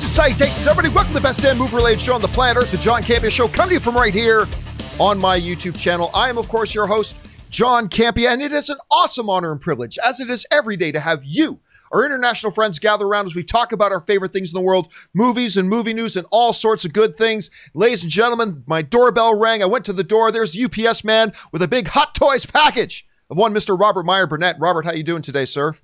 Greetings and salutations, everybody. Welcome to the best damn movie related show on the planet Earth, the John Campea Show, coming to you from right here on my YouTube channel. I am, of course, your host, John Campea, and it is an awesome honor and privilege, as it is every day, to have you, our international friends, gather around as we talk about our favorite things in the world movies and movie news and all sorts of good things. Ladies and gentlemen, my doorbell rang. I went to the door. There's the UPS man with a big Hot Toys package of one Mr. Robert Meyer Burnett. Robert, how you doing today, sir?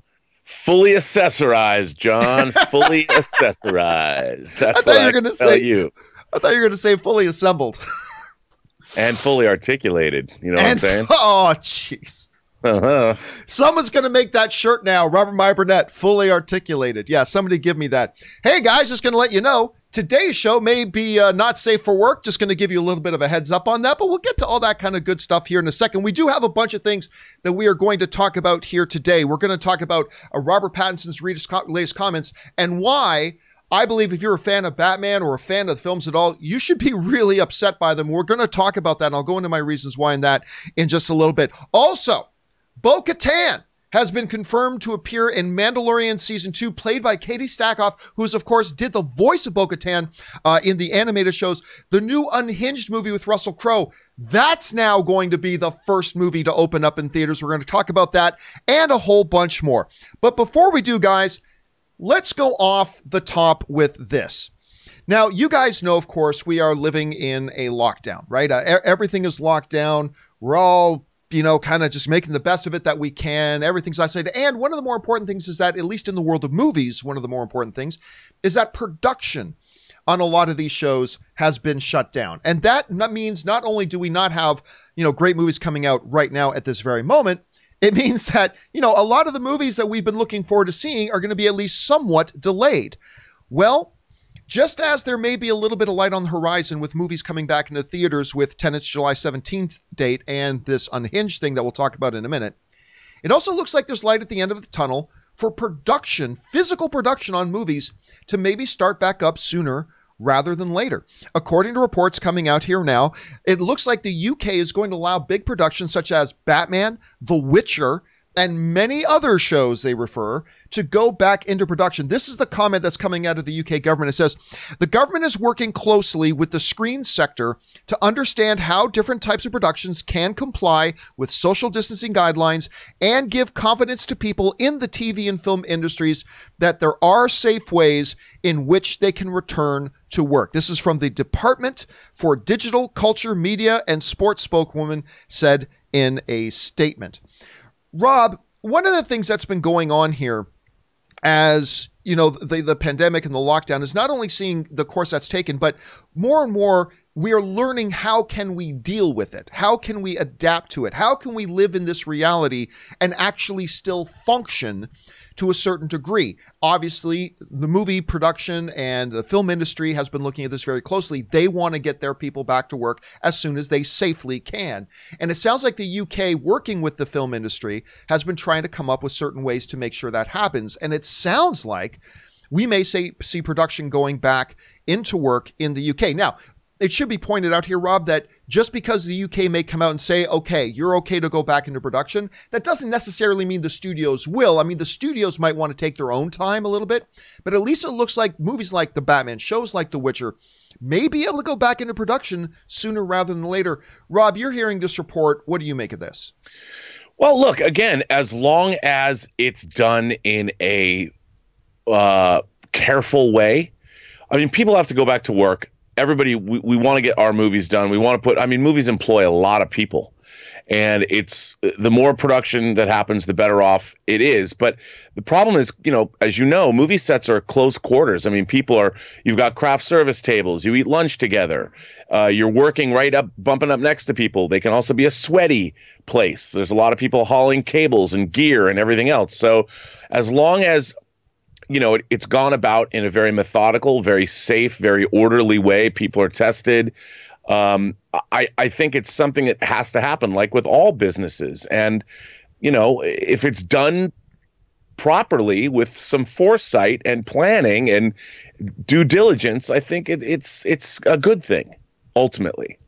Fully accessorized, John. Fully accessorized. That's what I can tell say- you. I thought you were going to say fully assembled. And fully articulated. You know and what I'm saying? oh, jeez. Uh-huh. Someone's going to make that shirt now. Robert Meyer Burnett, fully articulated. Yeah, somebody give me that. Hey, guys, just going to let you know today's show may be uh, not safe for work. Just going to give you a little bit of a heads up on that, but we'll get to all that kind of good stuff here in a second. We do have a bunch of things that we are going to talk about here today. We're going to talk about uh, Robert Pattinson's co- latest comments and why. I believe if you're a fan of Batman or a fan of the films at all, you should be really upset by them. We're going to talk about that, and I'll go into my reasons why in that in just a little bit. Also, Bo Katan has been confirmed to appear in Mandalorian season two, played by Katee Sackhoff, who's of course did the voice of Bo Katan uh, in the animated shows. The new Unhinged movie with Russell Crowe. That's now going to be the first movie to open up in theaters. We're going to talk about that and a whole bunch more. But before we do, guys, let's go off the top with this. Now, you guys know, of course, we are living in a lockdown, right? Uh, everything is locked down. We're all, you know, kind of just making the best of it that we can. Everything's I isolated. And one of the more important things is that, at least in the world of movies, one of the more important things is that production on a lot of these shows has been shut down. And that means not only do we not have, you know, great movies coming out right now at this very moment, it means that, you know, a lot of the movies that we've been looking forward to seeing are going to be at least somewhat delayed. Well, just as there may be a little bit of light on the horizon with movies coming back into theaters with Tenet's July 17th date and this unhinged thing that we'll talk about in a minute, it also looks like there's light at the end of the tunnel for production, physical production on movies to maybe start back up sooner rather than later. According to reports coming out here now, it looks like the UK is going to allow big productions such as Batman, The Witcher, and many other shows they refer to go back into production. This is the comment that's coming out of the UK government. It says the government is working closely with the screen sector to understand how different types of productions can comply with social distancing guidelines and give confidence to people in the TV and film industries that there are safe ways in which they can return to work. This is from the Department for Digital Culture, Media, and Sports spokeswoman said in a statement. Rob, one of the things that's been going on here as you know the, the pandemic and the lockdown is not only seeing the course that's taken but more and more we are learning how can we deal with it? How can we adapt to it? How can we live in this reality and actually still function to a certain degree. Obviously the movie production and the film industry has been looking at this very closely. They want to get their people back to work as soon as they safely can. And it sounds like the UK working with the film industry has been trying to come up with certain ways to make sure that happens. And it sounds like we may say see production going back into work in the UK now it should be pointed out here, Rob, that just because the UK may come out and say, okay, you're okay to go back into production, that doesn't necessarily mean the studios will. I mean, the studios might want to take their own time a little bit, but at least it looks like movies like The Batman, shows like The Witcher, may be able to go back into production sooner rather than later. Rob, you're hearing this report. What do you make of this? Well, look, again, as long as it's done in a uh, careful way, I mean, people have to go back to work. Everybody, we, we want to get our movies done. We want to put, I mean, movies employ a lot of people. And it's the more production that happens, the better off it is. But the problem is, you know, as you know, movie sets are close quarters. I mean, people are, you've got craft service tables, you eat lunch together, uh, you're working right up, bumping up next to people. They can also be a sweaty place. There's a lot of people hauling cables and gear and everything else. So as long as you know, it, it's gone about in a very methodical, very safe, very orderly way. People are tested. Um, I, I think it's something that has to happen, like with all businesses. And, you know, if it's done properly with some foresight and planning and due diligence, I think it, it's it's a good thing ultimately.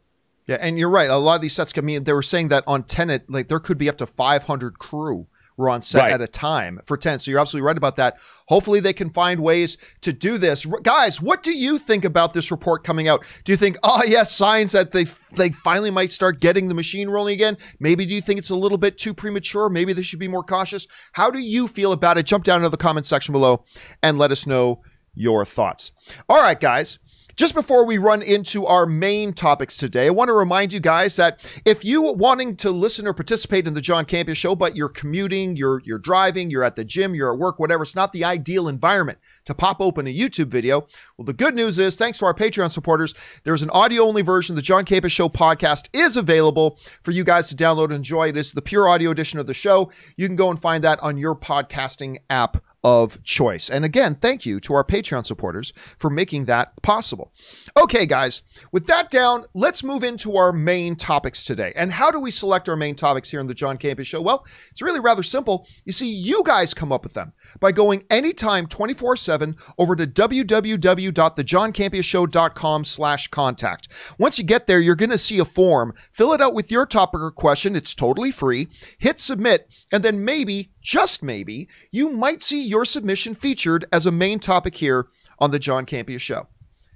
Yeah, and you're right. A lot of these sets, I mean, they were saying that on Tenet, like there could be up to 500 crew were on set Right. at a time for 10. So you're absolutely right about that. Hopefully they can find ways to do this. R- guys, what do you think about this report coming out? Do you think, oh yes, signs that they they finally might start getting the machine rolling again? Maybe do you think it's a little bit too premature? Maybe they should be more cautious. How do you feel about it? Jump down into the comment section below and let us know your thoughts. All right, guys. Just before we run into our main topics today, I want to remind you guys that if you wanting to listen or participate in the John Campea show, but you're commuting, you're you're driving, you're at the gym, you're at work, whatever, it's not the ideal environment to pop open a YouTube video. Well, the good news is, thanks to our Patreon supporters, there's an audio-only version. of The John Campea Show podcast is available for you guys to download and enjoy. It is the pure audio edition of the show. You can go and find that on your podcasting app of choice. And again, thank you to our Patreon supporters for making that possible. Okay, guys, with that down, let's move into our main topics today. And how do we select our main topics here in the John Campea Show? Well, it's really rather simple. You see, you guys come up with them by going anytime 24-7 over to www.thejohncampeashow.com slash contact. Once you get there, you're going to see a form. Fill it out with your topic or question. It's totally free. Hit submit, and then maybe, just maybe, you might see your submission featured as a main topic here on the John Campea Show.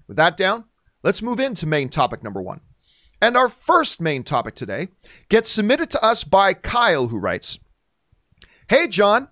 With that down, let's move into main topic number one. And our first main topic today gets submitted to us by Kyle, who writes Hey, John.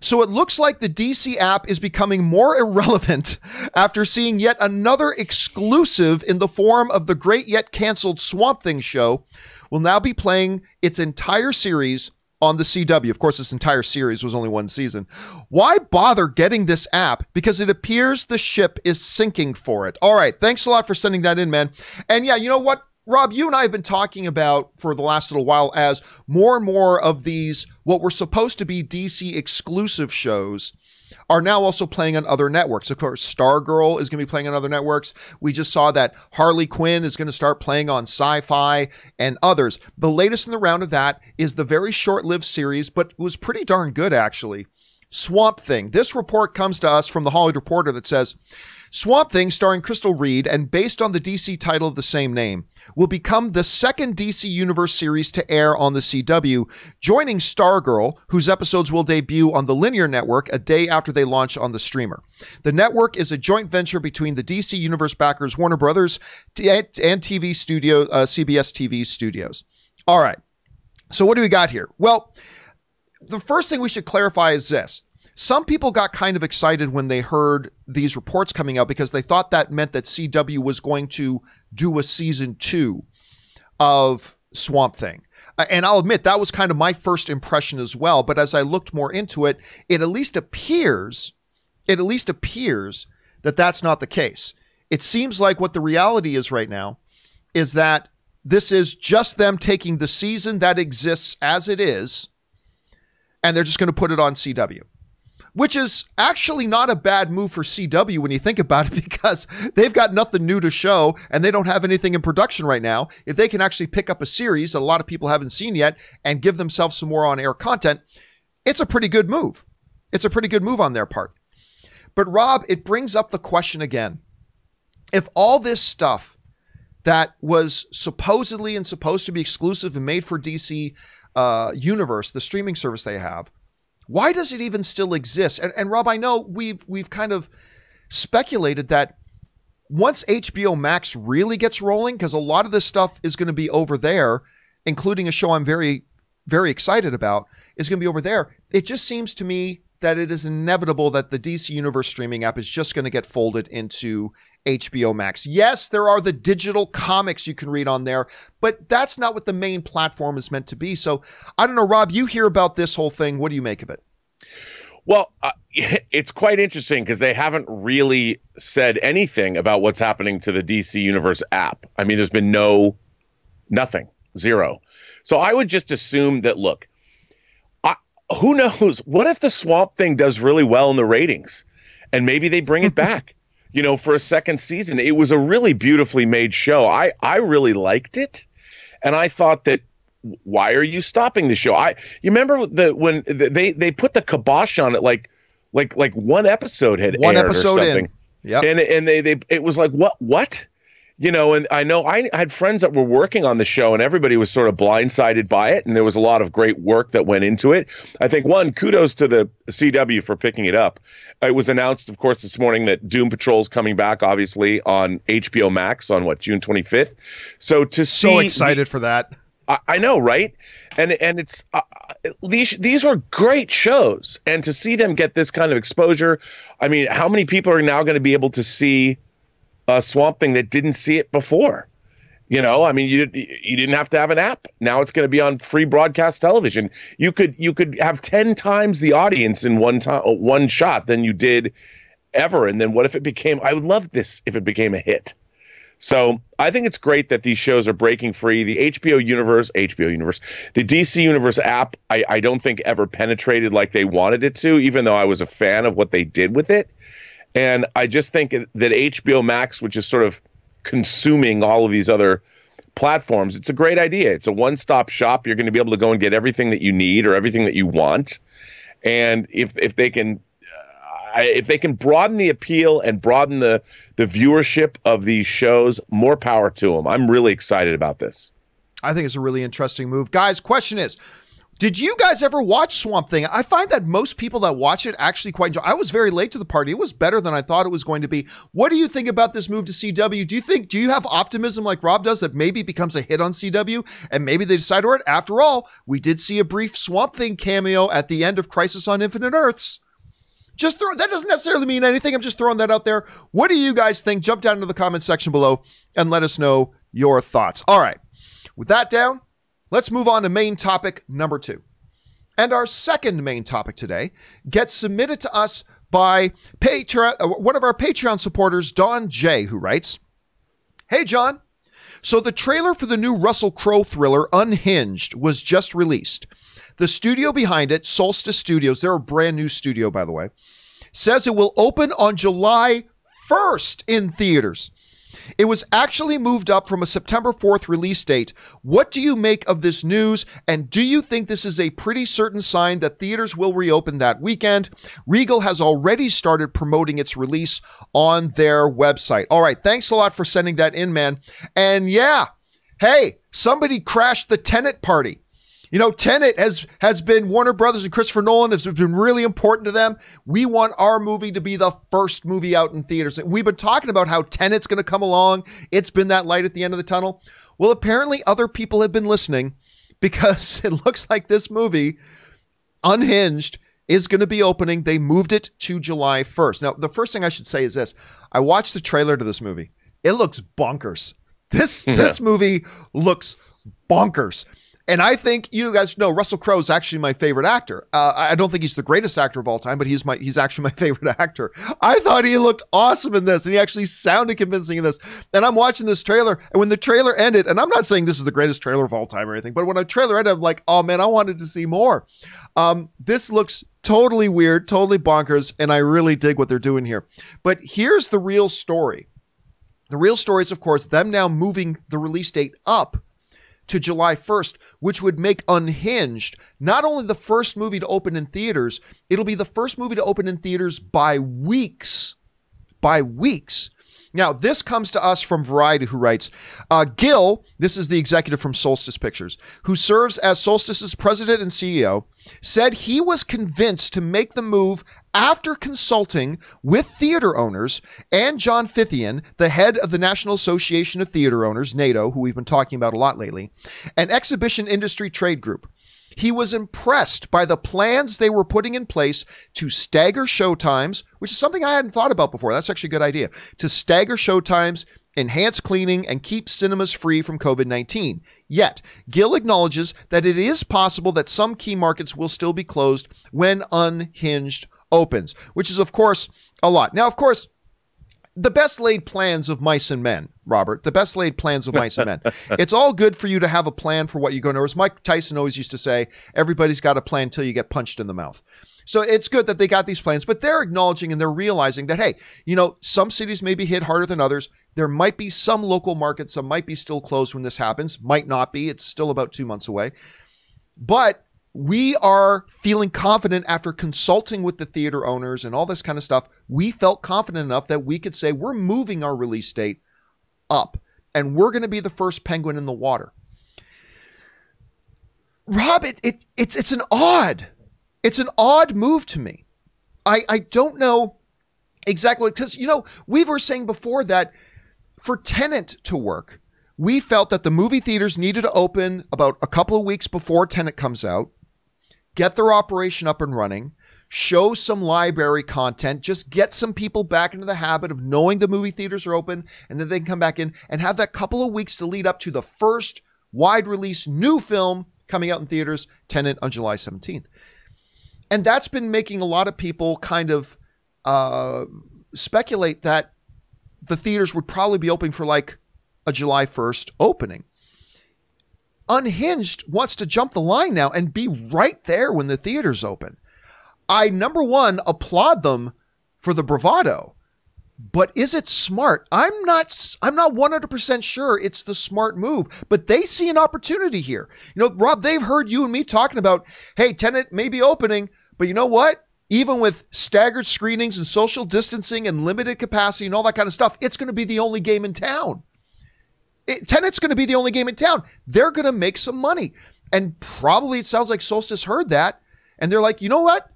So it looks like the DC app is becoming more irrelevant after seeing yet another exclusive in the form of the great yet canceled Swamp Thing show will now be playing its entire series on the CW. Of course, this entire series was only one season. Why bother getting this app? Because it appears the ship is sinking for it. All right. Thanks a lot for sending that in, man. And yeah, you know what? Rob, you and I have been talking about for the last little while as more and more of these, what were supposed to be DC exclusive shows, are now also playing on other networks. Of course, Stargirl is going to be playing on other networks. We just saw that Harley Quinn is going to start playing on Syfy and others. The latest in the round of that is the very short lived series, but was pretty darn good actually. Swamp Thing. This report comes to us from the Hollywood Reporter that says Swamp Thing, starring Crystal Reed and based on the DC title of the same name, will become the second DC Universe series to air on the CW, joining Stargirl, whose episodes will debut on the linear network a day after they launch on the streamer. The network is a joint venture between the DC Universe backers Warner Brothers and TV studio uh, CBS TV studios. All right. So what do we got here? Well, the first thing we should clarify is this. Some people got kind of excited when they heard these reports coming out because they thought that meant that CW was going to do a season two of Swamp Thing. Uh, And I'll admit that was kind of my first impression as well. But as I looked more into it, it at least appears, it at least appears that that's not the case. It seems like what the reality is right now is that this is just them taking the season that exists as it is, and they're just going to put it on CW which is actually not a bad move for CW when you think about it because they've got nothing new to show and they don't have anything in production right now. If they can actually pick up a series that a lot of people haven't seen yet and give themselves some more on air content, it's a pretty good move. It's a pretty good move on their part. But Rob, it brings up the question again. If all this stuff that was supposedly and supposed to be exclusive and made for DC uh, Universe, the streaming service they have, why does it even still exist? And, and Rob, I know we've we've kind of speculated that once HBO Max really gets rolling, because a lot of this stuff is going to be over there, including a show I'm very very excited about, is going to be over there. It just seems to me that it is inevitable that the DC Universe streaming app is just going to get folded into HBO Max. Yes, there are the digital comics you can read on there, but that's not what the main platform is meant to be. So I don't know, Rob, you hear about this whole thing. What do you make of it? Well, uh, it's quite interesting because they haven't really said anything about what's happening to the DC Universe app. I mean, there's been no, nothing, zero. So I would just assume that, look, who knows? What if the Swamp Thing does really well in the ratings and maybe they bring it back? you know, for a second season. It was a really beautifully made show. I I really liked it, and I thought that why are you stopping the show? I you remember the when they they put the kibosh on it like like like one episode had One aired or episode in. something. Yep. And and they they it was like what what you know, and I know I had friends that were working on the show, and everybody was sort of blindsided by it, and there was a lot of great work that went into it. I think one kudos to the CW for picking it up. It was announced, of course, this morning that Doom Patrol is coming back, obviously on HBO Max on what June 25th. So to see, so excited for that. I, I know, right? And and it's uh, these these were great shows, and to see them get this kind of exposure, I mean, how many people are now going to be able to see? Uh, Swamp Thing that didn't see it before. You know, I mean, you you didn't have to have an app. Now it's going to be on free broadcast television. You could you could have ten times the audience in one time one shot than you did ever. And then what if it became? I would love this if it became a hit. So I think it's great that these shows are breaking free. The HBO universe, HBO universe, the DC universe app, I, I don't think ever penetrated like they wanted it to, even though I was a fan of what they did with it. And I just think that HBO Max, which is sort of consuming all of these other platforms, it's a great idea. It's a one stop shop. You're going to be able to go and get everything that you need or everything that you want. And if if they can uh, if they can broaden the appeal and broaden the the viewership of these shows, more power to them. I'm really excited about this. I think it's a really interesting move. Guys, question is did you guys ever watch Swamp Thing? I find that most people that watch it actually quite enjoy. I was very late to the party. It was better than I thought it was going to be. What do you think about this move to CW? Do you think do you have optimism like Rob does that maybe becomes a hit on CW and maybe they decide or it? after all, we did see a brief Swamp Thing cameo at the end of Crisis on Infinite Earths. Just throw that doesn't necessarily mean anything. I'm just throwing that out there. What do you guys think? Jump down into the comment section below and let us know your thoughts. All right. With that down, Let's move on to main topic number two. And our second main topic today gets submitted to us by Patreon, uh, one of our Patreon supporters, Don J, who writes Hey, John. So the trailer for the new Russell Crowe thriller, Unhinged, was just released. The studio behind it, Solstice Studios, they're a brand new studio, by the way, says it will open on July 1st in theaters. It was actually moved up from a September 4th release date. What do you make of this news? And do you think this is a pretty certain sign that theaters will reopen that weekend? Regal has already started promoting its release on their website. All right, thanks a lot for sending that in, man. And yeah, hey, somebody crashed the Tenet party. You know, Tenet has has been Warner Brothers and Christopher Nolan has been really important to them. We want our movie to be the first movie out in theaters. We've been talking about how Tenet's going to come along. It's been that light at the end of the tunnel. Well, apparently other people have been listening because it looks like this movie, Unhinged, is going to be opening. They moved it to July 1st. Now, the first thing I should say is this: I watched the trailer to this movie. It looks bonkers. This this movie looks bonkers. And I think you guys know Russell Crowe is actually my favorite actor. Uh, I don't think he's the greatest actor of all time, but he's my he's actually my favorite actor. I thought he looked awesome in this, and he actually sounded convincing in this. And I'm watching this trailer, and when the trailer ended, and I'm not saying this is the greatest trailer of all time or anything, but when a trailer ended, I'm like, oh man, I wanted to see more. Um, this looks totally weird, totally bonkers, and I really dig what they're doing here. But here's the real story. The real story is, of course, them now moving the release date up to July 1st, which would make Unhinged not only the first movie to open in theaters, it'll be the first movie to open in theaters by weeks. By weeks. Now, this comes to us from Variety, who writes uh, Gill, this is the executive from Solstice Pictures, who serves as Solstice's president and CEO, said he was convinced to make the move after consulting with theater owners and John Fithian, the head of the National Association of Theater Owners, NATO, who we've been talking about a lot lately, an exhibition industry trade group. He was impressed by the plans they were putting in place to stagger showtimes, which is something I hadn't thought about before. That's actually a good idea. To stagger showtimes, enhance cleaning, and keep cinemas free from COVID 19. Yet, Gill acknowledges that it is possible that some key markets will still be closed when unhinged opens, which is, of course, a lot. Now, of course, the best laid plans of mice and men, Robert, the best laid plans of mice and men. It's all good for you to have a plan for what you're going to. As Mike Tyson always used to say, everybody's got a plan until you get punched in the mouth. So it's good that they got these plans, but they're acknowledging and they're realizing that, hey, you know, some cities may be hit harder than others. There might be some local markets that might be still closed when this happens, might not be. It's still about two months away. But we are feeling confident after consulting with the theater owners and all this kind of stuff. We felt confident enough that we could say we're moving our release date up and we're going to be the first penguin in the water. Rob, it, it it's it's an odd, it's an odd move to me. I I don't know exactly because you know we were saying before that for Tenet to work, we felt that the movie theaters needed to open about a couple of weeks before Tenet comes out, get their operation up and running, show some library content, just get some people back into the habit of knowing the movie theaters are open, and then they can come back in and have that couple of weeks to lead up to the first wide release new film coming out in theaters, Tenet on July 17th. And that's been making a lot of people kind of uh, speculate that the theaters would probably be open for like a July 1st opening. Unhinged wants to jump the line now and be right there when the theaters open. I, number one, applaud them for the bravado. But is it smart? I'm not I'm not 100% sure it's the smart move, but they see an opportunity here. You know, Rob, they've heard you and me talking about, "Hey, Tenet may be opening, but you know what? Even with staggered screenings and social distancing and limited capacity and all that kind of stuff, it's going to be the only game in town. It, Tenet's going to be the only game in town. They're going to make some money. And probably it sounds like Solstice heard that. And they're like, you know what?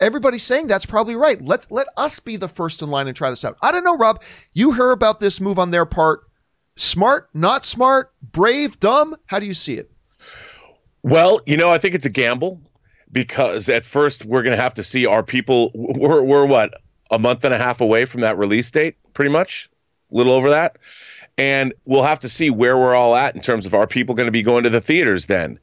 Everybody's saying that's probably right. Let's let us be the first in line and try this out. I don't know, Rob. You hear about this move on their part. Smart, not smart, brave, dumb? How do you see it? Well, you know, I think it's a gamble because at first we're going to have to see our people. We're, we're what, a month and a half away from that release date, pretty much, a little over that. And we'll have to see where we're all at in terms of are people going to be going to the theaters then?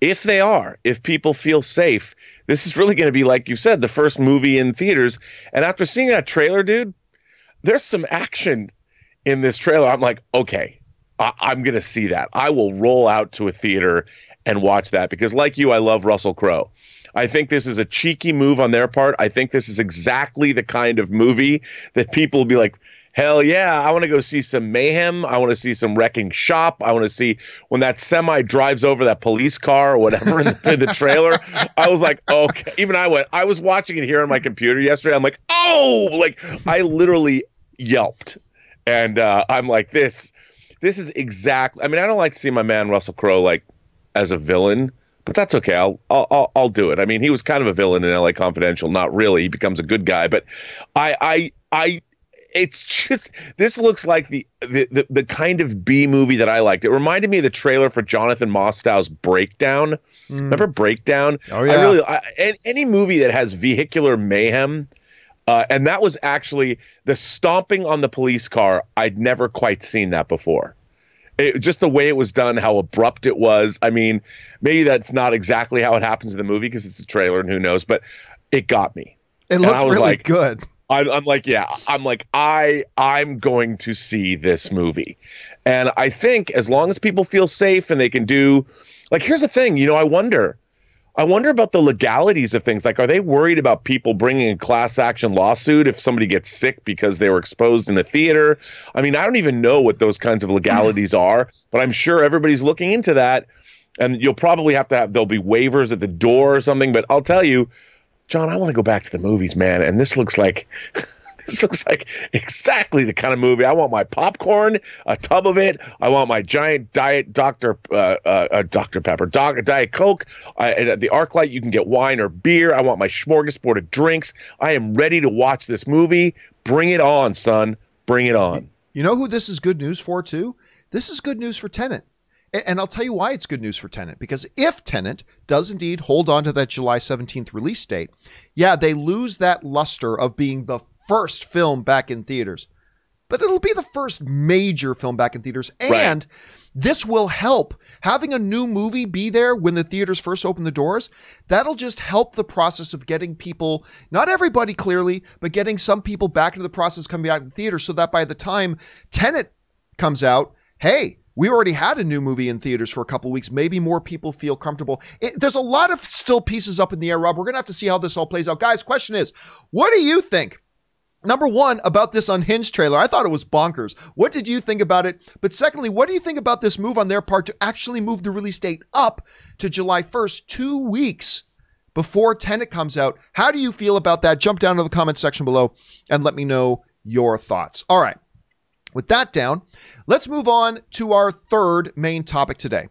If they are, if people feel safe, this is really going to be, like you said, the first movie in theaters. And after seeing that trailer, dude, there's some action in this trailer. I'm like, okay, I- I'm going to see that. I will roll out to a theater and watch that because, like you, I love Russell Crowe. I think this is a cheeky move on their part. I think this is exactly the kind of movie that people will be like, hell yeah, I want to go see some mayhem. I want to see some wrecking shop. I want to see when that semi drives over that police car or whatever in the, in the trailer. I was like, okay. Even I went, I was watching it here on my computer yesterday. I'm like, oh, like I literally yelped. And uh, I'm like, this, this is exactly, I mean, I don't like to see my man Russell Crowe like as a villain but that's okay. I'll, I'll I'll do it. I mean, he was kind of a villain in L.A. Confidential. Not really. He becomes a good guy, but I I I. It's just this looks like the, the the the kind of B movie that I liked. It reminded me of the trailer for Jonathan Mostow's Breakdown. Mm. Remember Breakdown? Oh yeah. I really I, any movie that has vehicular mayhem. Uh, and that was actually the stomping on the police car. I'd never quite seen that before it, just the way it was done, how abrupt it was. I mean, maybe that's not exactly how it happens in the movie because it's a trailer and who knows, but it got me. It looked really like, good. I'm, I'm like, yeah, I'm like, I, I'm going to see this movie, and I think as long as people feel safe and they can do, like, here's the thing, you know, I wonder I wonder about the legalities of things. Like, are they worried about people bringing a class action lawsuit if somebody gets sick because they were exposed in a theater? I mean, I don't even know what those kinds of legalities are, but I'm sure everybody's looking into that. And you'll probably have to have, there'll be waivers at the door or something. But I'll tell you, John, I want to go back to the movies, man. And this looks like this looks like exactly the kind of movie I want. My popcorn, a tub of it. I want my giant diet Dr. Uh, uh, uh Dr. Pepper, Doc, Diet Coke. I, at the ArcLight, you can get wine or beer. I want my smorgasbord of drinks. I am ready to watch this movie. Bring it on, son. Bring it on. You know who this is good news for too? This is good news for Tenet. And I'll tell you why it's good news for Tenet. Because if Tenet does indeed hold on to that July 17th release date, yeah, they lose that luster of being the first film back in theaters, but it'll be the first major film back in theaters. And right. this will help. Having a new movie be there when the theaters first open the doors, that'll just help the process of getting people, not everybody clearly, but getting some people back into the process coming back in theaters so that by the time Tenet comes out, hey, we already had a new movie in theaters for a couple weeks. Maybe more people feel comfortable. It, there's a lot of still pieces up in the air, Rob. We're going to have to see how this all plays out. Guys, question is, what do you think? Number one, about this unhinged trailer, I thought it was bonkers. What did you think about it? But secondly, what do you think about this move on their part to actually move the release date up to July 1st, two weeks before Tenet comes out? How do you feel about that? Jump down to the comment section below and let me know your thoughts. All right. With that down, let's move on to our third main topic today.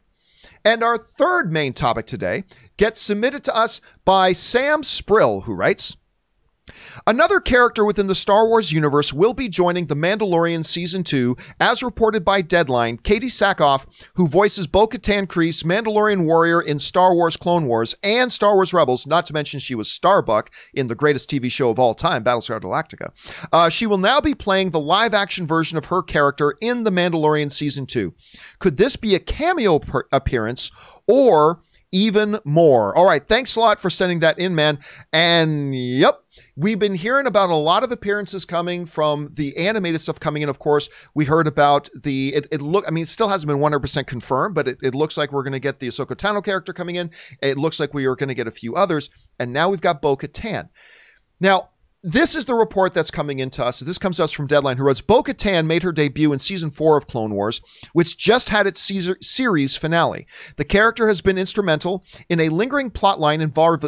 And our third main topic today gets submitted to us by Sam Sprill, who writes Another character within the Star Wars universe will be joining The Mandalorian Season 2, as reported by Deadline. Katee Sackhoff, who voices Bo Katan Mandalorian warrior in Star Wars Clone Wars and Star Wars Rebels, not to mention she was Starbuck in the greatest TV show of all time, Battlestar Galactica. Uh, she will now be playing the live action version of her character in The Mandalorian Season 2. Could this be a cameo per- appearance or even more? All right, thanks a lot for sending that in, man. And yep. We've been hearing about a lot of appearances coming from the animated stuff coming in. Of course, we heard about the it, it look. I mean, it still hasn't been 100% confirmed, but it, it looks like we're going to get the Ahsoka Tano character coming in. It looks like we are going to get a few others, and now we've got Bo Katan. Now, this is the report that's coming into us. This comes to us from Deadline, who writes Bo Katan made her debut in season four of Clone Wars, which just had its Caesar series finale. The character has been instrumental in a lingering plotline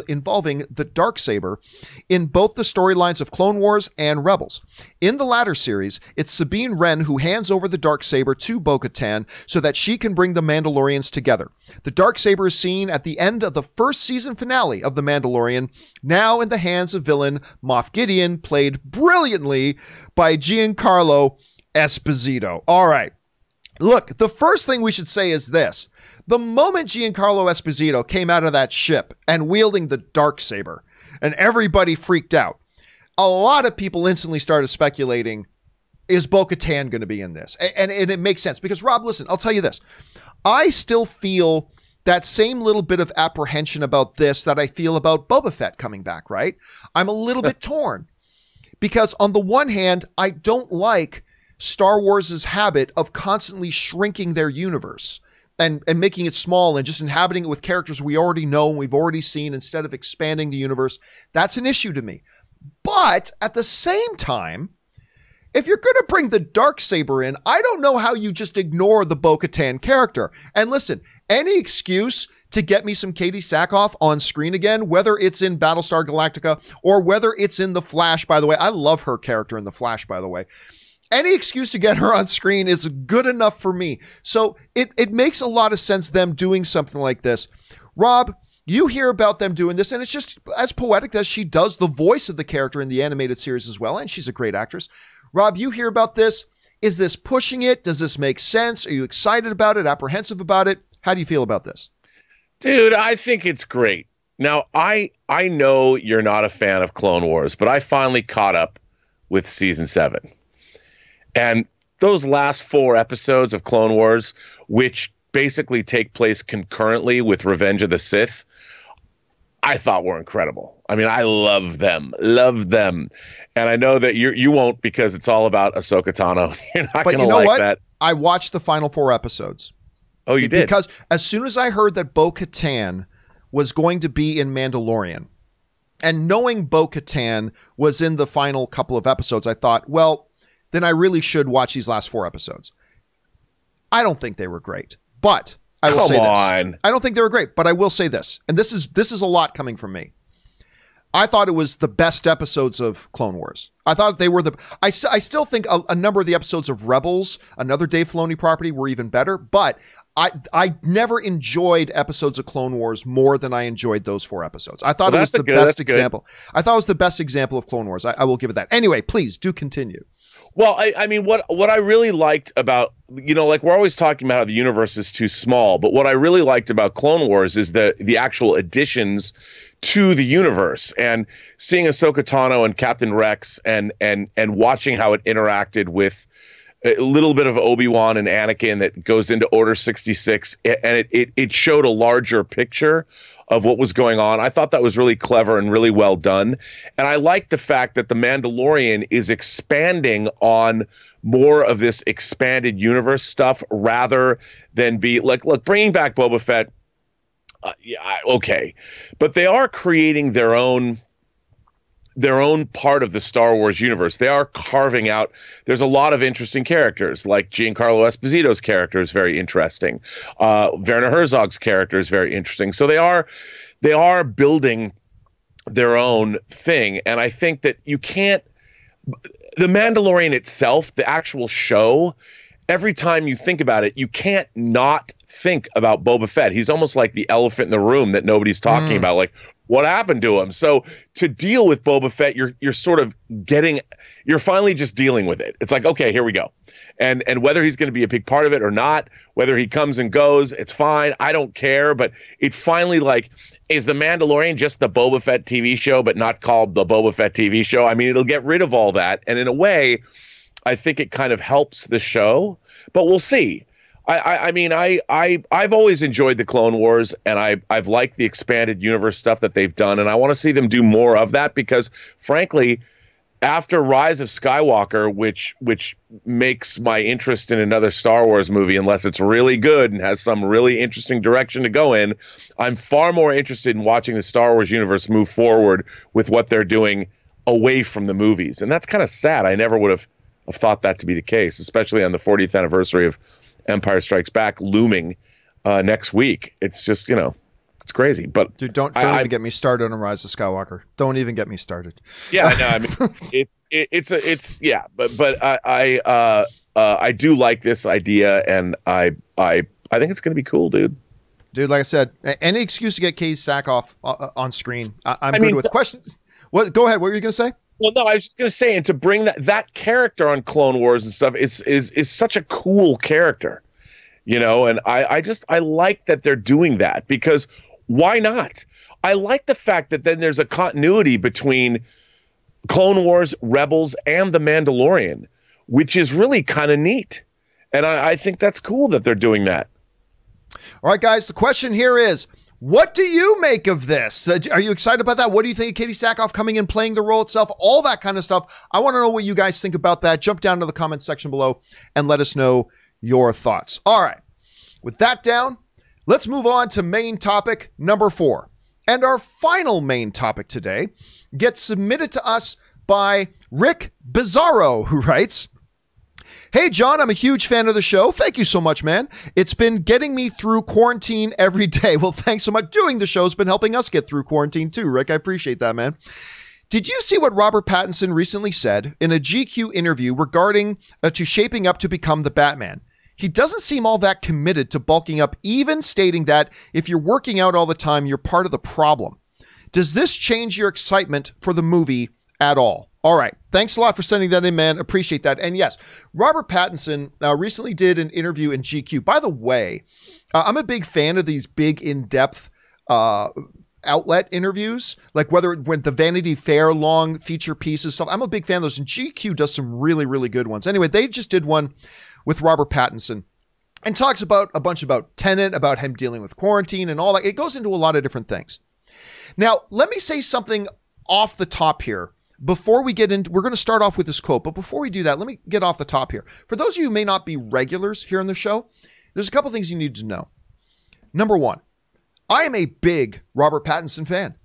involving the Dark Saber in both the storylines of Clone Wars and Rebels. In the latter series, it's Sabine Wren who hands over the Dark Saber to Bo Katan so that she can bring the Mandalorians together. The Dark Saber is seen at the end of the first season finale of The Mandalorian, now in the hands of villain Moff Gideon Gideon, played brilliantly by Giancarlo Esposito. All right. Look, the first thing we should say is this. The moment Giancarlo Esposito came out of that ship and wielding the dark saber, and everybody freaked out, a lot of people instantly started speculating is Bo Katan going to be in this? And, and, it makes sense because, Rob, listen, I'll tell you this. I still feel that same little bit of apprehension about this that I feel about Boba Fett coming back, right? I'm a little bit torn because, on the one hand, I don't like Star Wars' habit of constantly shrinking their universe and, and making it small and just inhabiting it with characters we already know and we've already seen instead of expanding the universe. That's an issue to me. But at the same time, if you're going to bring the dark saber in, I don't know how you just ignore the Bo-Katan character. And listen, any excuse to get me some Katee Sackhoff on screen again, whether it's in Battlestar Galactica or whether it's in The Flash, by the way. I love her character in The Flash, by the way. Any excuse to get her on screen is good enough for me. So it, it makes a lot of sense them doing something like this. Rob, you hear about them doing this, and it's just as poetic as she does the voice of the character in the animated series as well, and she's a great actress. Rob, you hear about this. Is this pushing it? Does this make sense? Are you excited about it? Apprehensive about it? How do you feel about this? Dude, I think it's great. Now, I I know you're not a fan of Clone Wars, but I finally caught up with season 7. And those last 4 episodes of Clone Wars, which basically take place concurrently with Revenge of the Sith, I thought were incredible. I mean, I love them, love them, and I know that you you won't because it's all about Ahsoka Tano. You're not going to you know like what? that. I watched the final four episodes. Oh, you did because as soon as I heard that Bo Katan was going to be in Mandalorian, and knowing Bo Katan was in the final couple of episodes, I thought, well, then I really should watch these last four episodes. I don't think they were great, but I will Come say on. this. I don't think they were great, but I will say this, and this is this is a lot coming from me. I thought it was the best episodes of Clone Wars. I thought they were the. I, I still think a, a number of the episodes of Rebels, another Dave Filoni property, were even better. But I I never enjoyed episodes of Clone Wars more than I enjoyed those four episodes. I thought Well, it was the good- best that's good. example. I thought it was the best example of Clone Wars. I, I will give it that. Anyway, please do continue. Well, I, I mean, what what I really liked about you know, like we're always talking about how the universe is too small, but what I really liked about Clone Wars is the the actual additions to the universe and seeing Ahsoka Tano and Captain Rex and and and watching how it interacted with a little bit of Obi Wan and Anakin that goes into Order sixty six, and it, it it showed a larger picture of what was going on. I thought that was really clever and really well done. And I like the fact that The Mandalorian is expanding on more of this expanded universe stuff rather than be like, look, bringing back Boba Fett. Uh, yeah, okay, but they are creating their own their own part of the Star Wars universe. They are carving out. There's a lot of interesting characters, like Giancarlo Esposito's character is very interesting. Uh, Werner Herzog's character is very interesting. So they are they are building their own thing, and I think that you can't The Mandalorian itself, the actual show, every time you think about it, you can't not think about Boba Fett. He's almost like the elephant in the room that nobody's talking mm. about. Like, what happened to him? So to deal with Boba Fett, you're you're sort of getting, you're finally just dealing with it. It's like, okay, here we go, and and whether he's going to be a big part of it or not, whether he comes and goes, it's fine. I don't care. But it finally like is the Mandalorian just the Boba Fett TV show, but not called the Boba Fett TV show? I mean, it'll get rid of all that, and in a way, I think it kind of helps the show. But we'll see. I, I, I mean, I, I, I've always enjoyed the Clone Wars, and I, I've liked the expanded universe stuff that they've done, and I want to see them do more of that because, frankly, after Rise of Skywalker, which which makes my interest in another Star Wars movie, unless it's really good and has some really interesting direction to go in, I'm far more interested in watching the Star Wars universe move forward with what they're doing away from the movies, and that's kind of sad. I never would have, have thought that to be the case, especially on the 40th anniversary of Empire Strikes Back looming uh, next week. It's just you know it's crazy. But dude, don't don't I, even I, get me started on Rise of Skywalker. Don't even get me started. Yeah, I know. I mean, it's it, it's a it's yeah, but but I I uh, uh, I do like this idea, and I I I think it's gonna be cool, dude. Dude, like I said, any excuse to get Katee Sackhoff off uh, on screen, I, am good mean, with th- questions. What? Go ahead. What were you gonna say? Well, no, I was just gonna say, and to bring that that character on Clone Wars and stuff is is is such a cool character, you know. And I I just I like that they're doing that because why not? I like the fact that then there's a continuity between Clone Wars, Rebels, and The Mandalorian, which is really kind of neat. And I, I think that's cool that they're doing that. All right, guys, the question here is what do you make of this? Uh, are you excited about that? What do you think of Katee Sackhoff coming in, playing the role itself, all that kind of stuff? I want to know what you guys think about that. Jump down to the comments section below and let us know your thoughts. All right, with that down, Let's move on to main topic number four. And our final main topic today gets submitted to us by Rick Bizarro, who writes, Hey, John, I'm a huge fan of the show. Thank you so much, man. It's been getting me through quarantine every day. Well, thanks so much. Doing the show's been helping us get through quarantine too, Rick. I appreciate that, man. Did you see what Robert Pattinson recently said in a GQ interview regarding uh, to shaping up to become the Batman? He doesn't seem all that committed to bulking up, even stating that if you're working out all the time, you're part of the problem. Does this change your excitement for the movie at all? All right. Thanks a lot for sending that in, man. Appreciate that. And yes, Robert Pattinson uh, recently did an interview in GQ. By the way, uh, I'm a big fan of these big, in depth uh, outlet interviews, like whether when the Vanity Fair long feature pieces stuff. I'm a big fan of those, and GQ does some really, really good ones. Anyway, they just did one with Robert Pattinson and talks about a bunch about Tenet, about him dealing with quarantine and all that. It goes into a lot of different things. Now, let me say something off the top here. Before we get into, we're going to start off with this quote, but before we do that, let me get off the top here. For those of you who may not be regulars here on the show, there's a couple things you need to know. Number one, I am a big Robert Pattinson fan.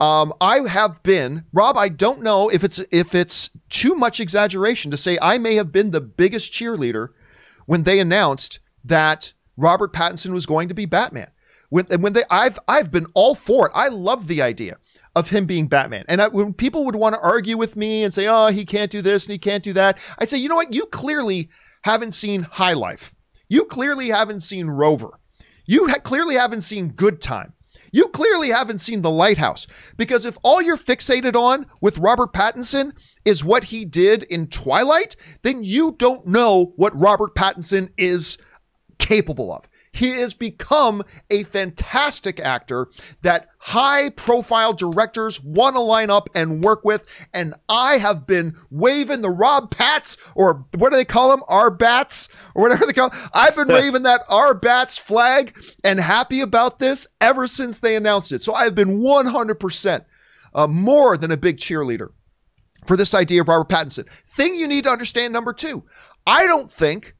Um, I have been Rob. I don't know if it's if it's too much exaggeration to say I may have been the biggest cheerleader when they announced that Robert Pattinson was going to be Batman. When, when they, I've, I've been all for it. I love the idea of him being Batman. And I, when people would want to argue with me and say, oh, he can't do this and he can't do that, I say, you know what? You clearly haven't seen High Life. You clearly haven't seen Rover. You ha- clearly haven't seen Good Time. You clearly haven't seen The Lighthouse. Because if all you're fixated on with Robert Pattinson is what he did in Twilight, then you don't know what Robert Pattinson is capable of. He has become a fantastic actor that high profile directors want to line up and work with. And I have been waving the Rob Pats, or what do they call them? Our Bats, or whatever they call them. I've been waving that Our Bats flag and happy about this ever since they announced it. So I've been 100% uh, more than a big cheerleader for this idea of Robert Pattinson. Thing you need to understand number two, I don't think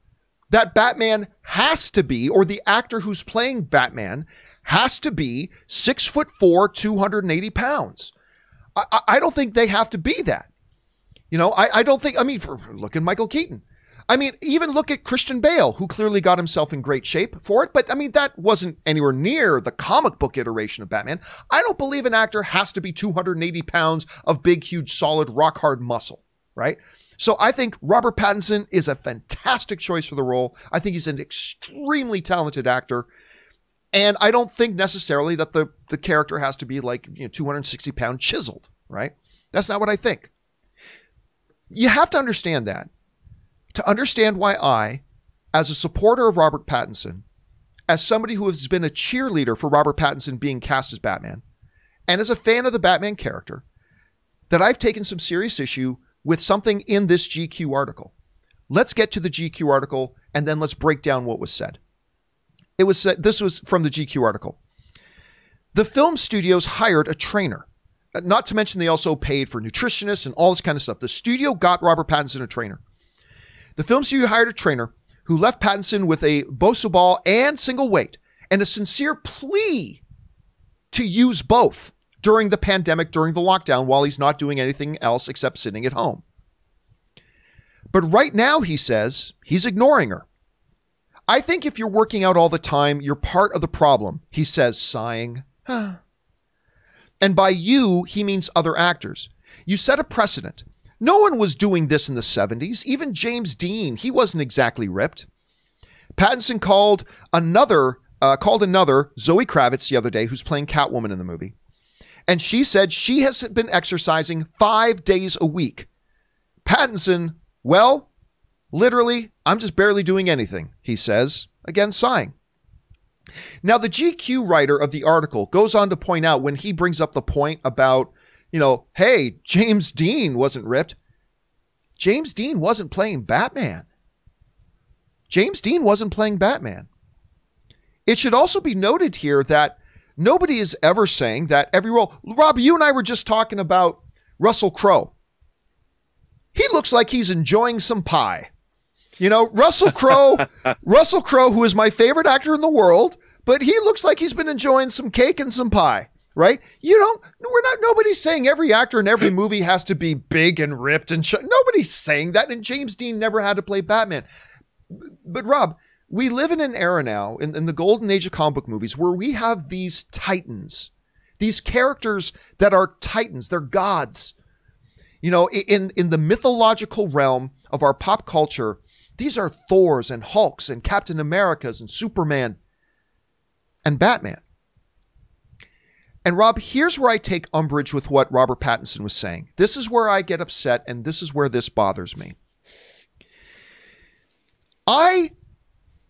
that Batman has to be, or the actor who's playing Batman has to be six foot four, 280 pounds. I, I don't think they have to be that. You know, I, I don't think, I mean, for, look at Michael Keaton. I mean, even look at Christian Bale, who clearly got himself in great shape for it. But I mean, that wasn't anywhere near the comic book iteration of Batman. I don't believe an actor has to be 280 pounds of big, huge, solid, rock hard muscle. right? So I think Robert Pattinson is a fantastic choice for the role. I think he's an extremely talented actor. And I don't think necessarily that the, the character has to be like, you know, 260 pound chiseled, right? That's not what I think. You have to understand that. To understand why I, as a supporter of Robert Pattinson, as somebody who has been a cheerleader for Robert Pattinson being cast as Batman, and as a fan of the Batman character, that I've taken some serious issue with something in this GQ article. Let's get to the GQ article and then let's break down what was said. It was said, this was from the GQ article. The film studios hired a trainer. Uh, not to mention, they also paid for nutritionists and all this kind of stuff. The studio got Robert Pattinson a trainer. The film studio hired a trainer who left Pattinson with a Bosu ball and single weight and a sincere plea to use both during the pandemic, during the lockdown, while he's not doing anything else except sitting at home. But right now, he says, he's ignoring her. I think if you're working out all the time, you're part of the problem, he says, sighing. and by you, he means other actors. You set a precedent. No one was doing this in the 70s. Even James Dean, he wasn't exactly ripped. Pattinson called another uh, called another Zoe Kravitz the other day, who's playing Catwoman in the movie, and she said she has been exercising five days a week. Pattinson, well, literally, I'm just barely doing anything, he says, again sighing. Now, the GQ writer of the article goes on to point out when he brings up the point about you know, hey, James Dean wasn't ripped. James Dean wasn't playing Batman. James Dean wasn't playing Batman. It should also be noted here that nobody is ever saying that every role. Rob, you and I were just talking about Russell Crowe. He looks like he's enjoying some pie. You know, Russell Crowe, Russell Crowe, who is my favorite actor in the world, but he looks like he's been enjoying some cake and some pie right? You don't. We're not. Nobody's saying every actor in every movie has to be big and ripped and sh- nobody's saying that. And James Dean never had to play Batman. But Rob, we live in an era now in, in the golden age of comic book movies where we have these titans, these characters that are titans. They're gods. You know, in in the mythological realm of our pop culture, these are Thors and Hulks and Captain Americas and Superman and Batman. And Rob, here's where I take umbrage with what Robert Pattinson was saying. This is where I get upset, and this is where this bothers me. I,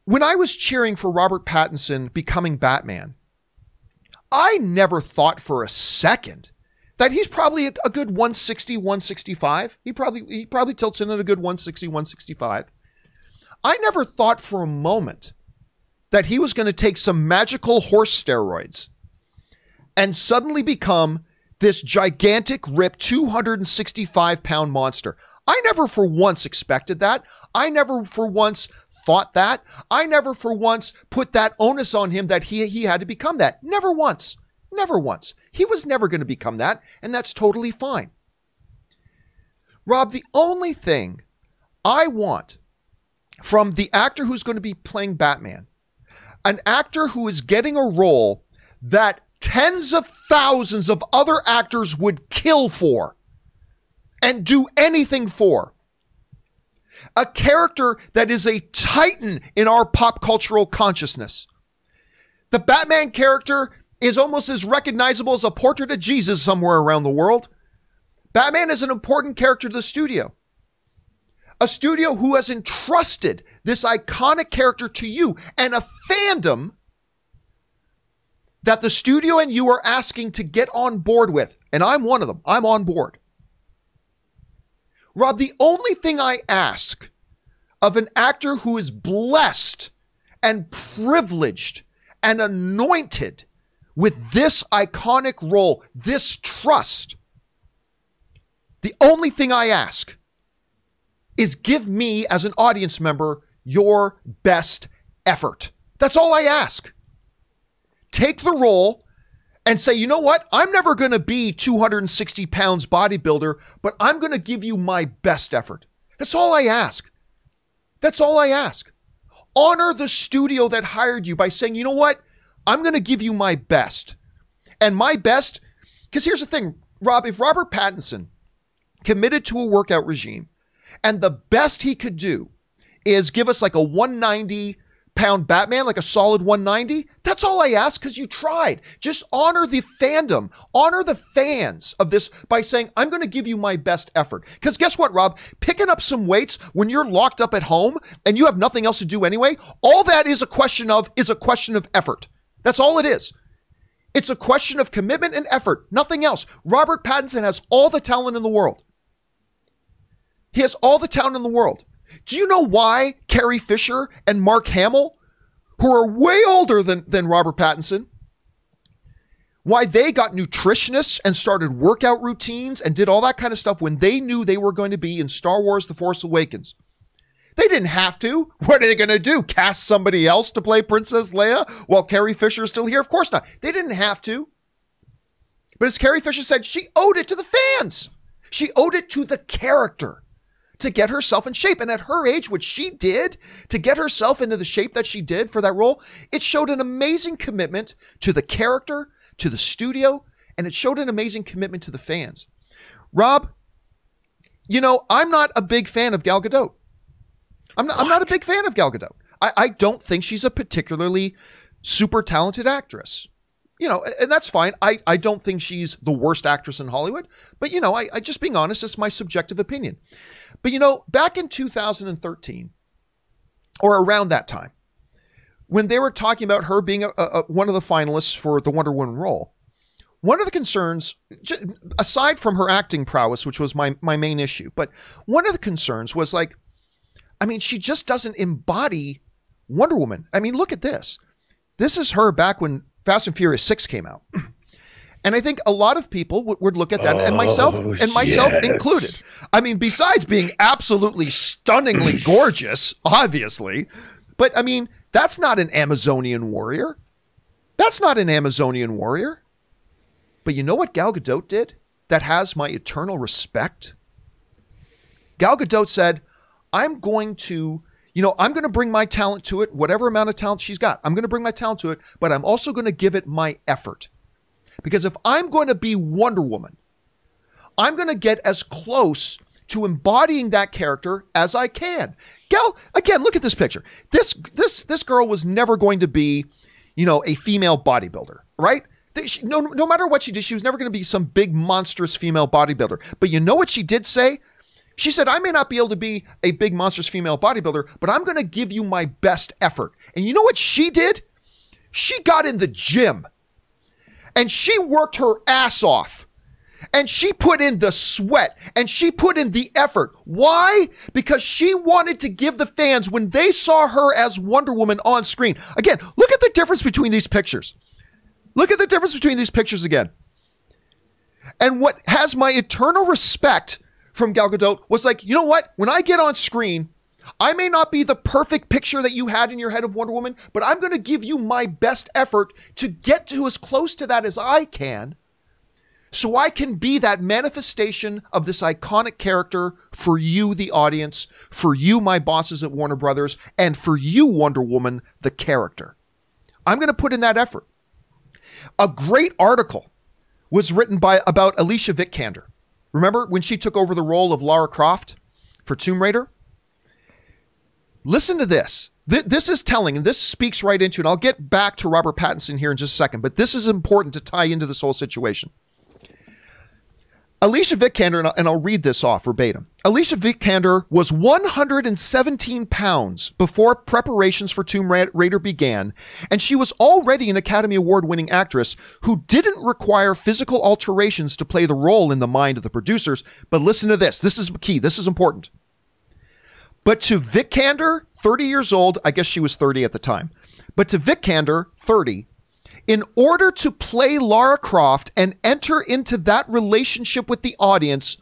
when I was cheering for Robert Pattinson becoming Batman, I never thought for a second that he's probably a, good 160, 165. He probably he probably tilts in at a good 160, 165. I never thought for a moment that he was going to take some magical horse steroids and suddenly become this gigantic, ripped 265 pound monster. I never for once expected that. I never for once thought that. I never for once put that onus on him that he, he had to become that. Never once. Never once. He was never going to become that, and that's totally fine. Rob, the only thing I want from the actor who's going to be playing Batman, an actor who is getting a role that tens of thousands of other actors would kill for and do anything for. A character that is a titan in our pop cultural consciousness. The Batman character is almost as recognizable as a portrait of Jesus somewhere around the world. Batman is an important character to the studio. A studio who has entrusted this iconic character to you and a fandom that the studio and you are asking to get on board with. And I'm one of them. I'm on board. Rob, the only thing I ask of an actor who is blessed and privileged and anointed with this iconic role, this trust, the only thing I ask is give me, as an audience member, your best effort. That's all I ask take the role and say, you know what? I'm never going to be 260 pounds bodybuilder, but I'm going to give you my best effort. That's all I ask. That's all I ask. Honor the studio that hired you by saying, you know what? I'm going to give you my best. And my best, because here's the thing, Rob, if Robert Pattinson committed to a workout regime, and the best he could do is give us like a 190 pound Batman, like a solid 190. That's all I ask because you tried. Just honor the fandom, honor the fans of this by saying, I'm going to give you my best effort. Because guess what, Rob? Picking up some weights when you're locked up at home and you have nothing else to do anyway, all that is a question of is a question of effort. That's all it is. It's a question of commitment and effort, nothing else. Robert Pattinson has all the talent in the world. He has all the talent in the world. Do you know why Carrie Fisher and Mark Hamill, who are way older than, than Robert Pattinson, why they got nutritionists and started workout routines and did all that kind of stuff when they knew they were going to be in Star Wars The Force Awakens? They didn't have to. What are they going to do? Cast somebody else to play Princess Leia while Carrie Fisher is still here? Of course not. They didn't have to. But as Carrie Fisher said, she owed it to the fans. She owed it to the character to get herself in shape. And at her age, what she did to get herself into the shape that she did for that role, it showed an amazing commitment to the character, to the studio, and it showed an amazing commitment to the fans. Rob, you know, I'm not a big fan of Gal Gadot. I'm not, I'm not a big fan of Gal Gadot. I, I don't think she's a particularly super talented actress. You know, and that's fine. I, I don't think she's the worst actress in Hollywood, but you know, I, I just being honest, it's my subjective opinion. But you know, back in 2013, or around that time, when they were talking about her being a, a, one of the finalists for the Wonder Woman role, one of the concerns, aside from her acting prowess, which was my, my main issue, but one of the concerns was like, I mean, she just doesn't embody Wonder Woman. I mean, look at this. This is her back when Fast and Furious 6 came out. And I think a lot of people would, would look at that, oh, and myself oh, and myself yes. included. I mean, besides being absolutely stunningly gorgeous, obviously, but I mean, that's not an Amazonian warrior. That's not an Amazonian warrior. But you know what Gal Gadot did that has my eternal respect? Gal Gadot said, I'm going to, you know, I'm going to bring my talent to it, whatever amount of talent she's got. I'm going to bring my talent to it, but I'm also going to give it my effort. Because if I'm going to be Wonder Woman, I'm going to get as close to embodying that character as I can. Gal, again, look at this picture. This this this girl was never going to be, you know, a female bodybuilder, right? She, no, no matter what she did, she was never going to be some big monstrous female bodybuilder. But you know what she did say? She said, I may not be able to be a big monstrous female bodybuilder, but I'm going to give you my best effort. And you know what she did? She got in the gym and she worked her ass off. And she put in the sweat and she put in the effort. Why? Because she wanted to give the fans, when they saw her as Wonder Woman on screen, again, look at the difference between these pictures. Look at the difference between these pictures again. And what has my eternal respect from Gal Gadot was like, you know what? When I get on screen, I may not be the perfect picture that you had in your head of Wonder Woman, but I'm going to give you my best effort to get to as close to that as I can so I can be that manifestation of this iconic character for you, the audience, for you, my bosses at Warner Brothers, and for you, Wonder Woman, the character. I'm going to put in that effort. A great article was written by about Alicia Vikander. Remember when she took over the role of Lara Croft for Tomb Raider? Listen to this. Th- this is telling, and this speaks right into. And I'll get back to Robert Pattinson here in just a second, but this is important to tie into this whole situation. Alicia Vikander, and I'll read this off verbatim. Alicia Vikander was 117 pounds before preparations for Tomb Raider began, and she was already an Academy Award winning actress who didn't require physical alterations to play the role in the mind of the producers. But listen to this this is key, this is important. But to Vikander, 30 years old, I guess she was 30 at the time, but to Vikander, 30, in order to play Lara Croft and enter into that relationship with the audience,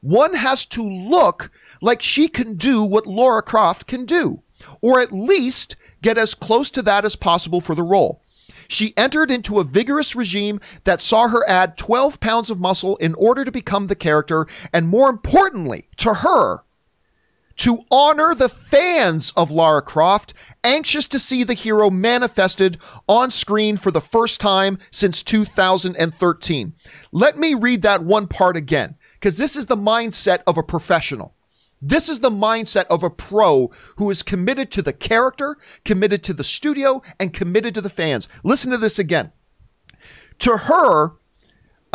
one has to look like she can do what Lara Croft can do, or at least get as close to that as possible for the role. She entered into a vigorous regime that saw her add 12 pounds of muscle in order to become the character, and more importantly, to her, to honor the fans of Lara Croft, anxious to see the hero manifested on screen for the first time since 2013. Let me read that one part again. because this is the mindset of a professional. This is the mindset of a pro who is committed to the character, committed to the studio, and committed to the fans. Listen to this again. To her,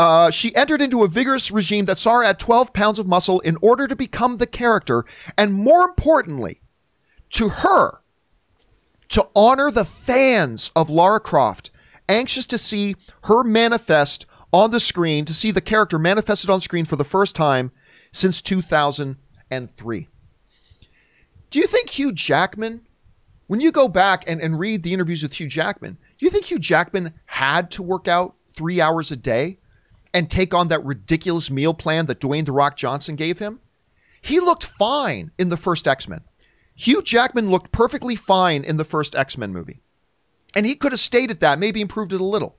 uh, she entered into a vigorous regime that saw her at 12 pounds of muscle in order to become the character, and more importantly, to her, to honor the fans of Lara Croft, anxious to see her manifest on the screen, to see the character manifested on screen for the first time since 2003. Do you think Hugh Jackman, when you go back and, and read the interviews with Hugh Jackman, do you think Hugh Jackman had to work out three hours a day and take on that ridiculous meal plan that Dwayne The Rock Johnson gave him? He looked fine in the first X Men. Hugh Jackman looked perfectly fine in the first X Men movie. And he could have stayed at that, maybe improved it a little.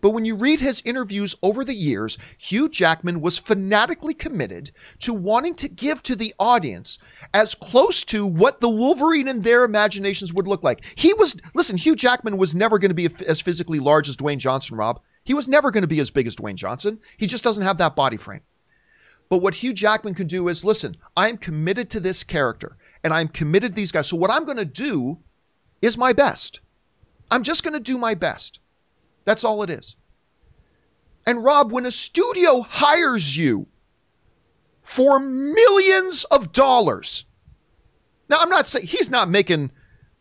But when you read his interviews over the years, Hugh Jackman was fanatically committed to wanting to give to the audience as close to what the Wolverine in their imaginations would look like. He was, listen, Hugh Jackman was never going to be as physically large as Dwayne Johnson, Rob. He was never going to be as big as Dwayne Johnson. He just doesn't have that body frame. But what Hugh Jackman can do is listen, I'm committed to this character and I'm committed to these guys. So what I'm going to do is my best. I'm just going to do my best. That's all it is. And Rob, when a studio hires you for millions of dollars, now I'm not saying he's not making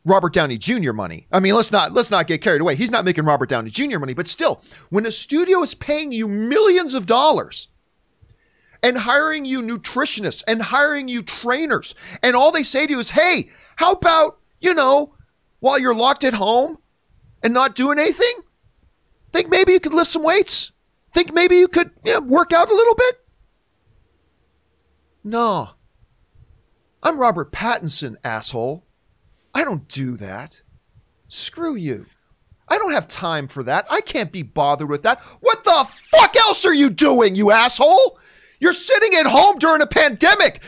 Robert Downey Jr. money. I mean, let's not let's not get carried away. He's not making Robert Downey Jr. money, but still, when a studio is paying you millions of dollars and hiring you nutritionists and hiring you trainers, and all they say to you is, "Hey, how about, you know, while you're locked at home and not doing anything, think maybe you could lift some weights? Think maybe you could you know, work out a little bit?" No. I'm Robert Pattinson, asshole. I don't do that. Screw you. I don't have time for that. I can't be bothered with that. What the fuck else are you doing, you asshole? You're sitting at home during a pandemic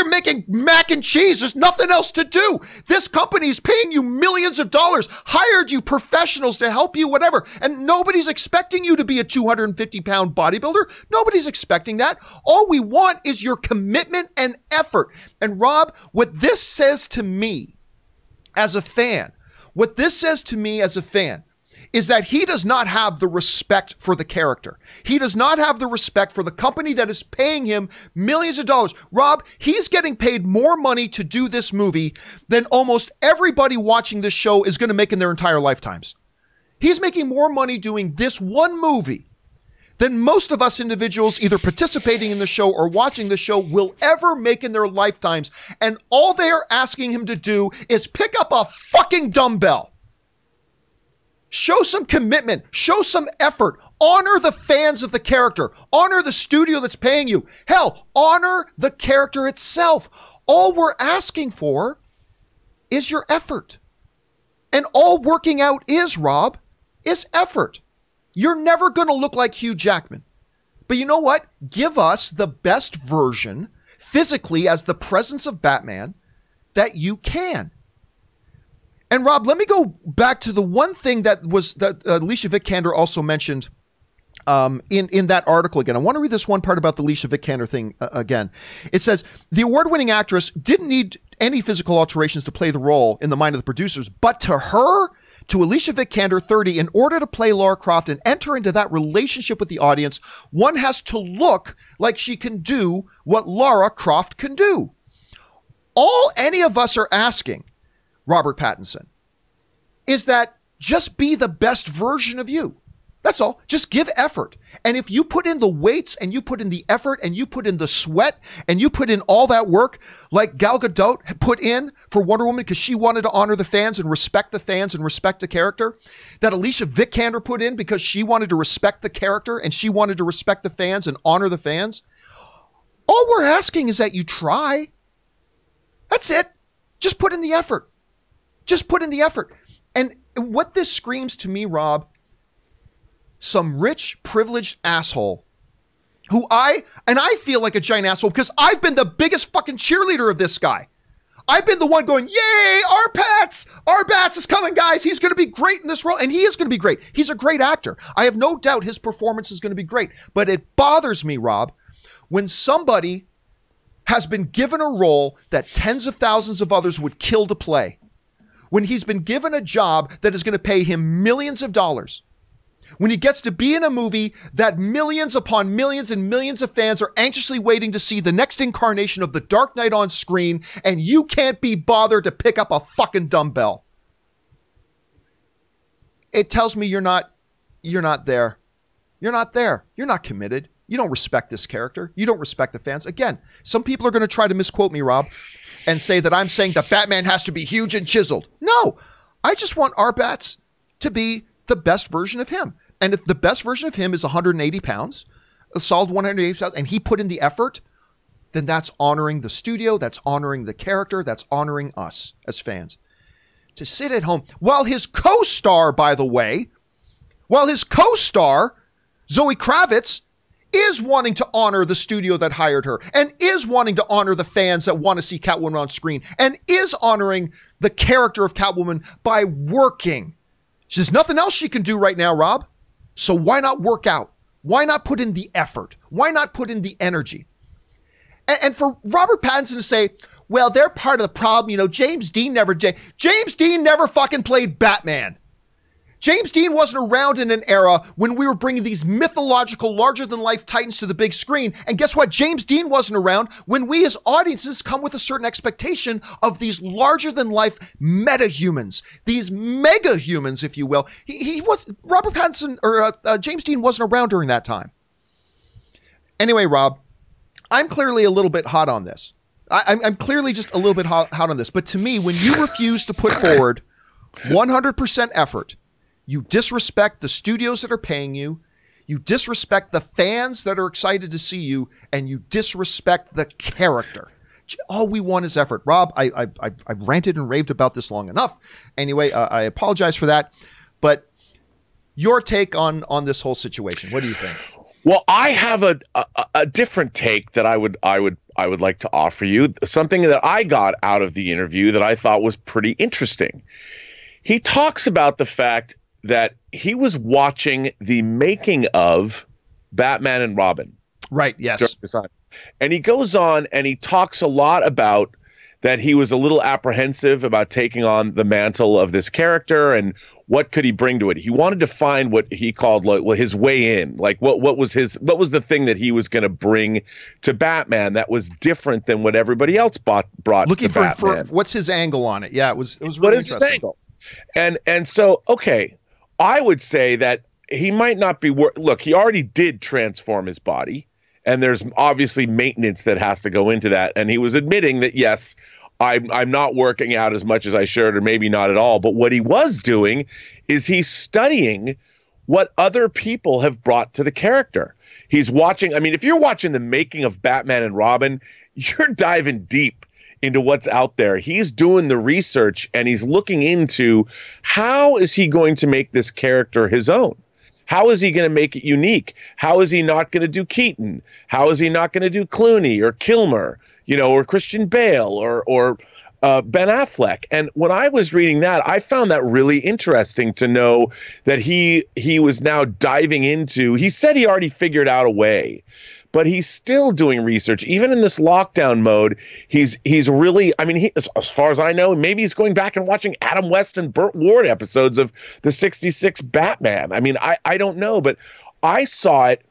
you're making mac and cheese. There's nothing else to do. This company's paying you millions of dollars, hired you professionals to help you, whatever. And nobody's expecting you to be a 250 pound bodybuilder. Nobody's expecting that. All we want is your commitment and effort. And Rob, what this says to me as a fan, what this says to me as a fan is that he does not have the respect for the character. He does not have the respect for the company that is paying him millions of dollars. Rob, he's getting paid more money to do this movie than almost everybody watching this show is going to make in their entire lifetimes. He's making more money doing this one movie than most of us individuals either participating in the show or watching the show will ever make in their lifetimes. And all they are asking him to do is pick up a fucking dumbbell. Show some commitment, show some effort, honor the fans of the character, honor the studio that's paying you. Hell, honor the character itself. All we're asking for is your effort. And all working out is, Rob, is effort. You're never going to look like Hugh Jackman. But you know what? Give us the best version physically as the presence of Batman that you can. And Rob, let me go back to the one thing that was that uh, Alicia Vikander also mentioned um, in in that article again. I want to read this one part about the Alicia Vikander thing uh, again. It says the award-winning actress didn't need any physical alterations to play the role in the mind of the producers, but to her, to Alicia Vikander, 30, in order to play Lara Croft and enter into that relationship with the audience, one has to look like she can do what Lara Croft can do. All any of us are asking Robert Pattinson, is that just be the best version of you. That's all. Just give effort. And if you put in the weights and you put in the effort and you put in the sweat and you put in all that work, like Gal Gadot put in for Wonder Woman because she wanted to honor the fans and respect the fans and respect the character, that Alicia Vikander put in because she wanted to respect the character and she wanted to respect the fans and honor the fans. All we're asking is that you try. That's it. Just put in the effort. Just put in the effort. And what this screams to me, Rob, some rich, privileged asshole who I, and I feel like a giant asshole because I've been the biggest fucking cheerleader of this guy. I've been the one going, yay, our Pats, our Bats is coming, guys. He's going to be great in this role. And he is going to be great. He's a great actor. I have no doubt his performance is going to be great. But it bothers me, Rob, when somebody has been given a role that tens of thousands of others would kill to play, when he's been given a job that is going to pay him millions of dollars, when he gets to be in a movie that millions upon millions and millions of fans are anxiously waiting to see the next incarnation of the Dark Knight on screen, and you can't be bothered to pick up a fucking dumbbell. It tells me you're not you're not there. You're not there. You're not committed. You don't respect this character. You don't respect the fans. Again, some people are going to try to misquote me, Rob, and say that I'm saying that Batman has to be huge and chiseled. No, I just want our bats to be the best version of him. And if the best version of him is 180 pounds, a solid 180 pounds, and he put in the effort, then that's honoring the studio, that's honoring the character, that's honoring us as fans. To sit at home while his co star, by the way, while his co star, Zoe Kravitz, is wanting to honor the studio that hired her and is wanting to honor the fans that want to see Catwoman on screen and is honoring the character of Catwoman by working. There's nothing else she can do right now, Rob. So why not work out? Why not put in the effort? Why not put in the energy? And, and for Robert Pattinson to say, well, they're part of the problem. You know, James Dean never, James Dean never fucking played Batman. James Dean wasn't around in an era when we were bringing these mythological, larger than life titans to the big screen. And guess what? James Dean wasn't around when we as audiences come with a certain expectation of these larger than life meta humans, these mega humans, if you will. He, he was, Robert Pattinson or uh, uh, James Dean wasn't around during that time. Anyway, Rob, I'm clearly a little bit hot on this. I, am clearly just a little bit hot, hot on this. But to me, when you refuse to put forward 100% effort, you disrespect the studios that are paying you. You disrespect the fans that are excited to see you, and you disrespect the character. All we want is effort. Rob, I I, I, I ranted and raved about this long enough. Anyway, uh, I apologize for that. But your take on on this whole situation? What do you think? Well, I have a, a, a different take that I would I would I would like to offer you. Something that I got out of the interview that I thought was pretty interesting. He talks about the fact that he was watching the making of Batman and Robin. Right, yes. And he goes on and he talks a lot about that he was a little apprehensive about taking on the mantle of this character and what could he bring to it. He wanted to find what he called like well, his way in. Like what what was his what was the thing that he was going to bring to Batman that was different than what everybody else bought, brought Looking to for, Batman. For, what's his angle on it? Yeah, it was it was really what is his angle? And and so okay, I would say that he might not be wor- look, he already did transform his body and there's obviously maintenance that has to go into that and he was admitting that yes, I'm I'm not working out as much as I should or maybe not at all, but what he was doing is he's studying what other people have brought to the character. He's watching, I mean, if you're watching the making of Batman and Robin, you're diving deep into what's out there. He's doing the research and he's looking into how is he going to make this character his own? How is he going to make it unique? How is he not going to do Keaton? How is he not going to do Clooney or Kilmer, you know, or Christian Bale or or uh, Ben Affleck? And when I was reading that, I found that really interesting to know that he he was now diving into. He said he already figured out a way but he's still doing research. Even in this lockdown mode he's he's really i mean he, as, as, far as i know maybe he's going back and watching adam west and burt ward episodes of the 66 batman. I mean i i don't know but i saw it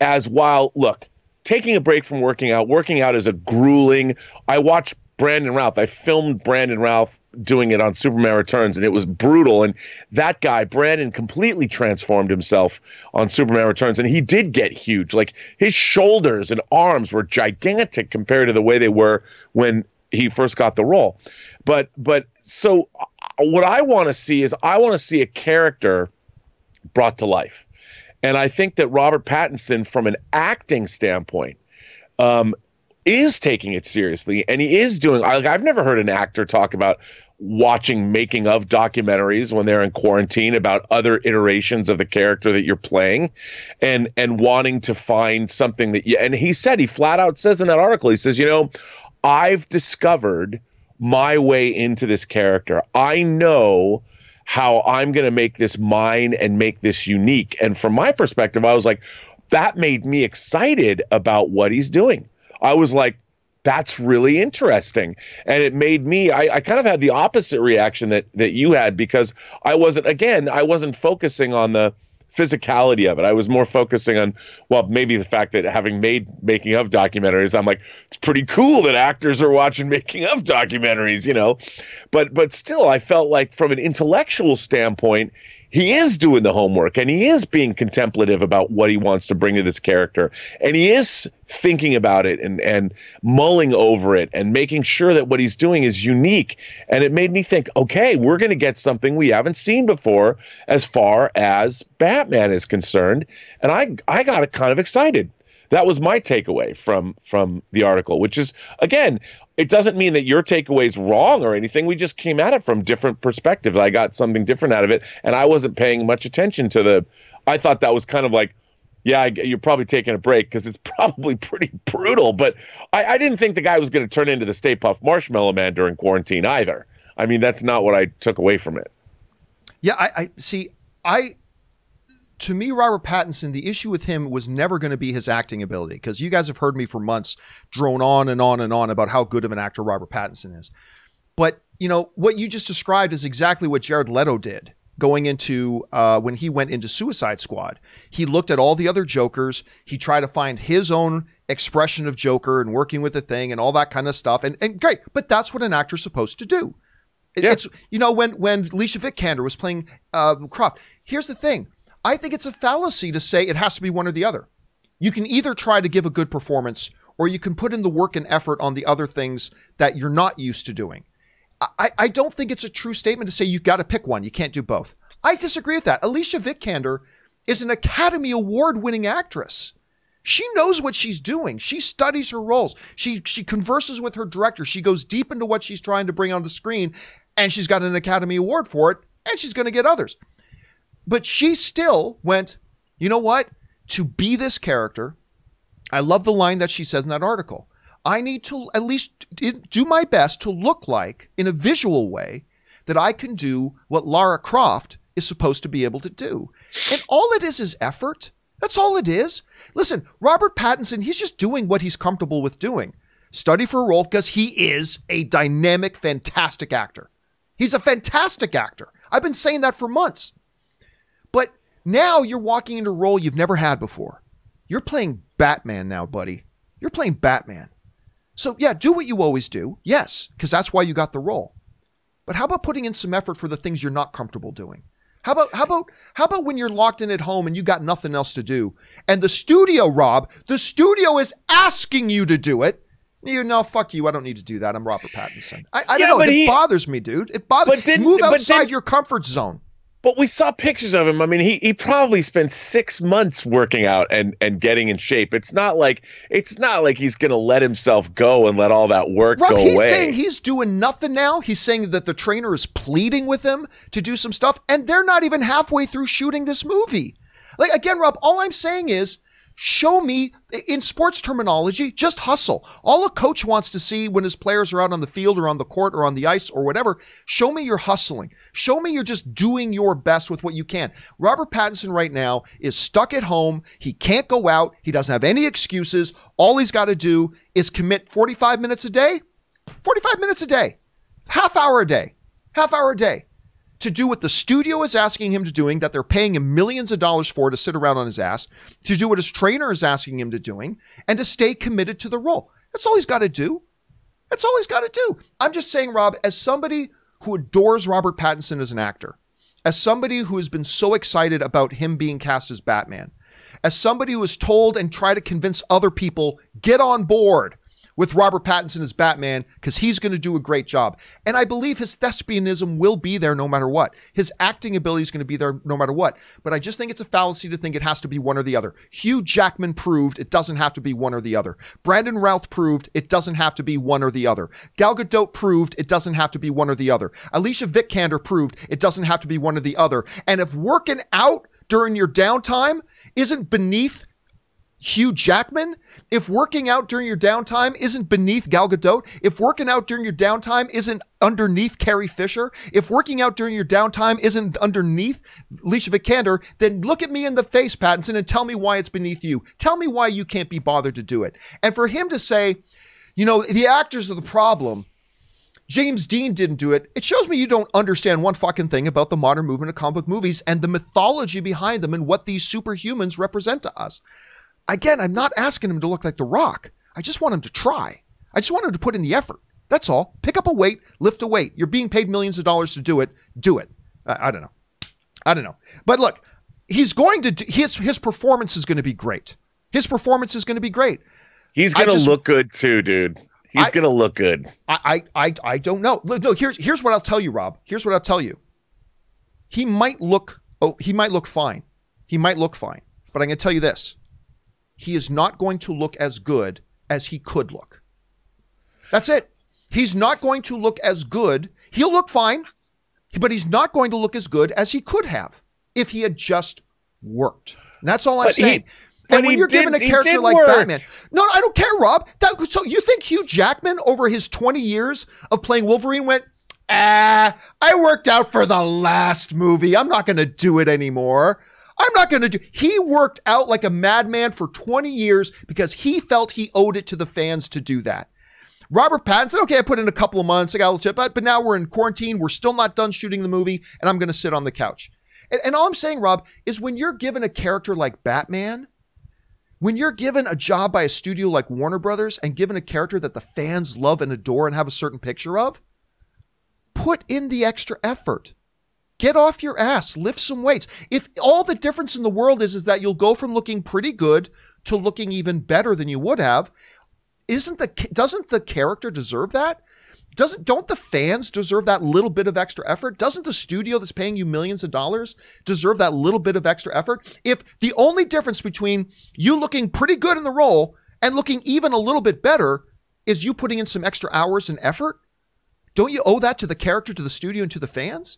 as while look taking a break from working out working out is a grueling i watch Brandon Routh. I filmed Brandon Routh doing it on Superman Returns, and it was brutal. And that guy, Brandon, completely transformed himself on Superman Returns, and he did get huge. Like his shoulders and arms were gigantic compared to the way they were when he first got the role. But but so what I want to see is I want to see a character brought to life. And I think that Robert Pattinson, from an acting standpoint, um, is taking it seriously and he is doing like I've never heard an actor talk about watching making of documentaries when they're in quarantine about other iterations of the character that you're playing and and wanting to find something that you and he said he flat out says in that article he says you know I've discovered my way into this character I know how I'm going to make this mine and make this unique and from my perspective I was like that made me excited about what he's doing. I was like, that's really interesting. And it made me, I, I, kind of had the opposite reaction that that you had because I wasn't, again, I wasn't focusing on the physicality of it. I was more focusing on, well, maybe the fact that having made making of documentaries, I'm like, it's pretty cool that actors are watching making of documentaries, you know. But but still, I felt like from an intellectual standpoint, he is doing the homework and he is being contemplative about what he wants to bring to this character and he is thinking about it and and mulling over it and making sure that what he's doing is unique. And it made me think okay we're going to get something we haven't seen before as far as batman is concerned. And i i got kind of excited that was my takeaway from from the article which is again it doesn't mean that your takeaway is wrong or anything. We just came at it from different perspectives. I got something different out of it, and I wasn't paying much attention to the. I thought that was kind of like, yeah, I, you're probably taking a break because it's probably pretty brutal. But I, I didn't think the guy was going to turn into the Stay Puft Marshmallow Man during quarantine either. I mean, that's not what I took away from it. Yeah, I, I see. I to me, Robert Pattinson, the issue with him was never going to be his acting ability because you guys have heard me for months drone on and on and on about how good of an actor Robert Pattinson is. But, you know, what you just described is exactly what Jared Leto did going into uh, when he went into Suicide Squad. He looked at all the other Jokers. He tried to find his own expression of Joker and working with the thing and all that kind of stuff. And, and great, but that's what an actor's supposed to do. Yeah. It's you know when when Alicia Vikander was playing uh, Croft. Here's the thing: I think it's a fallacy to say it has to be one or the other. You can either try to give a good performance or you can put in the work and effort on the other things that you're not used to doing. I, I don't think it's a true statement to say you've got to pick one. You can't do both. I disagree with that. Alicia Vikander is an Academy Award winning actress. She knows what she's doing. She studies her roles. She she converses with her director. She goes deep into what she's trying to bring on the screen, and she's got an Academy Award for it, and she's going to get others. But she still went, you know what? To be this character, I love the line that she says in that article. I need to at least do my best to look like, in a visual way, that I can do what Lara Croft is supposed to be able to do. And all it is is effort. That's all it is. Listen, Robert Pattinson, he's just doing what he's comfortable with doing. Study for a role because he is a dynamic, fantastic actor. He's a fantastic actor. I've been saying that for months. But now you're walking into a role you've never had before. You're playing Batman now, buddy. You're playing Batman. So, yeah, do what you always do. Yes, because that's why you got the role. But how about putting in some effort for the things you're not comfortable doing? How about how about how about when you're locked in at home and you got nothing else to do? And the studio, Rob, the studio is asking you to do it. You know, fuck you. I don't need to do that. I'm Robert Pattinson. I, I yeah, don't know. It he, bothers me, dude. It bothers. me. Move outside your comfort zone. But we saw pictures of him. I mean, he he probably spent six months working out and and getting in shape. It's not like it's not like he's gonna let himself go and let all that work Rob, go he's away. saying he's doing nothing now. He's saying that the trainer is pleading with him to do some stuff, and they're not even halfway through shooting this movie. Like again, Rob, all I'm saying is Show me, in sports terminology, just hustle. All a coach wants to see when his players are out on the field or on the court or on the ice or whatever, show me you're hustling. Show me you're just doing your best with what you can. Robert Pattinson right now is stuck at home. He can't go out. He doesn't have any excuses. All he's got to do is commit 45 minutes a day. 45 minutes a day. Half hour a day. Half hour a day to do what the studio is asking him to doing that they're paying him millions of dollars for to sit around on his ass, to do what his trainer is asking him to doing, and to stay committed to the role. That's all he's got to do. That's all he's got to do. I'm just saying, Rob, as somebody who adores Robert Pattinson as an actor, as somebody who has been so excited about him being cast as Batman, as somebody who has told and tried to convince other people, get on board with Robert Pattinson as Batman because he's going to do a great job. And I believe his thespianism will be there no matter what. His acting ability is going to be there no matter what. But I just think it's a fallacy to think it has to be one or the other. Hugh Jackman proved it doesn't have to be one or the other. Brandon Routh proved it doesn't have to be one or the other. Gal Gadot proved it doesn't have to be one or the other. Alicia Vikander proved it doesn't have to be one or the other. And if working out during your downtime isn't beneath Hugh Jackman, if working out during your downtime isn't beneath Gal Gadot, if working out during your downtime isn't underneath Carrie Fisher, if working out during your downtime isn't underneath Alicia Vikander, then look at me in the face, Pattinson, and tell me why it's beneath you. Tell me why you can't be bothered to do it. And for him to say, you know, the actors are the problem. James Dean didn't do it. It shows me you don't understand one fucking thing about the modern movement of comic book movies and the mythology behind them and what these superhumans represent to us. Again, I'm not asking him to look like The Rock. I just want him to try. I just want him to put in the effort. That's all. Pick up a weight, lift a weight. You're being paid millions of dollars to do it. Do it. I, I don't know. I don't know. But look, he's going to do, his his performance is going to be great. His performance is going to be great. He's going to look good too, dude. He's going to look good. I, I I I don't know. Look, here's here's what I'll tell you, Rob. Here's what I'll tell you. He might look oh, he might look fine. He might look fine. But I'm going to tell you this he is not going to look as good as he could look. That's it. He's not going to look as good. He'll look fine, but he's not going to look as good as he could have if he had just worked. And that's all I'm But saying. but and when you're did- given a character like work. Batman, no, no, I don't care, Rob. That, so you think Hugh Jackman, over his 20 years of playing Wolverine, went, ah, I worked out for the last movie. I'm not going to do it anymore. I'm not going to do. He worked out like a madman for 20 years because he felt he owed it to the fans to do that. Robert Pattinson, okay, I put in a couple of months, I got a little chip, but, but now we're in quarantine. We're still not done shooting the movie, and I'm going to sit on the couch. And, and all I'm saying, Rob, is when you're given a character like Batman, when you're given a job by a studio like Warner Brothers and given a character that the fans love and adore and have a certain picture of, put in the extra effort. Get off your ass, lift some weights. If all the difference in the world is is that you'll go from looking pretty good to looking even better than you would have, isn't the doesn't the character deserve that? Doesn't don't the fans deserve that little bit of extra effort? Doesn't the studio that's paying you millions of dollars deserve that little bit of extra effort? If the only difference between you looking pretty good in the role and looking even a little bit better is you putting in some extra hours and effort, don't you owe that to the character, to the studio, and to the fans?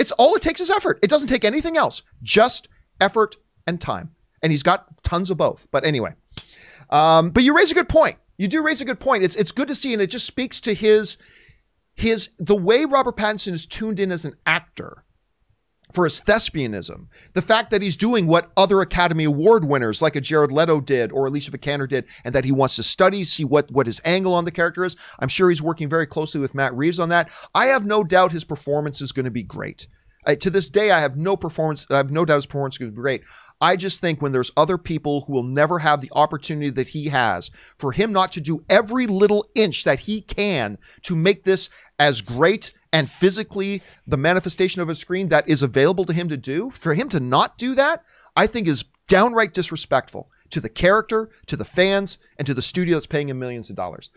It's all it takes is effort. It doesn't take anything else, just effort and time. And he's got tons of both. But anyway, um, but you raise a good point. You do raise a good point. It's it's good to see, and it just speaks to his his the way Robert Pattinson is tuned in as an actor for his thespianism. The fact that he's doing what other Academy Award winners like a Jared Leto did or Alicia Vikander did, and that he wants to study, see what what his angle on the character is. I'm sure he's working very closely with Matt Reeves on that. I have no doubt his performance is going to be great. I, to this day, I have no performance. I have no doubt his performance is going to be great. I just think when there's other people who will never have the opportunity that he has, for him not to do every little inch that he can to make this as great and physically the manifestation of a screen that is available to him to do, for him to not do that, I think is downright disrespectful to the character, to the fans, and to the studio that's paying him millions of dollars.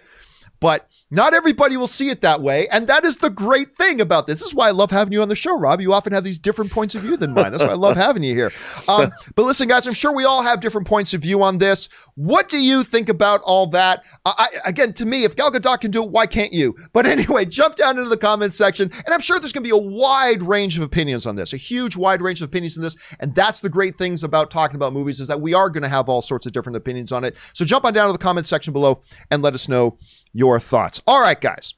But not everybody will see it that way. And that is the great thing about this. This is why I love having you on the show, Rob. You often have these different points of view than mine. That's why I love having you here. Um, but listen, guys, I'm sure we all have different points of view on this. What do you think about all that? I, I, again, to me, if Gal Gadot can do it, why can't you? But anyway, jump down into the comments section. And I'm sure there's going to be a wide range of opinions on this, a huge wide range of opinions on this. And that's the great things about talking about movies is that we are going to have all sorts of different opinions on it. So jump on down to the comments section below and let us know your thoughts. All right, guys.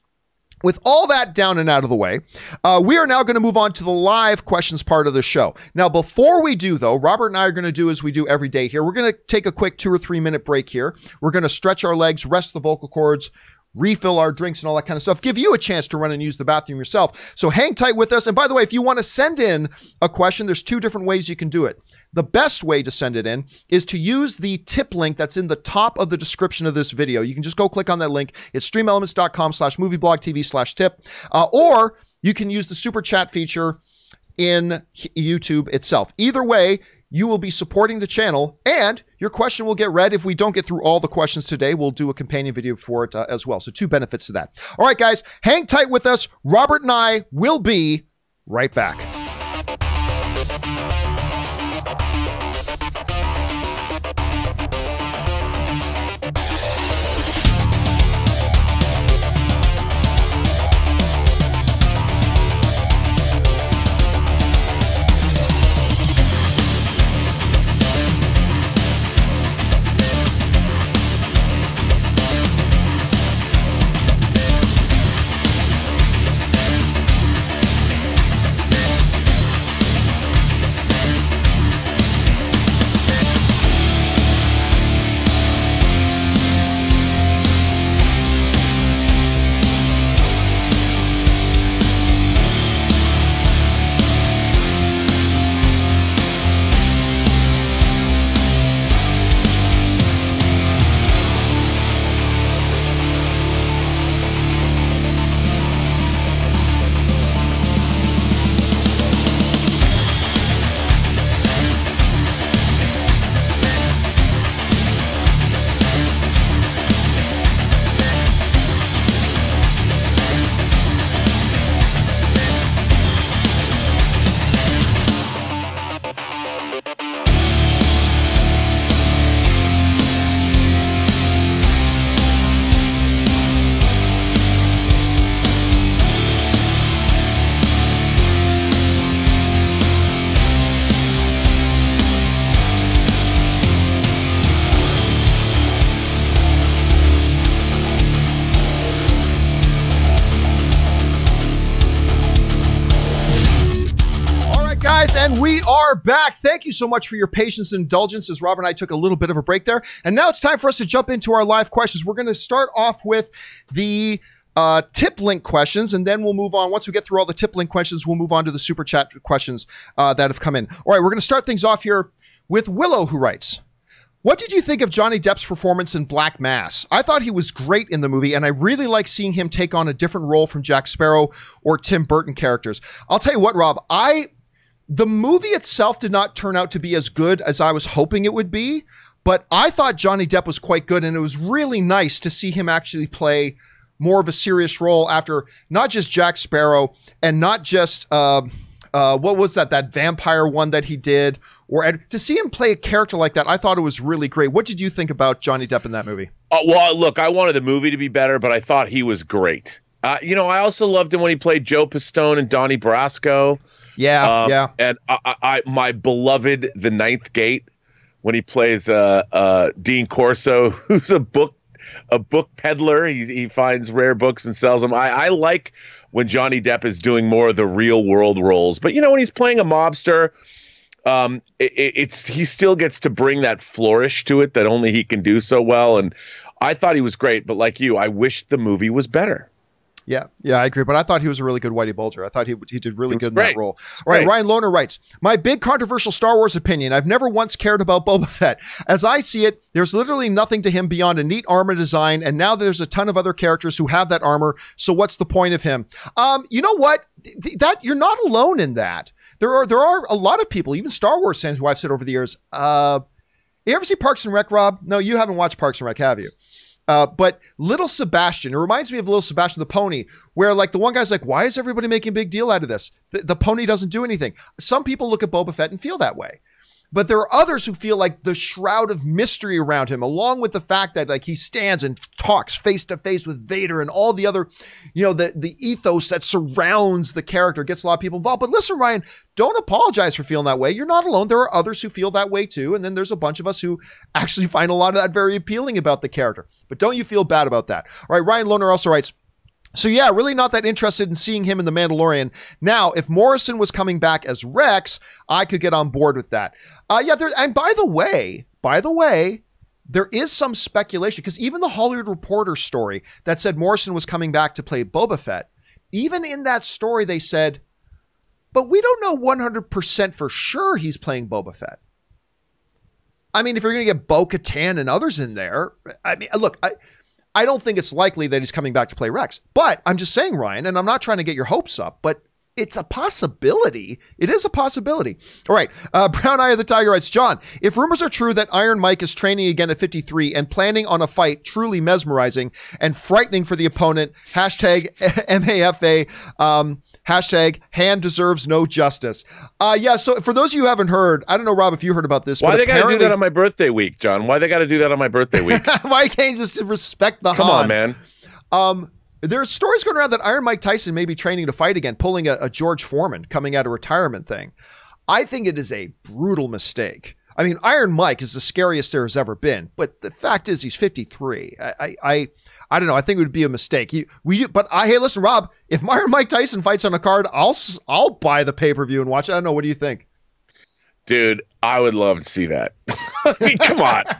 With all that down and out of the way, uh, we are now going to move on to the live questions part of the show. Now, before we do, though, Robert and I are going to do as we do every day here. We're going to take a quick two or three minute break here. We're going to stretch our legs, rest the vocal cords, refill our drinks and all that kind of stuff. Give you a chance to run and use the bathroom yourself. So hang tight with us. And by the way, if you want to send in a question, there's two different ways you can do it. The best way to send it in is to use the tip link that's in the top of the description of this video. You can just go click on that link. It's streamelements.com slash movieblogtv slash tip. Uh, or you can use the super chat feature in YouTube itself. Either way, you will be supporting the channel and your question will get read. If we don't get through all the questions today, we'll do a companion video for it uh, as well. So, two benefits to that. All right, guys, hang tight with us. Robert and I will be right back. Back. Thank you so much for your patience and indulgence as Rob and I took a little bit of a break there. And now it's time for us to jump into our live questions. We're going to start off with the uh, tip link questions, and then we'll move on. Once we get through all the tip link questions, we'll move on to the super chat questions uh, that have come in. All right, we're going to start things off here with Willow, who writes. What did you think of Johnny Depp's performance in Black Mass? I thought he was great in the movie, and I really like seeing him take on a different role from Jack Sparrow or Tim Burton characters. I'll tell you what, Rob, I the movie itself did not turn out to be as good as I was hoping it would be, but I thought Johnny Depp was quite good, and it was really nice to see him actually play more of a serious role after not just Jack Sparrow and not just uh, uh, what was that that vampire one that he did or to see him play a character like that, I thought it was really great. What did you think about Johnny Depp in that movie? Uh, well, look, I wanted the movie to be better, but I thought he was great. Uh, you know, I also loved him when he played Joe Pistone and Donnie Brasco. Yeah, um, yeah. And I, I, my beloved The Ninth Gate when he plays uh, uh, Dean Corso, who's a book a book peddler. He he finds rare books and sells them. I, I like when Johnny Depp is doing more of the real world roles, but you know when he's playing a mobster um, it, it's he still gets to bring that flourish to it that only he can do so well. And I thought he was great, but like you, I wish the movie was better. Yeah, yeah, I agree. But I thought he was a really good Whitey Bulger. I thought he he did really good in that role. All right, Ryan Lohner writes, My big controversial Star Wars opinion. I've never once cared about Boba Fett. As I see it, there's literally nothing to him beyond a neat armor design, and now there's a ton of other characters who have that armor. So what's the point of him? Um, you know what? That you're not alone in that there are there are a lot of people, even Star Wars fans, who I've said over the years. Uh, you ever see Parks and Rec, Rob? No, you haven't watched Parks and Rec, have you? Uh, but Little Sebastian, it reminds me of Little Sebastian the pony, where like the one guy's like, "Why is everybody making a big deal out of this? The, the pony doesn't do anything." Some people look at Boba Fett and feel that way. But there are others who feel like the shroud of mystery around him, along with the fact that like he stands and talks face to face with Vader and all the other, you know, the the ethos that surrounds the character gets a lot of people involved. But listen, Ryan, don't apologize for feeling that way. You're not alone. There are others who feel that way too, and then there's a bunch of us who actually find a lot of that very appealing about the character. But don't you feel bad about that? All right, Ryan Lohner also writes. So yeah, really not that interested in seeing him in The Mandalorian. Now, if Morrison was coming back as Rex, I could get on board with that. Uh, yeah, there. And by the way, by the way, there is some speculation because even the Hollywood Reporter story that said Morrison was coming back to play Boba Fett, even in that story they said, but we don't know 100% for sure he's playing Boba Fett. I mean, if you're going to get Bo Katan and others in there, I mean, look, I, I don't think it's likely that he's coming back to play Rex. But I'm just saying, Ryan, and I'm not trying to get your hopes up, but it's a possibility. It is a possibility. All right. Uh, Brown Eye of the Tiger writes John, if rumors are true that Iron Mike is training again at 53 and planning on a fight truly mesmerizing and frightening for the opponent, hashtag MAFA, um, hashtag hand deserves no justice. Uh, yeah. So for those of you who haven't heard, I don't know, Rob, if you heard about this. Why they got to do that on my birthday week, John? Why they got to do that on my birthday week? Why can't you just respect the Come Han? on, man. Um, there's stories going around that Iron Mike Tyson may be training to fight again, pulling a, a George Foreman coming out of retirement thing. I think it is a brutal mistake. I mean, Iron Mike is the scariest there has ever been, but the fact is he's 53. I, I, I don't know. I think it would be a mistake. He, we, but I, hey, listen, Rob, if Iron Mike Tyson fights on a card, I'll, I'll buy the pay per view and watch it. I don't know. What do you think? Dude, I would love to see that. I mean, come on.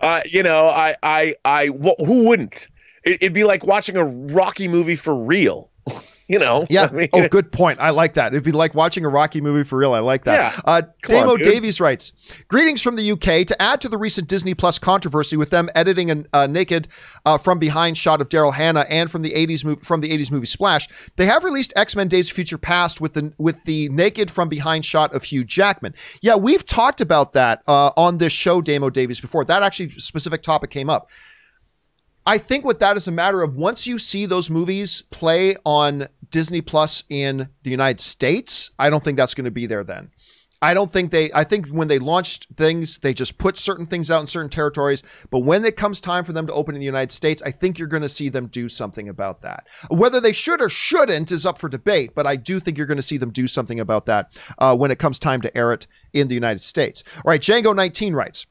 Uh, you know, I, I, I, wh- who wouldn't? It, would be like watching a Rocky movie for real. you know? Yeah. I mean, oh, good point. I like that. It'd be like watching a Rocky movie for real. I like that. Yeah. Uh, Damo on, Davies writes Greetings from the UK. To add to the recent Disney Plus controversy with them editing a uh, naked uh, from behind shot of Daryl Hannah and from the 80s movie, from the 80s movie Splash, they have released X Men Days of Future Past with the, with the naked from behind shot of Hugh Jackman. Yeah, we've talked about that uh, on this show, Damo Davies, before. That actually specific topic came up. I think what that is a matter of once you see those movies play on Disney Plus in the United States, I don't think that's going to be there then. I don't think they, I think when they launched things, they just put certain things out in certain territories. But when it comes time for them to open in the United States, I think you're going to see them do something about that. Whether they should or shouldn't is up for debate, but I do think you're going to see them do something about that uh, when it comes time to air it in the United States. All right, Django 19 writes,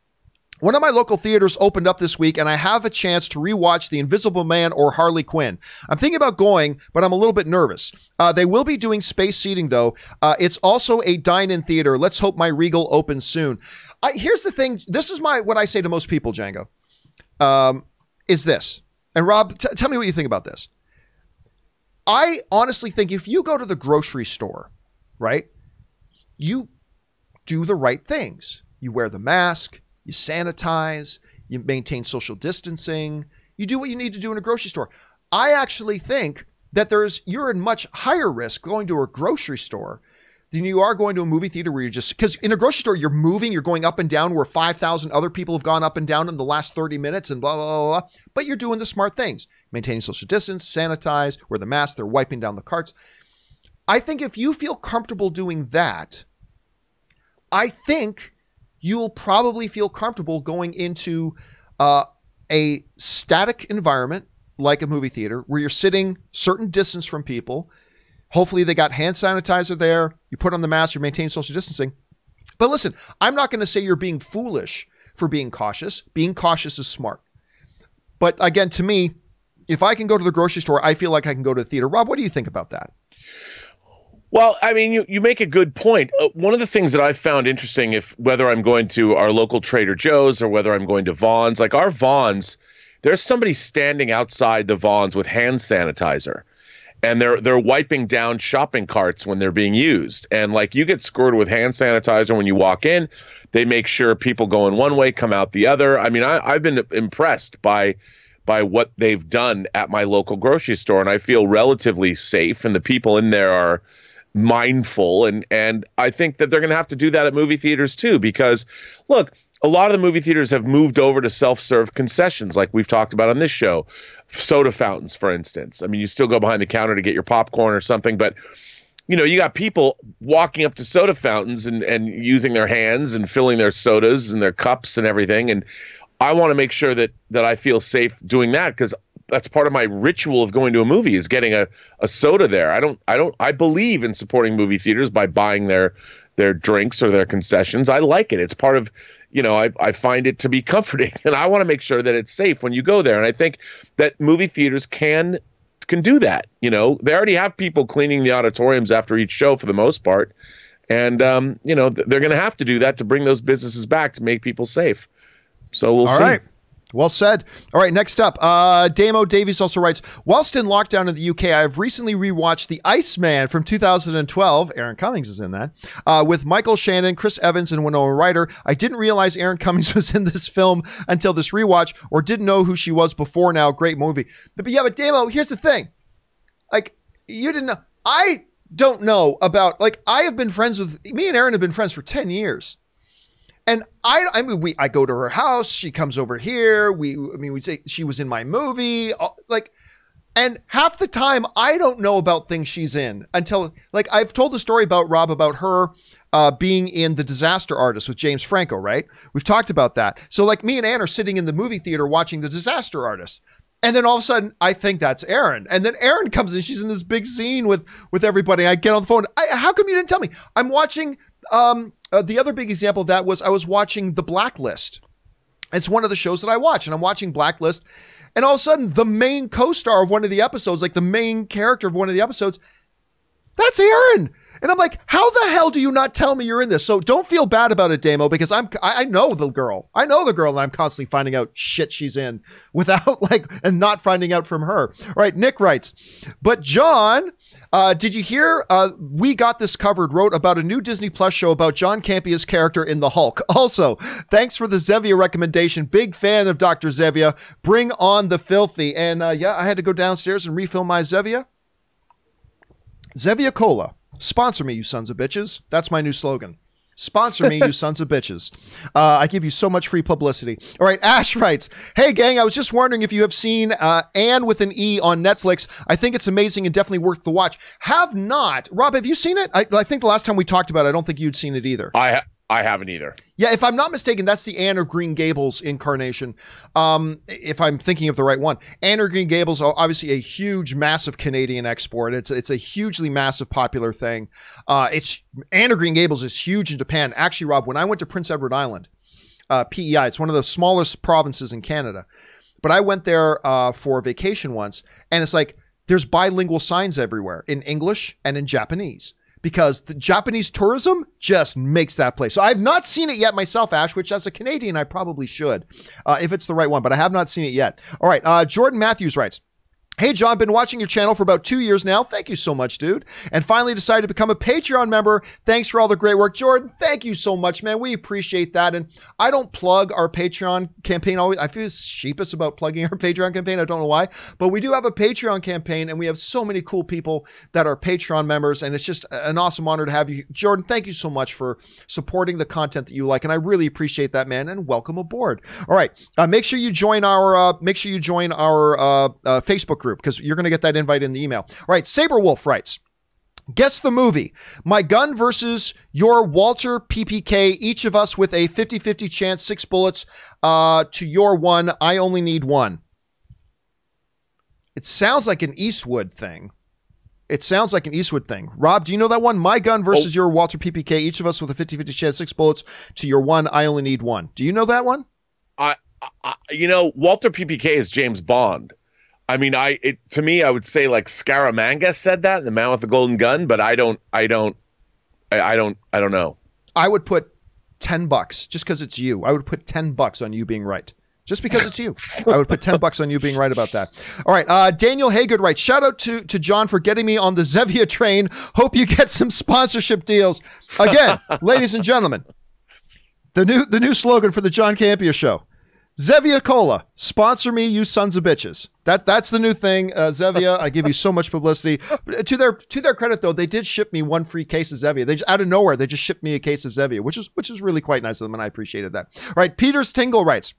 One of my local theaters opened up this week, and I have a chance to rewatch The Invisible Man or Harley Quinn. I'm thinking about going, but I'm a little bit nervous. Uh, they will be doing space seating, though. Uh, it's also a dine-in theater. Let's hope my Regal opens soon. I, here's the thing. This is my what I say to most people, Django. Um, is this? And Rob, t- tell me what you think about this. I honestly think if you go to the grocery store, right, you do the right things. You wear the mask you sanitize, you maintain social distancing, you do what you need to do in a grocery store. I actually think that there's you're in much higher risk going to a grocery store than you are going to a movie theater where you're just because in a grocery store you're moving, you're going up and down where 5,000 other people have gone up and down in the last 30 minutes and blah, blah, blah, blah. But you're doing the smart things, maintaining social distance, sanitize, wear the mask, they're wiping down the carts. I think if you feel comfortable doing that, I think you'll probably feel comfortable going into uh, a static environment like a movie theater where you're sitting certain distance from people. Hopefully, they got hand sanitizer there. You put on the mask, you maintain social distancing. But listen, I'm not going to say you're being foolish for being cautious. Being cautious is smart. But again, to me, if I can go to the grocery store, I feel like I can go to the theater. Rob, what do you think about that? Well, I mean, you, you make a good point. Uh, one of the things that I've found interesting, if whether I'm going to our local Trader Joe's or whether I'm going to Vons, like our Vons, there's somebody standing outside the Vons with hand sanitizer, and they're they're wiping down shopping carts when they're being used. And like you get squirted with hand sanitizer when you walk in, they make sure people go in one way, come out the other. I mean, I, I've been impressed by by what they've done at my local grocery store, and I feel relatively safe. And the people in there are mindful and and I think that they're going to have to do that at movie theaters too because look a lot of the movie theaters have moved over to self-serve concessions like we've talked about on this show. Soda fountains for instance. I mean you still go behind the counter to get your popcorn or something but you know you got people walking up to soda fountains and and using their hands and filling their sodas and their cups and everything and I want to make sure that that I feel safe doing that because that's part of my ritual of going to a movie is getting a, a soda there. I don't I don't I believe in supporting movie theaters by buying their their drinks or their concessions. I like it. It's part of you know, I, I find it to be comforting and I want to make sure that it's safe when you go there. And I think that movie theaters can can do that. You know, they already have people cleaning the auditoriums after each show for the most part. And um, you know, they're gonna have to do that to bring those businesses back to make people safe. So we'll All see. Right. Well said. All right, next up, uh, Damo Davies also writes Whilst in lockdown in the UK, I have recently rewatched The Iceman from 2012. Erin Cummings is in that, uh, with Michael Shannon, Chris Evans, and Winona Ryder. I didn't realize Erin Cummings was in this film until this rewatch, or didn't know who she was before now. Great movie. But yeah, but Damo, here's the thing. Like, you didn't know. I don't know about, like, I have been friends with, me and Erin have been friends for 10 years. And I, I mean, we, I go to her house. She comes over here. We, I mean, we say she was in my movie. Like, and half the time I don't know about things she's in until, like, I've told the story about Rob about her uh, being in The Disaster Artist with James Franco, right? We've talked about that. So, like, me and Ann are sitting in the movie theater watching The Disaster Artist. And then all of a sudden, I think that's Erin. And then Erin comes in. She's in this big scene with with everybody. I get on the phone. I, how come you didn't tell me? I'm watching um, uh, the other big example of that was I was watching The Blacklist. It's one of the shows that I watch, and I'm watching Blacklist, and all of a sudden, the main co-star of one of the episodes, like the main character of one of the episodes, that's Erin. And I'm like, how the hell do you not tell me you're in this? So don't feel bad about it, Damo, because I'm I, I know the girl. I know the girl, and I'm constantly finding out shit she's in without like and not finding out from her. All right, Nick writes, but John, uh, did you hear? Uh, we got this covered. Wrote about a new Disney Plus show about John Campea's character in the Hulk. Also, thanks for the Zevia recommendation. Big fan of Dr. Zevia. Bring on the filthy. And uh, yeah, I had to go downstairs and refill my Zevia. Zevia Cola. Sponsor me, you sons of bitches. That's my new slogan. Sponsor me, you sons of bitches. Uh, I give you so much free publicity. All right, Ash writes Hey, gang, I was just wondering if you have seen uh, Anne with an E on Netflix. I think it's amazing and definitely worth the watch. Have not. Rob, have you seen it? I, I think the last time we talked about it, I don't think you'd seen it either. I ha- I haven't either. Yeah, if I'm not mistaken, that's the Anne of Green Gables incarnation. Um, if I'm thinking of the right one, Anne of Green Gables, obviously a huge, massive Canadian export. It's it's a hugely massive, popular thing. Uh, it's Anne of Green Gables is huge in Japan. Actually, Rob, when I went to Prince Edward Island, uh, PEI. It's one of the smallest provinces in Canada. But I went there uh, for vacation once, and it's like there's bilingual signs everywhere in English and in Japanese because the Japanese tourism just makes that place. So I've not seen it yet myself, Ash, which as a Canadian, I probably should uh, if it's the right one, but I have not seen it yet. All right. Uh, Jordan Matthews writes, Hey, John, been watching your channel for about two years now. Thank you so much, dude. And finally decided to become a Patreon member. Thanks for all the great work. Jordan, thank you so much, man. We appreciate that. And I don't plug our Patreon campaign always. I feel sheepish about plugging our Patreon campaign. I don't know why, but we do have a Patreon campaign and we have so many cool people that are Patreon members. And it's just an awesome honor to have you. Jordan, thank you so much for supporting the content that you like. And I really appreciate that, man. And welcome aboard. All right. Uh, make sure you join our, uh, make sure you join our uh, uh Facebook group group because you're going to get that invite in the email. All right, Saberwolf writes. Guess the movie. My gun versus your Walther PPK, each of us with a 50 50 chance, six bullets uh, to your one. I only need one. It sounds like an Eastwood thing. It sounds like an Eastwood thing. Rob, do you know that one? My gun versus oh. your Walther PPK, each of us with a 50 50 chance, six bullets to your one. I only need one. Do you know that one? I, I you know, Walther PPK is James Bond. I mean, I it to me, I would say like Scaramanga said that, the man with the golden gun, but I don't, I don't, I, I don't, I don't know. I would put ten bucks just because it's you. I would put ten bucks on you being right. Just because it's you, I would put ten bucks on you being right about that. All right, uh, Daniel Haygood writes: Shout out to to John for getting me on the Zevia train. Hope you get some sponsorship deals. Again, ladies and gentlemen, the new the new slogan for the John Campea Show: Zevia Cola, sponsor me, you sons of bitches. That that's the new thing, uh, Zevia. I give you so much publicity. To their to their credit, though, they did ship me one free case of Zevia. They just, out of nowhere they just shipped me a case of Zevia, which is which is really quite nice of them, and I appreciated that. All right, Peters Tingle writes.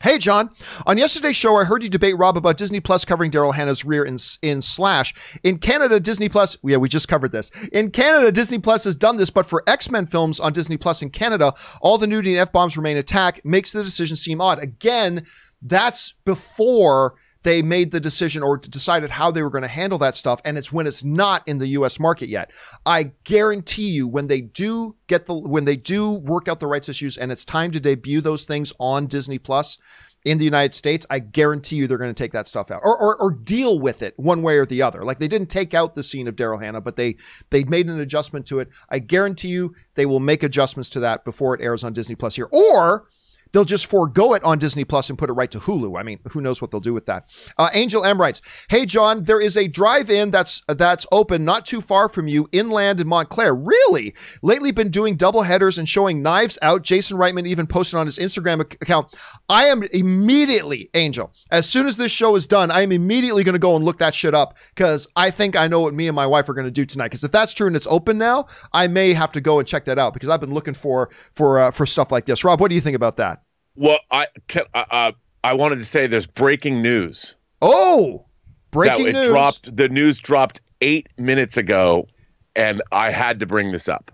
Hey, John. On yesterday's show, I heard you debate Rob about Disney Plus covering Daryl Hannah's rear in, in Splash. In Canada, Disney Plus, yeah, we just covered this. In Canada, Disney Plus has done this, but for X Men films on Disney Plus in Canada, all the nudity and F bombs remain attack, makes the decision seem odd. Again, that's before they made the decision or decided how they were going to handle that stuff. And it's when it's not in the US market yet. I guarantee you when they do get the, when they do work out the rights issues and it's time to debut those things on Disney Plus, in the United States, I guarantee you they're going to take that stuff out or, or, or, deal with it one way or the other. Like they didn't take out the scene of Daryl Hannah, but they they made an adjustment to it. I guarantee you they will make adjustments to that before it airs on Disney Plus here. Or they'll just forego it on Disney Plus and put it right to Hulu. I mean, who knows what they'll do with that? Uh, Angel M writes, "Hey John, there is a drive-in that's that's open not too far from you, inland in Montclair. Really? Lately, been doing double headers and showing Knives Out. Jason Reitman even posted on his Instagram account. I am immediately, Angel, as soon as this show is done, I am immediately going to go and look that shit up because I think I know what me and my wife are going to do tonight. Because if that's true and it's open now, I may have to go and check that out because I've been looking for for uh, for stuff like this. Rob, what do you think about that?" Well, I uh, uh, I wanted to say there's breaking news. Oh, breaking that, it news! Dropped the news dropped eight minutes ago, and I had to bring this up.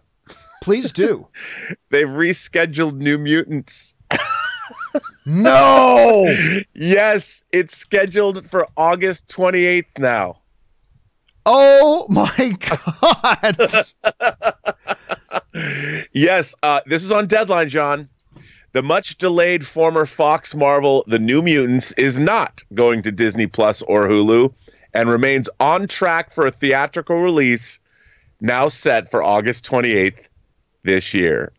Please do. They've rescheduled New Mutants. no. yes, it's scheduled for August 28th now. Oh my god. yes, uh, this is on deadline, John. The much delayed former Fox Marvel The New Mutants is not going to Disney Plus or Hulu and remains on track for a theatrical release now set for August 28th this year.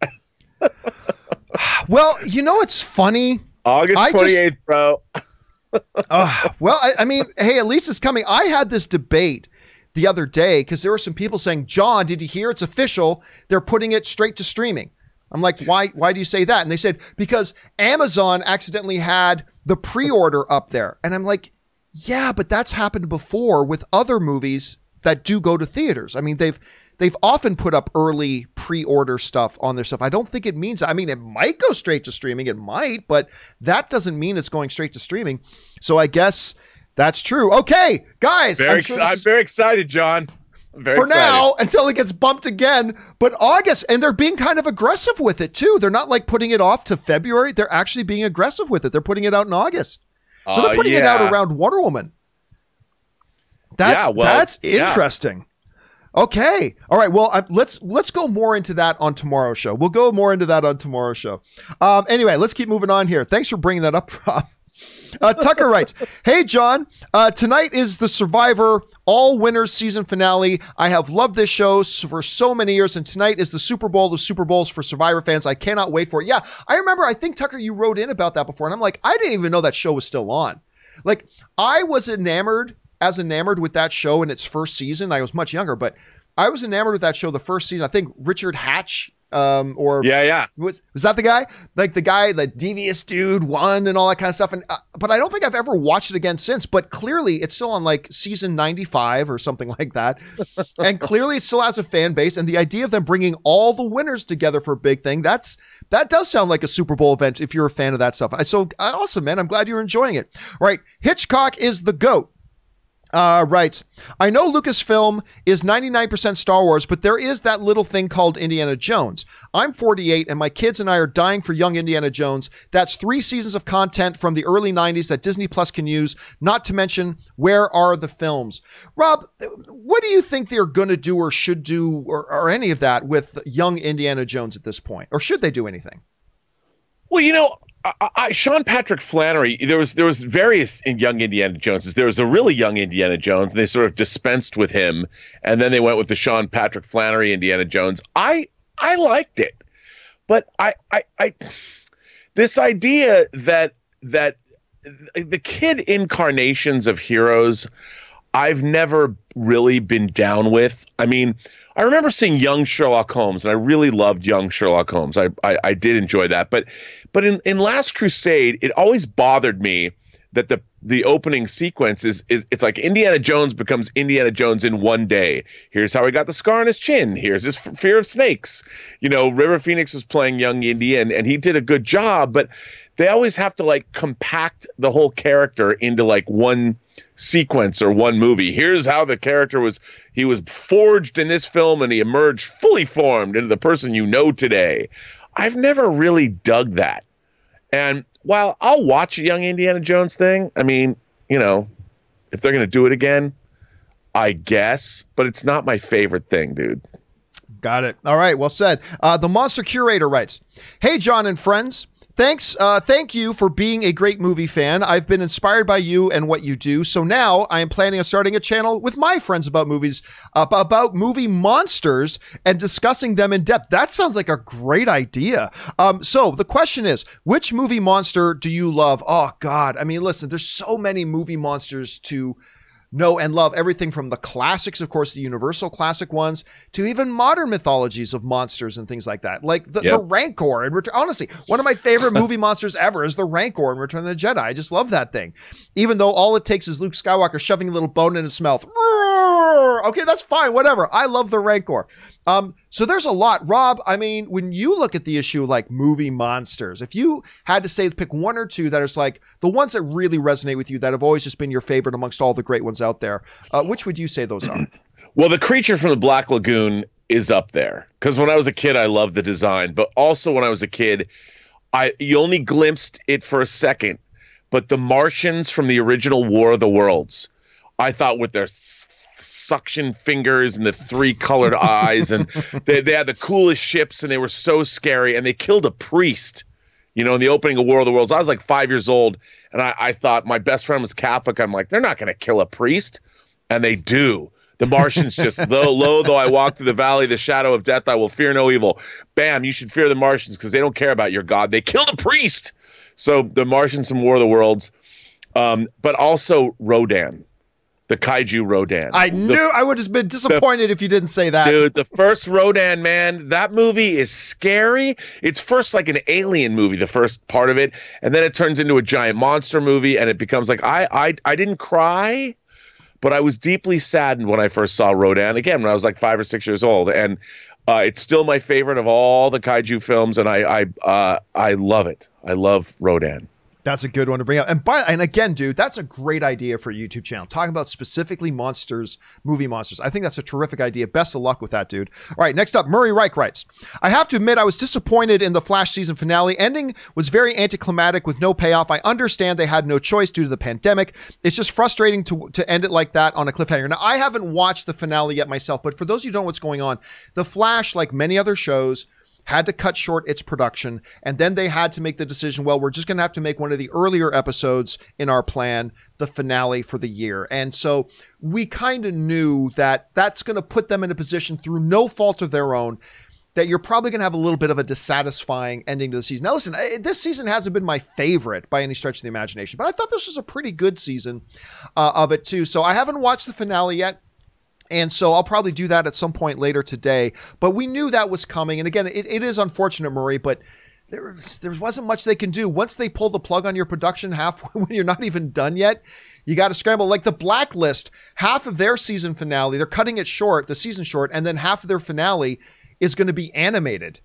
well, you know it's funny. August 28th, just, bro. uh, well, I, I mean, hey, at least it's coming. I had this debate the other day because there were some people saying, John, did you hear? It's official. They're putting it straight to streaming. I'm like, why? Why do you say that? And they said because Amazon accidentally had the pre-order up there, and I'm like, yeah, but that's happened before with other movies that do go to theaters. I mean, they've they've often put up early pre-order stuff on their stuff. I don't think it means. I mean, it might go straight to streaming. It might, but that doesn't mean it's going straight to streaming. So I guess that's true. Okay, guys, very I'm, sure ex- I'm very excited, John. Very for excited. now until it gets bumped again. But August, and they're being kind of aggressive with it too. They're not like putting it off to February. They're actually being aggressive with it. They're putting it out in August. So they're uh, putting uh, yeah. it out around Wonder Woman. That's yeah, well, that's interesting. Okay. All right. Well, I, let's let's go more into that on tomorrow's show. We'll go more into that on tomorrow's show. Um, anyway, let's keep moving on here. Thanks for bringing that up, Rob. Uh, Tucker writes, "Hey John, uh, tonight is the Survivor All Winners season finale. I have loved this show for so many years, and tonight is the Super Bowl of Super Bowls for Survivor fans. I cannot wait for it. Yeah, I remember. I think Tucker, you wrote in about that before, and I'm like, I didn't even know that show was still on. Like, I was enamored as enamored with that show in its first season. I was much younger, but I was enamored with that show the first season. I think Richard Hatch um, or yeah, yeah, was was that the guy? Like the guy, the devious dude, won and all that kind of stuff. And uh, but I don't think I've ever watched it again since. But clearly, it's still on like season ninety five or something like that. and clearly, it still has a fan base. And the idea of them bringing all the winners together for a big thing that's that does sound like a Super Bowl event if you're a fan of that stuff. I, so awesome, man! I'm glad you're enjoying it. All right, Hitchcock is the goat. Uh, right. I know Lucasfilm is 99% Star Wars, but there is that little thing called Indiana Jones. I'm 48, and my kids and I are dying for young Indiana Jones. That's three seasons of content from the early 90s that Disney Plus can use, not to mention where are the films. Rob, what do you think they're going to do or should do or, or any of that with young Indiana Jones at this point? Or should they do anything? Well, you know, I, I, Sean Patrick Flanery, there was there was various young Indiana Joneses. There was a really young Indiana Jones, and they sort of dispensed with him, and then they went with the Sean Patrick Flanery Indiana Jones. I I liked it, but I I, I this idea that that the kid incarnations of heroes, I've never really been down with. I mean, I remember seeing young Sherlock Holmes, and I really loved young Sherlock Holmes. I, I, I did enjoy that, but but in, in Last Crusade, it always bothered me that the the opening sequence is, is it's like Indiana Jones becomes Indiana Jones in one day. Here's how he got the scar on his chin. Here's his f- fear of snakes. You know, River Phoenix was playing young Indy, and, and he did a good job, but they always have to like compact the whole character into like one sequence or one movie. Here's how the character was he was forged in this film and he emerged fully formed into the person you know today. I've never really dug that. And while I'll watch a young Indiana Jones thing, I mean, you know, if they're going to do it again, I guess, but it's not my favorite thing, dude. Got it. All right. Well said. Uh, the Monster Curator writes Hey, John and friends. Thanks, uh, thank you for being a great movie fan. I've been inspired by you and what you do. So now I am planning on starting a channel with my friends about movies, uh, about movie monsters and discussing them in depth. That sounds like a great idea. Um, so the question is, which movie monster do you love? Oh God, I mean, listen, there's so many movie monsters to know and love everything from the classics, of course, the universal classic ones, to even modern mythologies of monsters and things like that, like the, yep. the Rancor. And honestly, one of my favorite movie monsters ever is the Rancor in Return of the Jedi. I just love that thing, even though all it takes is Luke Skywalker shoving a little bone in his mouth. Okay, that's fine, whatever. I love the Rancor. Um, so there's a lot. Rob, I mean, when you look at the issue like movie monsters, if you had to say pick one or two that is like the ones that really resonate with you that have always just been your favorite amongst all the great ones out there, uh, which would you say those are? Well, the creature from the Black Lagoon is up there because when I was a kid, I loved the design, but also when I was a kid, I you only glimpsed it for a second, but the Martians from the original War of the Worlds, I thought with their suction fingers and the three colored eyes and they, they had the coolest ships and they were so scary and they killed a priest you know in the opening of war of the worlds. I was like five years old and i, I thought my best friend was catholic. I'm like they're not going to kill a priest. And they do. The martians just though low though i walk through the valley the shadow of death i will fear no evil. Bam you should fear the martians because they don't care about your god. They killed a priest so the martians from war of the worlds um, but also rodan the kaiju Rodan. I the, knew I would have been disappointed the, if you didn't say that. Dude, the first Rodan, man, that movie is scary. It's first like an alien movie, the first part of it, and then it turns into a giant monster movie, and it becomes like I I I didn't cry, but I was deeply saddened when I first saw Rodan again when I was like five or six years old, and uh, it's still my favorite of all the kaiju films, and I I uh, I love it. I love Rodan. That's a good one to bring up. And by and again, dude, that's a great idea for a YouTube channel. Talking about specifically monsters, movie monsters. I think that's a terrific idea. Best of luck with that, dude. All right, next up, Murray Reich writes, I have to admit I was disappointed in the Flash season finale. Ending was very anticlimactic with no payoff. I understand they had no choice due to the pandemic. It's just frustrating to to end it like that on a cliffhanger. Now, I haven't watched the finale yet myself, but for those of you who don't know what's going on, the Flash, like many other shows, had to cut short its production, and then they had to make the decision well, we're just going to have to make one of the earlier episodes in our plan the finale for the year. And so we kind of knew that that's going to put them in a position through no fault of their own that you're probably going to have a little bit of a dissatisfying ending to the season. Now, listen, this season hasn't been my favorite by any stretch of the imagination, but I thought this was a pretty good season uh, of it too. So I haven't watched the finale yet. And so I'll probably do that at some point later today. But we knew that was coming. And again, it, it is unfortunate, Murray, but there, was, there wasn't much they can do. Once they pull the plug on your production halfway when you're not even done yet, you got to scramble. Like the Blacklist, half of their season finale, they're cutting it short, the season short, and then half of their finale is going to be animated.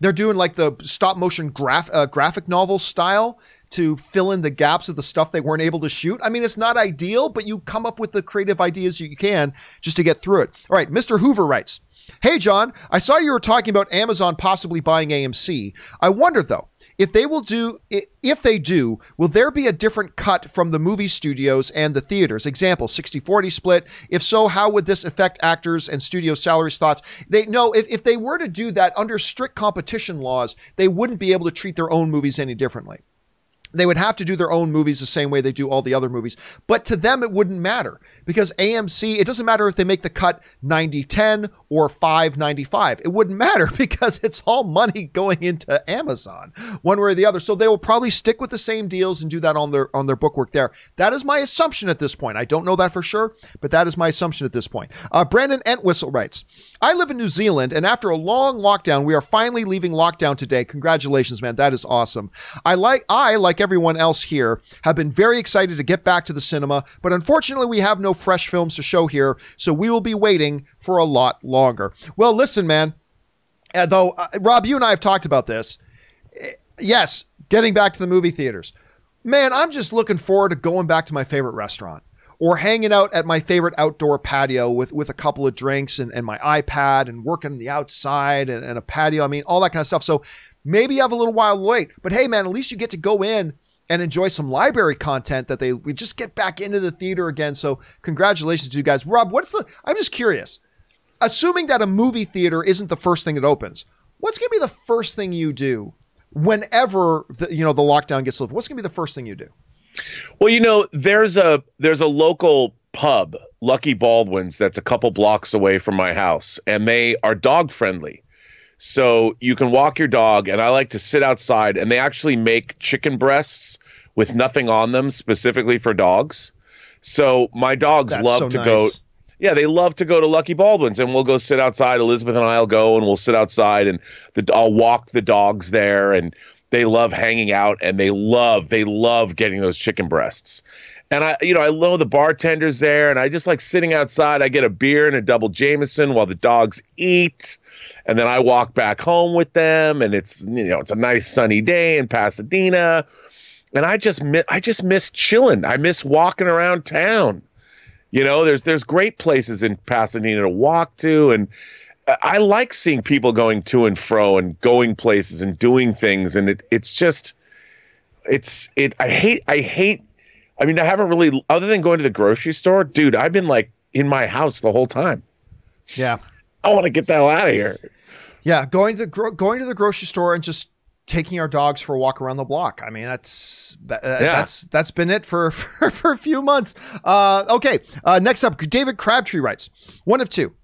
They're doing like the stop motion graph, uh, graphic novel style to fill in the gaps of the stuff they weren't able to shoot. I mean, it's not ideal, but you come up with the creative ideas you can just to get through it. All right, Mr. Hoover writes, Hey, John, I saw you were talking about Amazon possibly buying AMC. I wonder, though, if they will do if they do will there be a different cut from the movie studios and the theaters example 60-40 split if so how would this affect actors and studio salaries thoughts they know if, if they were to do that under strict competition laws they wouldn't be able to treat their own movies any differently they would have to do their own movies the same way they do all the other movies. But to them, it wouldn't matter because AMC, it doesn't matter if they make the cut 90 10 or 595. It wouldn't matter because it's all money going into Amazon, one way or the other. So they will probably stick with the same deals and do that on their on their bookwork there. That is my assumption at this point. I don't know that for sure, but that is my assumption at this point. Uh, Brandon Entwistle writes, I live in New Zealand, and after a long lockdown, we are finally leaving lockdown today. Congratulations, man. That is awesome. I like I like everyone else here, have been very excited to get back to the cinema, but unfortunately, we have no fresh films to show here, so we will be waiting for a lot longer. Well, listen, man, uh, though, uh, Rob, you and I have talked about this. Uh, yes, getting back to the movie theaters. Man, I'm just looking forward to going back to my favorite restaurant or hanging out at my favorite outdoor patio with, with a couple of drinks and, and my iPad and working the outside and, and a patio. I mean, all that kind of stuff. So Maybe you have a little while to wait, but hey, man, at least you get to go in and enjoy some library content that they we just get back into the theater again. So congratulations to you guys. Rob, what's the I'm just curious. Assuming that a movie theater isn't the first thing that opens, what's gonna be the first thing you do whenever the, you know the lockdown gets lifted? What's gonna be the first thing you do? Well, you know, there's a there's a local pub, Lucky Baldwin's, that's a couple blocks away from my house, and they are dog friendly. So you can walk your dog, and I like to sit outside, and they actually make chicken breasts with nothing on them specifically for dogs. So my dogs That's love so to nice. go. Yeah, they love to go to Lucky Baldwin's, and we'll go sit outside. Elizabeth and I'll go, and we'll sit outside, and the, I'll walk the dogs there, and they love hanging out, and they love they love getting those chicken breasts. And I, you know, I know the bartenders there, and I just like sitting outside. I get a beer and a double Jameson while the dogs eat and then I walk back home with them, and it's you know it's a nice sunny day in Pasadena, and I just miss I just miss chilling. I miss walking around town. You know, there's there's great places in Pasadena to walk to, and I like seeing people going to and fro and going places and doing things, and it it's just it's it. I hate I hate. I mean, I haven't really other than going to the grocery store, dude. I've been like in my house the whole time. Yeah. I want to get the hell out of here. Yeah, going to the gro- going to the grocery store and just taking our dogs for a walk around the block. I mean, that's that, uh, yeah. that's that's been it for for, for a few months. Uh, okay, uh, next up, David Crabtree writes one of two.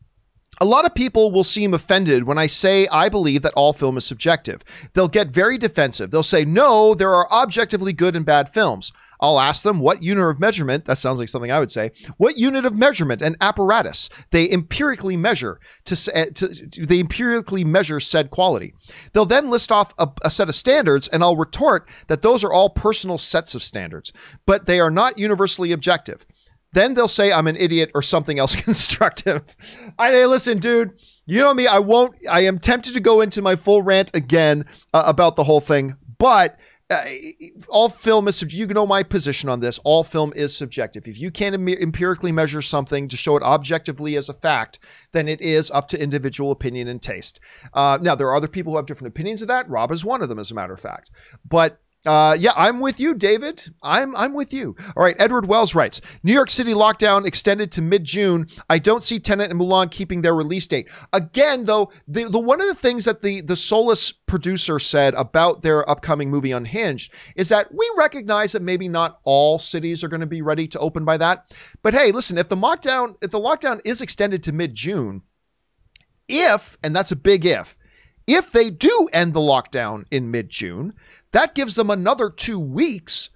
A lot of people will seem offended when I say I believe that all film is subjective. They'll get very defensive. They'll say, no, there are objectively good and bad films. I'll ask them what unit of measurement, that sounds like something I would say, what unit of measurement and apparatus they empirically measure to, eh, to they empirically measure said quality. They'll then list off a, a set of standards and I'll retort that those are all personal sets of standards, but they are not universally objective. Then they'll say I'm an idiot or something else constructive. I listen, dude. You know me. I won't. I am tempted to go into my full rant again uh, about the whole thing, but uh, all film is. You know my position on this. All film is subjective. If you can't em- empirically measure something to show it objectively as a fact, then it is up to individual opinion and taste. Uh, now, there are other people who have different opinions of that. Rob is one of them, as a matter of fact. But uh, yeah, I'm with you, David. I'm I'm with you. All right, Edward Wells writes: New York City lockdown extended to mid-June. I don't see Tenet and Mulan keeping their release date. Again, though, the, the one of the things that the the Solace producer said about their upcoming movie Unhinged is that we recognize that maybe not all cities are going to be ready to open by that. But hey, listen, if the lockdown if the lockdown is extended to mid-June, if and that's a big if, if they do end the lockdown in mid-June that gives them another two weeks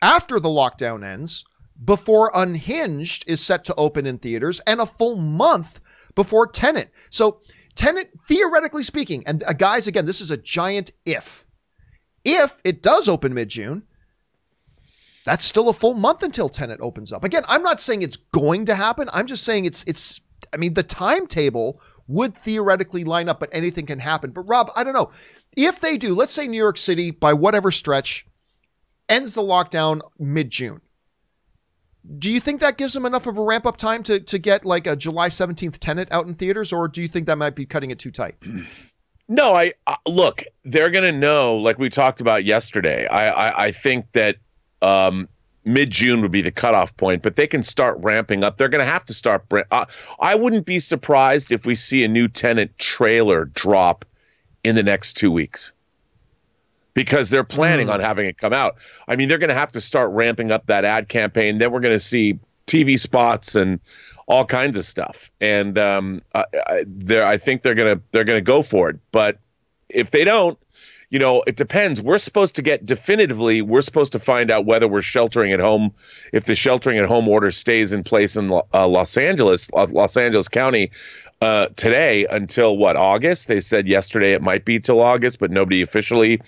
after the lockdown ends before Unhinged is set to open in theaters and a full month before Tenet. So, Tenet, theoretically speaking, and uh, guys, again, this is a giant if. If it does open mid June, that's still a full month until Tenet opens up. Again, I'm not saying it's going to happen. I'm just saying it's it's. I mean, the timetable would theoretically line up, but anything can happen. But Rob, I don't know. If they do, let's say New York City, by whatever stretch, ends the lockdown mid June. Do you think that gives them enough of a ramp up time to, to get like a July 17th Tenet out in theaters, or do you think that might be cutting it too tight? No, I uh, look, they're going to know, like we talked about yesterday. I, I, I think that um, mid June would be the cutoff point, but they can start ramping up. They're going to have to start. Uh, I wouldn't be surprised if we see a new Tenet trailer drop in the next two weeks because they're planning mm. on having it come out. I mean, they're going to have to start ramping up that ad campaign. Then we're going to see TV spots and all kinds of stuff. And um, I, I, I think they're gonna they're gonna go for it. But if they don't, you know, it depends. We're supposed to get definitively, we're supposed to find out whether we're sheltering at home, if the sheltering at home order stays in place in uh, Los Angeles, Los Angeles County uh, today until what, August? They said yesterday it might be till August, but nobody officially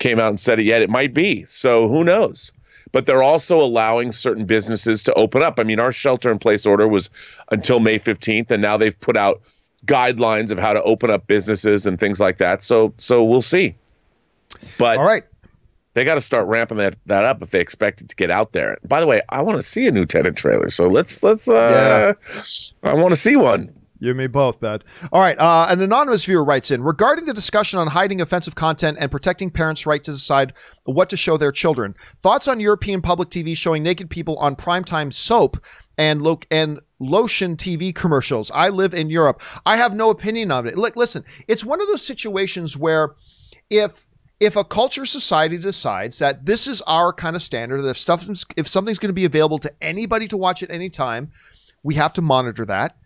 came out and said it yet. It might be. So who knows? But they're also allowing certain businesses to open up. I mean, our shelter in place order was until May 15th, and now they've put out guidelines of how to open up businesses and things like that. So so we'll see. But all right, they got to start ramping that, that up if they expect it to get out there. By the way, I want to see a new Tenet trailer, so let's let's. Uh, yeah. I want to see one. You and me both, bad. All right. Uh, an anonymous viewer writes in regarding the discussion on hiding offensive content and protecting parents' right to decide what to show their children. Thoughts on European public TV showing naked people on primetime soap and lo- and lotion TV commercials? I live in Europe. I have no opinion on it. Look, listen, it's one of those situations where if if a culture society decides that this is our kind of standard, that if stuff if something's going to be available to anybody to watch at any time, we have to monitor that.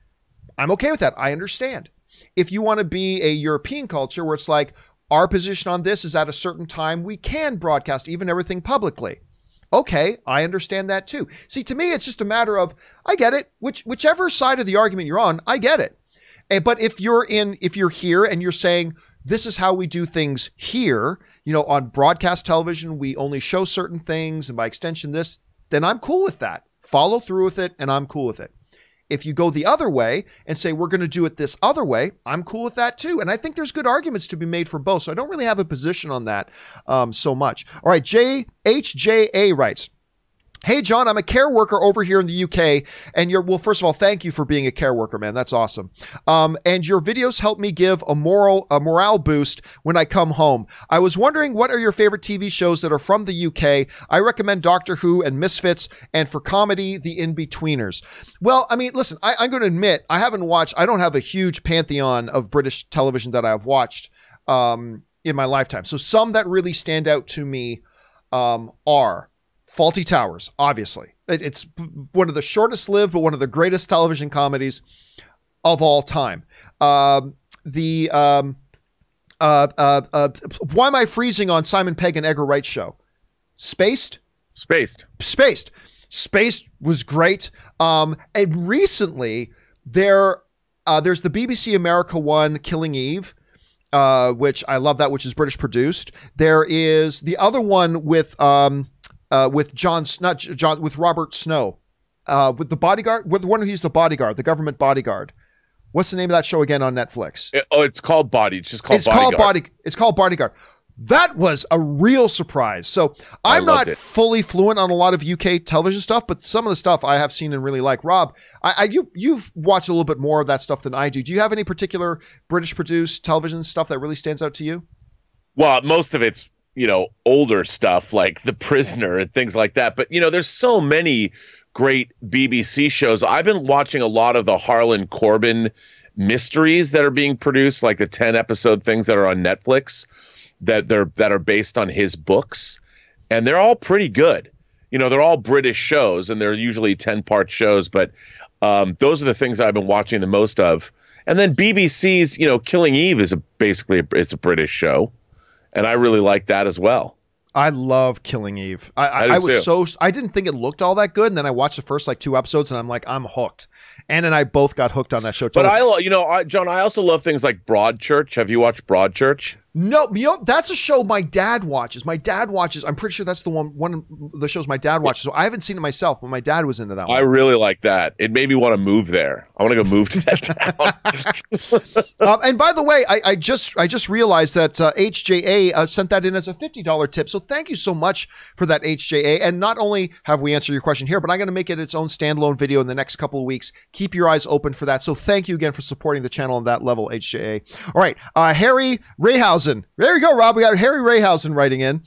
I'm okay with that. I understand. If you want to be a European culture where it's like our position on this is at a certain time, we can broadcast even everything publicly. Okay, I understand that too. See, to me, it's just a matter of I get it. Which whichever side of the argument you're on, I get it. Eh, but if you're in, if you're here and you're saying this is how we do things here. You know, on broadcast television, we only show certain things, and by extension, this, then I'm cool with that. Follow through with it, and I'm cool with it. If you go the other way and say we're going to do it this other way, I'm cool with that too. And I think there's good arguments to be made for both. So I don't really have a position on that um, so much. All right, JHJA writes. Hey, John, I'm a care worker over here in the UK. And you're, well, first of all, thank you for being a care worker, man. That's awesome. Um, and your videos help me give a moral, a morale boost when I come home. I was wondering what are your favorite TV shows that are from the UK? I recommend Doctor Who and Misfits, and for comedy, The Inbetweeners. Well, I mean, listen, I, I'm going to admit, I haven't watched, I don't have a huge pantheon of British television that I've watched um, in my lifetime. So some that really stand out to me um, are. Fawlty Towers, obviously. It's one of the shortest lived, but one of the greatest television comedies of all time. Um, the um, uh, uh, uh, why am I freezing on Simon Pegg and Edgar Wright show? Spaced. Spaced. Spaced. Spaced was great. Um, and recently there, uh, there's the BBC America one, Killing Eve. Uh, which I love that, which is British produced. There is the other one with um, uh, with John, not John, with Robert Snow, uh, with the bodyguard, with the one who's the bodyguard, the government bodyguard. What's the name of that show again on Netflix? It, oh, it's called Body. It's just called it's Bodyguard. called Body. It's called Bodyguard. That was a real surprise. So I'm not it. fully fluent on a lot of UK television stuff, but some of the stuff I have seen and really like. Rob, I, I you you've watched a little bit more of that stuff than I do. Do you have any particular British produced television stuff that really stands out to you? Well, most of it's you know older stuff like The Prisoner and things like that. But you know, there's so many great BBC shows. I've been watching a lot of the Harlan Coben mysteries that are being produced, like the 10 episode things that are on Netflix that they're that are based on his books. And they're all pretty good. You know, they're all British shows and they're usually 10 part shows, but um, those are the things I've been watching the most of. And then BBC's, you know, Killing Eve is a, basically a, it's a British show, and I really like that as well. I love Killing Eve. I, I, I I was too. so I didn't think it looked all that good, and then I watched the first like two episodes, and I'm like, I'm hooked. Ann and I both got hooked on that show. But. I, you know, I, John, I also love things like Broadchurch. Have you watched Broadchurch? No, you know, that's a show my dad watches. My dad watches. I'm pretty sure that's the one one of the shows my dad watches. So I haven't seen it myself, but my dad was into that I really like that. It made me want to move there. I want to go move to that town. um, and by the way, I, I just I just realized that uh, HJA uh, sent that in as a fifty dollar tip. So thank you so much for that HJA. And not only have we answered your question here, but I'm going to make it its own standalone video in the next couple of weeks. Keep your eyes open for that. So thank you again for supporting the channel on that level, HJA. All right, uh, Harry Rayhausen. There you go, Rob. We got Harry Rayhausen writing in.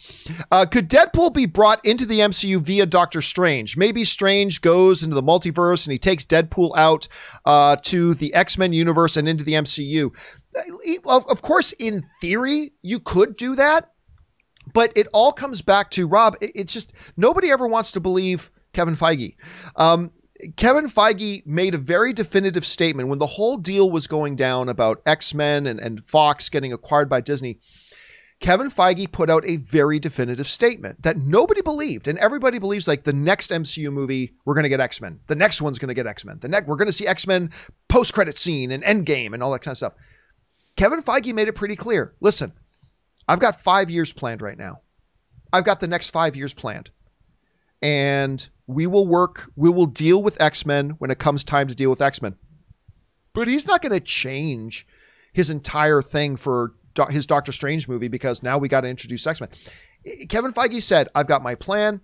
Uh, could Deadpool be brought into the MCU via Doctor Strange? Maybe Strange goes into the multiverse and he takes Deadpool out uh, to the X Men universe and into the MCU. Of, of course, in theory, you could do that, but it all comes back to Rob. It's just nobody ever wants to believe Kevin Feige. Um, Kevin Feige made a very definitive statement when the whole deal was going down about X Men and, and Fox getting acquired by Disney. Kevin Feige put out a very definitive statement that nobody believed, and everybody believes like the next MCU movie we're going to get X Men, the next one's going to get X Men, the next we're going to see X Men post credit scene and Endgame and all that kind of stuff. Kevin Feige made it pretty clear. Listen, I've got five years planned right now. I've got the next five years planned, and we will work. We will deal with X Men when it comes time to deal with X Men. But he's not going to change his entire thing for do- his Doctor Strange movie because now we got to introduce X Men. Kevin Feige said, "I've got my plan."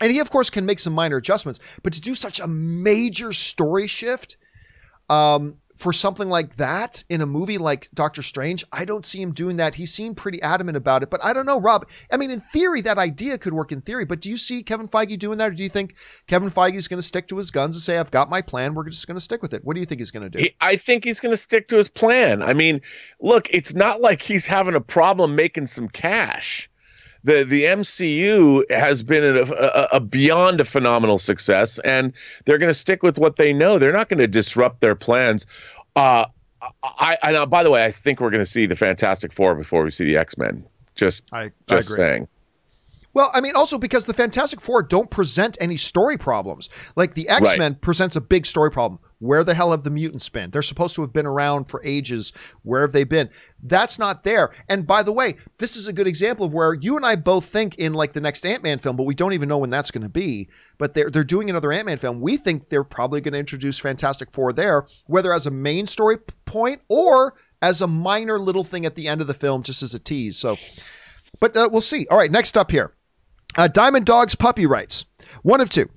And he, of course, can make some minor adjustments, but to do such a major story shift, um, for something like that in a movie like Doctor Strange, I don't see him doing that. He seemed pretty adamant about it, but I don't know, Rob. I mean, in theory, that idea could work in theory, but do you see Kevin Feige doing that, or do you think Kevin Feige is going to stick to his guns and say, "I've got my plan. We're just going to stick with it"? What do you think he's going to do? I think he's going to stick to his plan. I mean, look, it's not like he's having a problem making some cash. The the MCU has been a, a, a beyond a phenomenal success, and they're going to stick with what they know. They're not going to disrupt their plans. Uh, I, I, I by the way, I think we're going to see the Fantastic Four before we see the X Men. Just I, I just agree. saying. Well, I mean, also because the Fantastic Four don't present any story problems. Like the X Men presents a big story problem. Where the hell have the mutants been? They're supposed to have been around for ages. Where have they been? That's not there. And by the way, this is a good example of where you and I both think in like the next Ant Man film, but we don't even know when that's going to be. But they're they're doing another Ant Man film. We think they're probably going to introduce Fantastic Four there, whether as a main story point or as a minor little thing at the end of the film, just as a tease. So, but uh, we'll see. All right, next up here. Uh, Diamond Dog's Puppy writes one of two.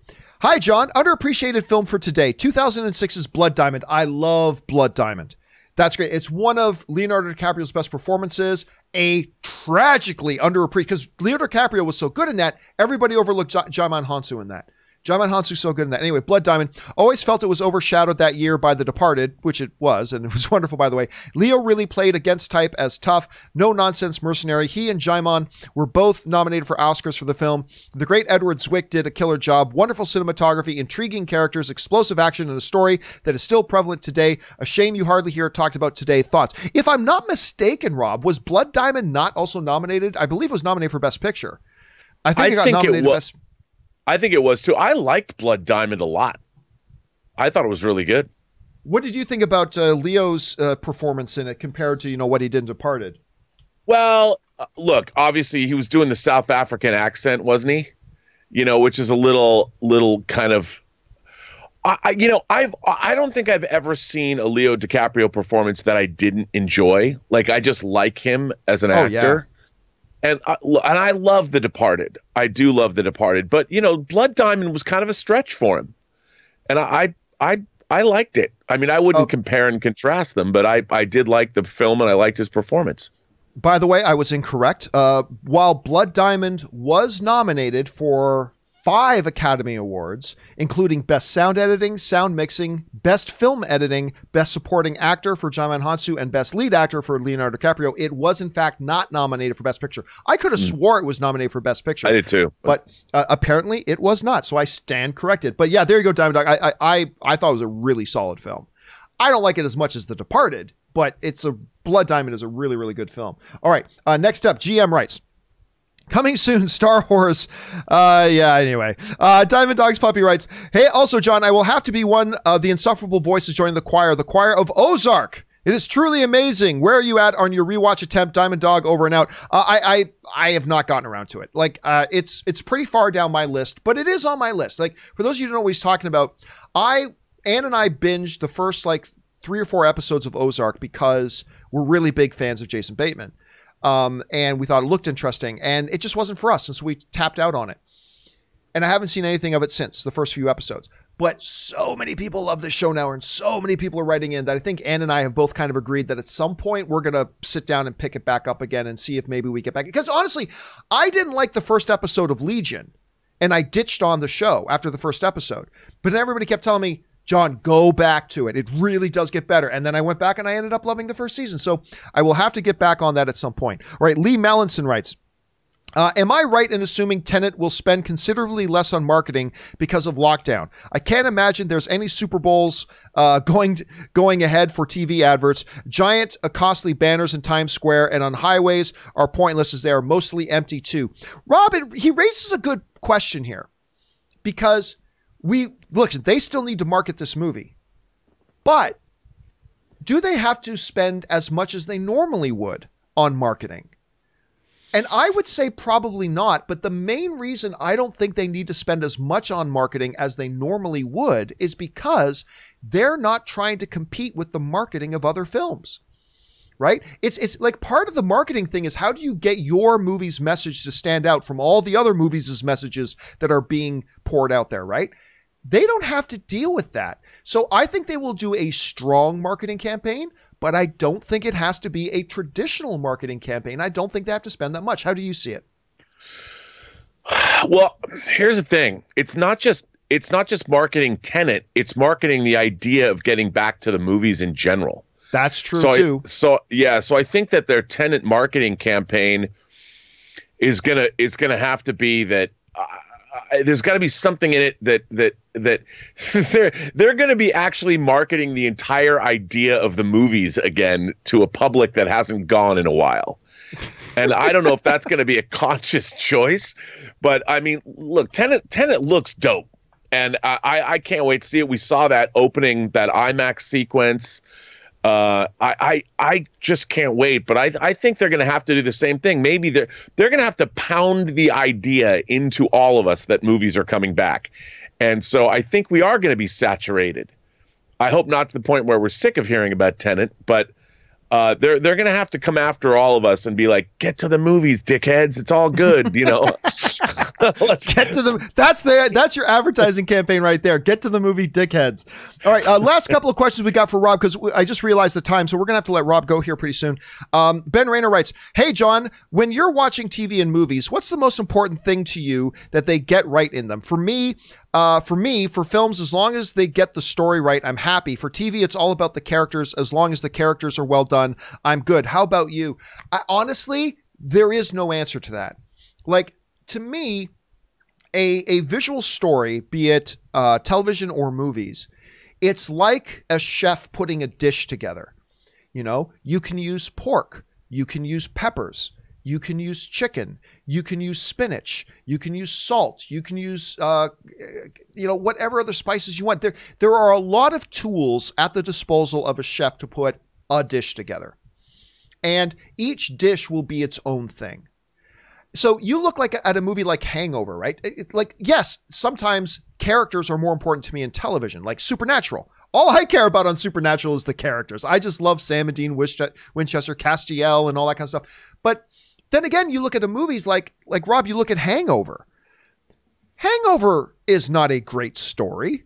Hi, John. Underappreciated film for today 2006's Blood Diamond. I love Blood Diamond. That's great. It's one of Leonardo DiCaprio's best performances. A tragically underappreciated because Leonardo DiCaprio was so good in that, everybody overlooked J- Djimon Hounsou in that. Djimon Hounsou's so good in that. Anyway, Blood Diamond. Always felt it was overshadowed that year by The Departed, which it was, and it was wonderful, by the way. Leo really played against type as tough, no nonsense mercenary. He and Djimon were both nominated for Oscars for the film. The great Edward Zwick did a killer job. Wonderful cinematography, intriguing characters, explosive action, and a story that is still prevalent today. A shame you hardly hear it talked about today. Thoughts? If I'm not mistaken, Rob, was Blood Diamond not also nominated? I believe it was nominated for Best Picture. I think I it got think it nominated wa- Best. I think it was too. I liked Blood Diamond a lot. I thought it was really good. What did you think about uh, Leo's uh, performance in it compared to you know what he did in Departed? Well, uh, look, obviously he was doing the South African accent, wasn't he? You know, which is a little, little kind of. I, you know, I've I don't think I've ever seen a Leo DiCaprio performance that I didn't enjoy. Like I just like him as an Oh, yeah. actor. And I, and I love The Departed. I do love The Departed, but you know, Blood Diamond was kind of a stretch for him, and I I I liked it. I mean, I wouldn't oh. compare and contrast them, but I I did like the film and I liked his performance. By the way, I was incorrect. Uh, while Blood Diamond was nominated for five Academy Awards, including Best Sound Editing, Sound Mixing, Best Film Editing, Best Supporting Actor for Djimon Hounsou, and Best Lead Actor for Leonardo DiCaprio. It was, in fact, not nominated for Best Picture. I could have mm. swore it was nominated for Best Picture. I did too. But uh, apparently it was not. So I stand corrected. But yeah, there you go, Diamond Dog. I, I, I thought it was a really solid film. I don't like it as much as The Departed, but it's a Blood Diamond is a really, really good film. All right. Uh, next up, GM writes. Coming soon, Star Wars. Uh, yeah, anyway. Uh, Diamond Dogs Puppy writes Hey, also, John, I will have to be one of the insufferable voices joining the choir, the choir of Ozark. It is truly amazing. Where are you at on your rewatch attempt, Diamond Dog? Over and out. Uh, I, I, I have not gotten around to it. Like, uh, it's, it's pretty far down my list, but it is on my list. Like, for those of you who don't know what he's talking about, I, Anne and I binged the first like three or four episodes of Ozark because we're really big fans of Jason Bateman. Um, and we thought it looked interesting, and it just wasn't for us, and so we tapped out on it. And I haven't seen anything of it since the first few episodes. But so many people love this show now, and so many people are writing in that I think Ann and I have both kind of agreed that at some point we're going to sit down and pick it back up again and see if maybe we get back. Because honestly, I didn't like the first episode of Legion, and I ditched on the show after the first episode. But everybody kept telling me, John, go back to it. It really does get better. And then I went back and I ended up loving the first season. So I will have to get back on that at some point. All right. Lee Mallinson writes, uh, am I right in assuming Tenet will spend considerably less on marketing because of lockdown? I can't imagine there's any Super Bowls uh, going to, going ahead for TV adverts. Giant, uh, costly banners in Times Square and on highways are pointless as they are mostly empty too. Robin, he raises a good question here because we look, they still need to market this movie. But do they have to spend as much as they normally would on marketing? And I would say probably not, but the main reason I don't think they need to spend as much on marketing as they normally would is because they're not trying to compete with the marketing of other films. Right? It's it's like part of the marketing thing is how do you get your movie's message to stand out from all the other movies' messages that are being poured out there, right? They don't have to deal with that. So I think they will do a strong marketing campaign, but I don't think it has to be a traditional marketing campaign. I don't think they have to spend that much. How do you see it? Well, here's the thing. It's not just it's not just marketing Tenet. it's marketing the idea of getting back to the movies in general. That's true so too. I, so yeah, so I think that their Tenet marketing campaign is gonna is gonna have to be that uh, there's got to be something in it that that that they're they're going to be actually marketing the entire idea of the movies again to a public that hasn't gone in a while. And I don't know if that's going to be a conscious choice, but I mean, look, Tenant Tenet looks dope, and I I can't wait to see it. We saw that opening that IMAX sequence. Uh, I, I I just can't wait. But I I think they're going to have to do the same thing. Maybe they're they're going to have to pound the idea into all of us that movies are coming back, and so I think we are going to be saturated. I hope not to the point where we're sick of hearing about Tenet, but uh, they're they're gonna have to come after all of us and be like, get to the movies, dickheads. It's all good, you know. Let's get to the. That's the that's your advertising campaign right there. Get to the movie, dickheads. All right, uh, last couple of questions we got for Rob because I just realized the time, so we're gonna have to let Rob go here pretty soon. Um, ben Rayner writes, "Hey John, when you're watching TV and movies, what's the most important thing to you that they get right in them? For me, uh, for me, for films, as long as they get the story right, I'm happy. For TV, it's all about the characters. As long as the characters are well done, I'm good. How about you? I, honestly, there is no answer to that. Like, to me, a, a visual story, be it uh, television or movies, it's like a chef putting a dish together. You know, you can use pork, you can use peppers, you can use chicken. You can use spinach. You can use salt. You can use, uh, you know, whatever other spices you want. There, there are a lot of tools at the disposal of a chef to put a dish together, and each dish will be its own thing. So you look like at a movie like Hangover, right? It, like, yes, sometimes characters are more important to me in television, like Supernatural. All I care about on Supernatural is the characters. I just love Sam and Dean Winchester, Castiel, and all that kind of stuff. But Then again, you look at the movies like like Rob, you look at Hangover. Hangover is not a great story.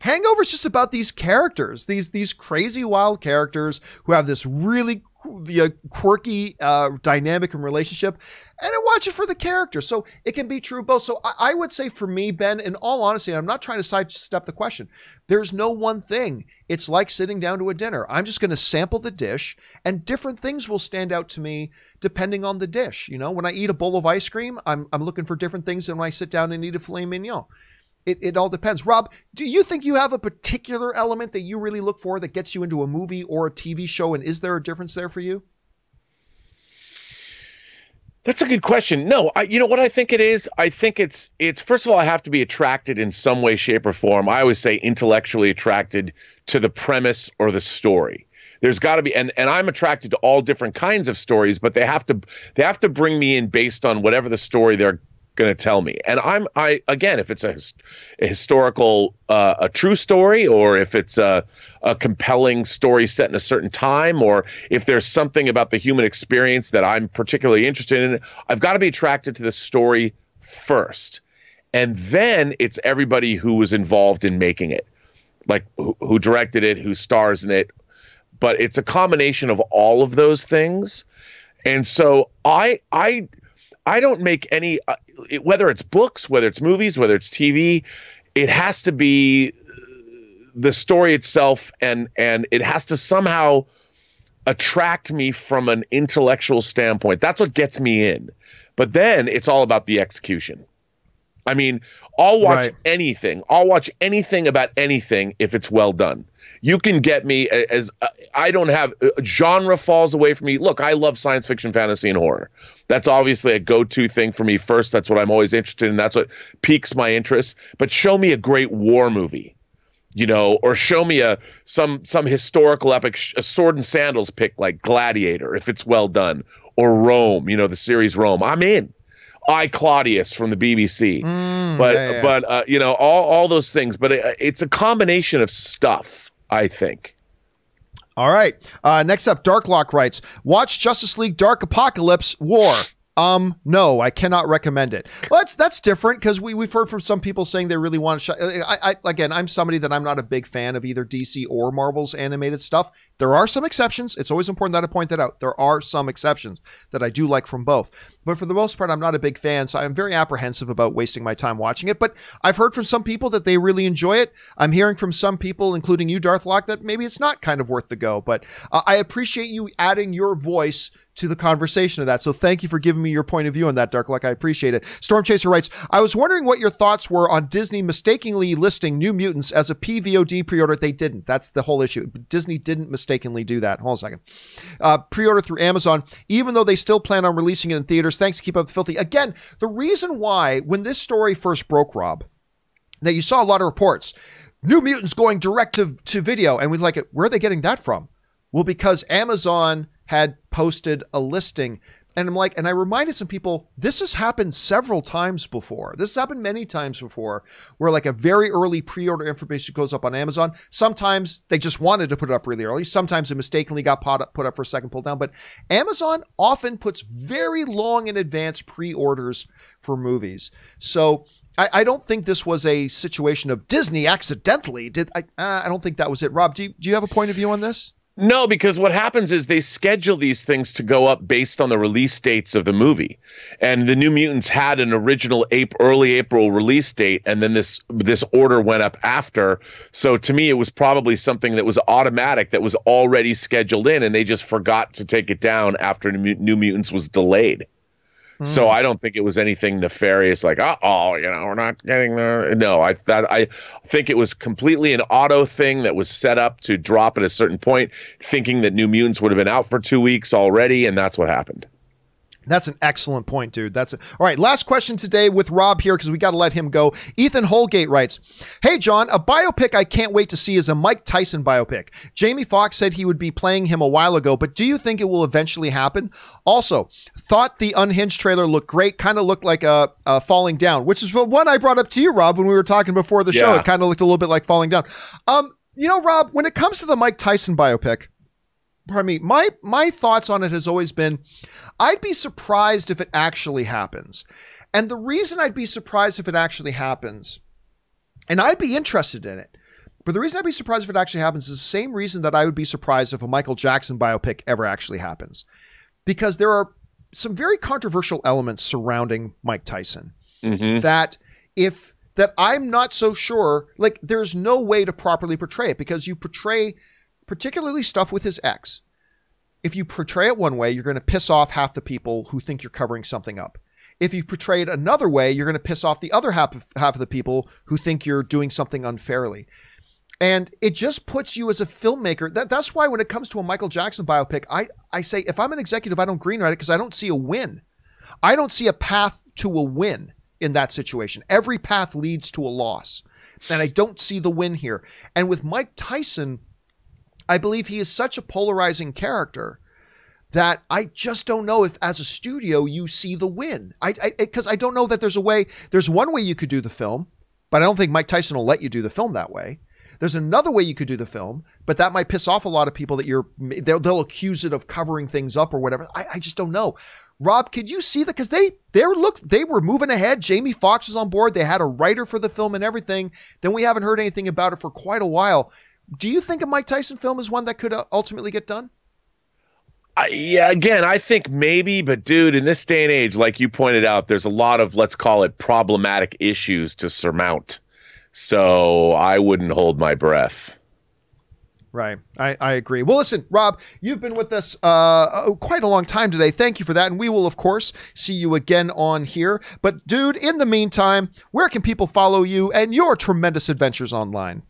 Hangover is just about these characters, these these crazy wild characters who have this really the uh, quirky uh, dynamic and relationship, and I watch it for the character. So it can be true both. So I, I, would say for me, Ben, in all honesty, I'm not trying to sidestep the question. There's no one thing. It's like sitting down to a dinner. I'm just going to sample the dish, and different things will stand out to me depending on the dish. You know, when I eat a bowl of ice cream, I'm I'm looking for different things than when I sit down and eat a filet mignon. It, it all depends. Rob, do you think you have a particular element that you really look for that gets you into a movie or a TV show? And is there a difference there for you? That's a good question. No, I, you know what I think it is. I think it's it's first of all I have to be attracted in some way, shape, or form. I always say intellectually attracted to the premise or the story. There's got to be, and and I'm attracted to all different kinds of stories, but they have to they have to bring me in based on whatever the story they're going to tell me. And I'm I again, if it's a, a historical, uh, a true story, or if it's a, a compelling story set in a certain time, or if there's something about the human experience that I'm particularly interested in, I've got to be attracted to the story first, and then it's everybody who was involved in making it, like who, who directed it, who stars in it. But it's a combination of all of those things. And so I I I don't make any, uh, it, whether it's books, whether it's movies, whether it's TV, it has to be the story itself, and and it has to somehow attract me from an intellectual standpoint. That's what gets me in. But then it's all about the execution. I mean, I'll watch right. anything. I'll watch anything about anything if it's well done. You can get me as uh, I don't have uh, genre falls away from me. Look, I love science fiction, fantasy, and horror. That's obviously a go-to thing for me first. That's what I'm always interested in. That's what piques my interest. But show me a great war movie, you know, or show me a some some historical epic, a sword and sandals pick like Gladiator if it's well done, or Rome, you know, the series Rome. I'm in. I Claudius from the BBC, mm, but yeah, yeah. but uh, you know all all those things. But it, it's a combination of stuff. I think. All right. Uh, next up, Darklock writes Watch Justice League Dark Apocalypse War. Um, no, I cannot recommend it. Well, that's that's different because we we've heard from some people saying they really want to. Sh- I, I again, I'm somebody that I'm not a big fan of either DC or Marvel's animated stuff. There are some exceptions. It's always important that I point that out. There are some exceptions that I do like from both, but for the most part, I'm not a big fan. So I'm very apprehensive about wasting my time watching it. But I've heard from some people that they really enjoy it. I'm hearing from some people, including you, Darthlock, that maybe it's not kind of worth the go. But uh, I appreciate you adding your voice to the conversation of that. So thank you for giving me your point of view on that, Dark Luck. I appreciate it. Storm Chaser writes, I was wondering what your thoughts were on Disney mistakenly listing New Mutants as a PVOD pre-order. They didn't. That's the whole issue. Disney didn't mistakenly do that. Hold on a second. Uh, pre-order through Amazon, even though they still plan on releasing it in theaters. Thanks. To keep up the filthy. Again, the reason why when this story first broke, Rob, that you saw a lot of reports, New Mutants going direct to, to video, and we like, where are they getting that from? Well, because Amazon had posted a listing. And I'm like, and I reminded some people, this has happened several times before. This has happened many times before, where like a very early pre-order information goes up on Amazon. Sometimes they just wanted to put it up really early. Sometimes it mistakenly got put up, for a second pull down. But Amazon often puts very long in advance pre-orders for movies. So I, I, don't think this was a situation of Disney accidentally did. I, uh, I don't think that was it. Rob, do you, do you have a point of view on this? No, because what happens is they schedule these things to go up based on the release dates of the movie, and the New Mutants had an original April, early April release date, and then this this order went up after. So to me, it was probably something that was automatic that was already scheduled in, and they just forgot to take it down after New Mutants was delayed. So hmm. I don't think it was anything nefarious like, oh, you know, we're not getting there. No, I that I think it was completely an auto thing that was set up to drop at a certain point, thinking that New Mutants would have been out for two weeks already, and that's what happened. That's an excellent point, dude. That's a, all right. Last question today with Rob here because we got to let him go. Ethan Holgate writes, "Hey John, a biopic I can't wait to see is a Mike Tyson biopic. Jamie Foxx said he would be playing him a while ago, but do you think it will eventually happen? Also, thought the Unhinged trailer looked great. Kind of looked like a, a, Falling Down, which is what one I brought up to you, Rob, when we were talking before the yeah. show. It kind of looked a little bit like Falling Down. Um, you know, Rob, when it comes to the Mike Tyson biopic." Pardon me, my my thoughts on it has always been, I'd be surprised if it actually happens, and the reason I'd be surprised if it actually happens, and I'd be interested in it, but the reason I'd be surprised if it actually happens is the same reason that I would be surprised if a Michael Jackson biopic ever actually happens, because there are some very controversial elements surrounding Mike Tyson Mm-hmm. that if that I'm not so sure like there's no way to properly portray it because you portray particularly stuff with his ex if you portray it one way you're going to piss off half the people who think you're covering something up if you portray it another way you're going to piss off the other half of, half of the people who think you're doing something unfairly and it just puts you as a filmmaker that, that's why when it comes to a michael jackson biopic i, I say if i'm an executive i don't greenlight it because i don't see a win i don't see a path to a win in that situation. Every path leads to a loss. And I don't see the win here. And with Mike Tyson, I believe he is such a polarizing character that I just don't know if as a studio you see the win. I because I, I, don't know that there's a way there's one way you could do the film, but I don't think Mike Tyson will let you do the film that way. There's another way you could do the film, but that might piss off a lot of people that you're they'll, they'll accuse it of covering things up or whatever. I, I just don't know. Rob, could you see that? Because they they look they were moving ahead. Jamie Foxx was on board. They had a writer for the film and everything. Then we haven't heard anything about it for quite a while. Do you think a Mike Tyson film is one that could uh, ultimately get done? I, yeah, again, I think maybe, but dude, in this day and age, like you pointed out, there's a lot of let's call it problematic issues to surmount. So I wouldn't hold my breath. Right. I, I agree. Well, listen, Rob, you've been with us uh, quite a long time today. Thank you for that. And we will, of course, see you again on here. But, dude, in the meantime, where can people follow you and your tremendous adventures online?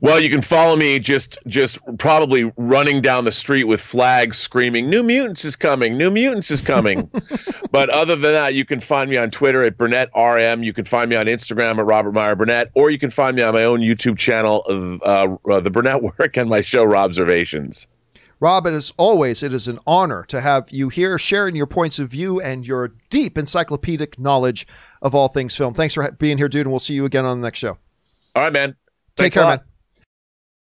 Well, you can follow me just just probably running down the street with flags screaming, New Mutants is coming, New Mutants is coming. but other than that, you can find me on Twitter at Burnett RM. You can find me on Instagram at Robert Meyer Burnett, or you can find me on my own YouTube channel, of, uh, uh, The Burnett Work, and my show, Robservations. Rob, as always, it is an honor to have you here sharing your points of view and your deep encyclopedic knowledge of all things film. Thanks for being here, dude, and we'll see you again on the next show. All right, man. Take care, man.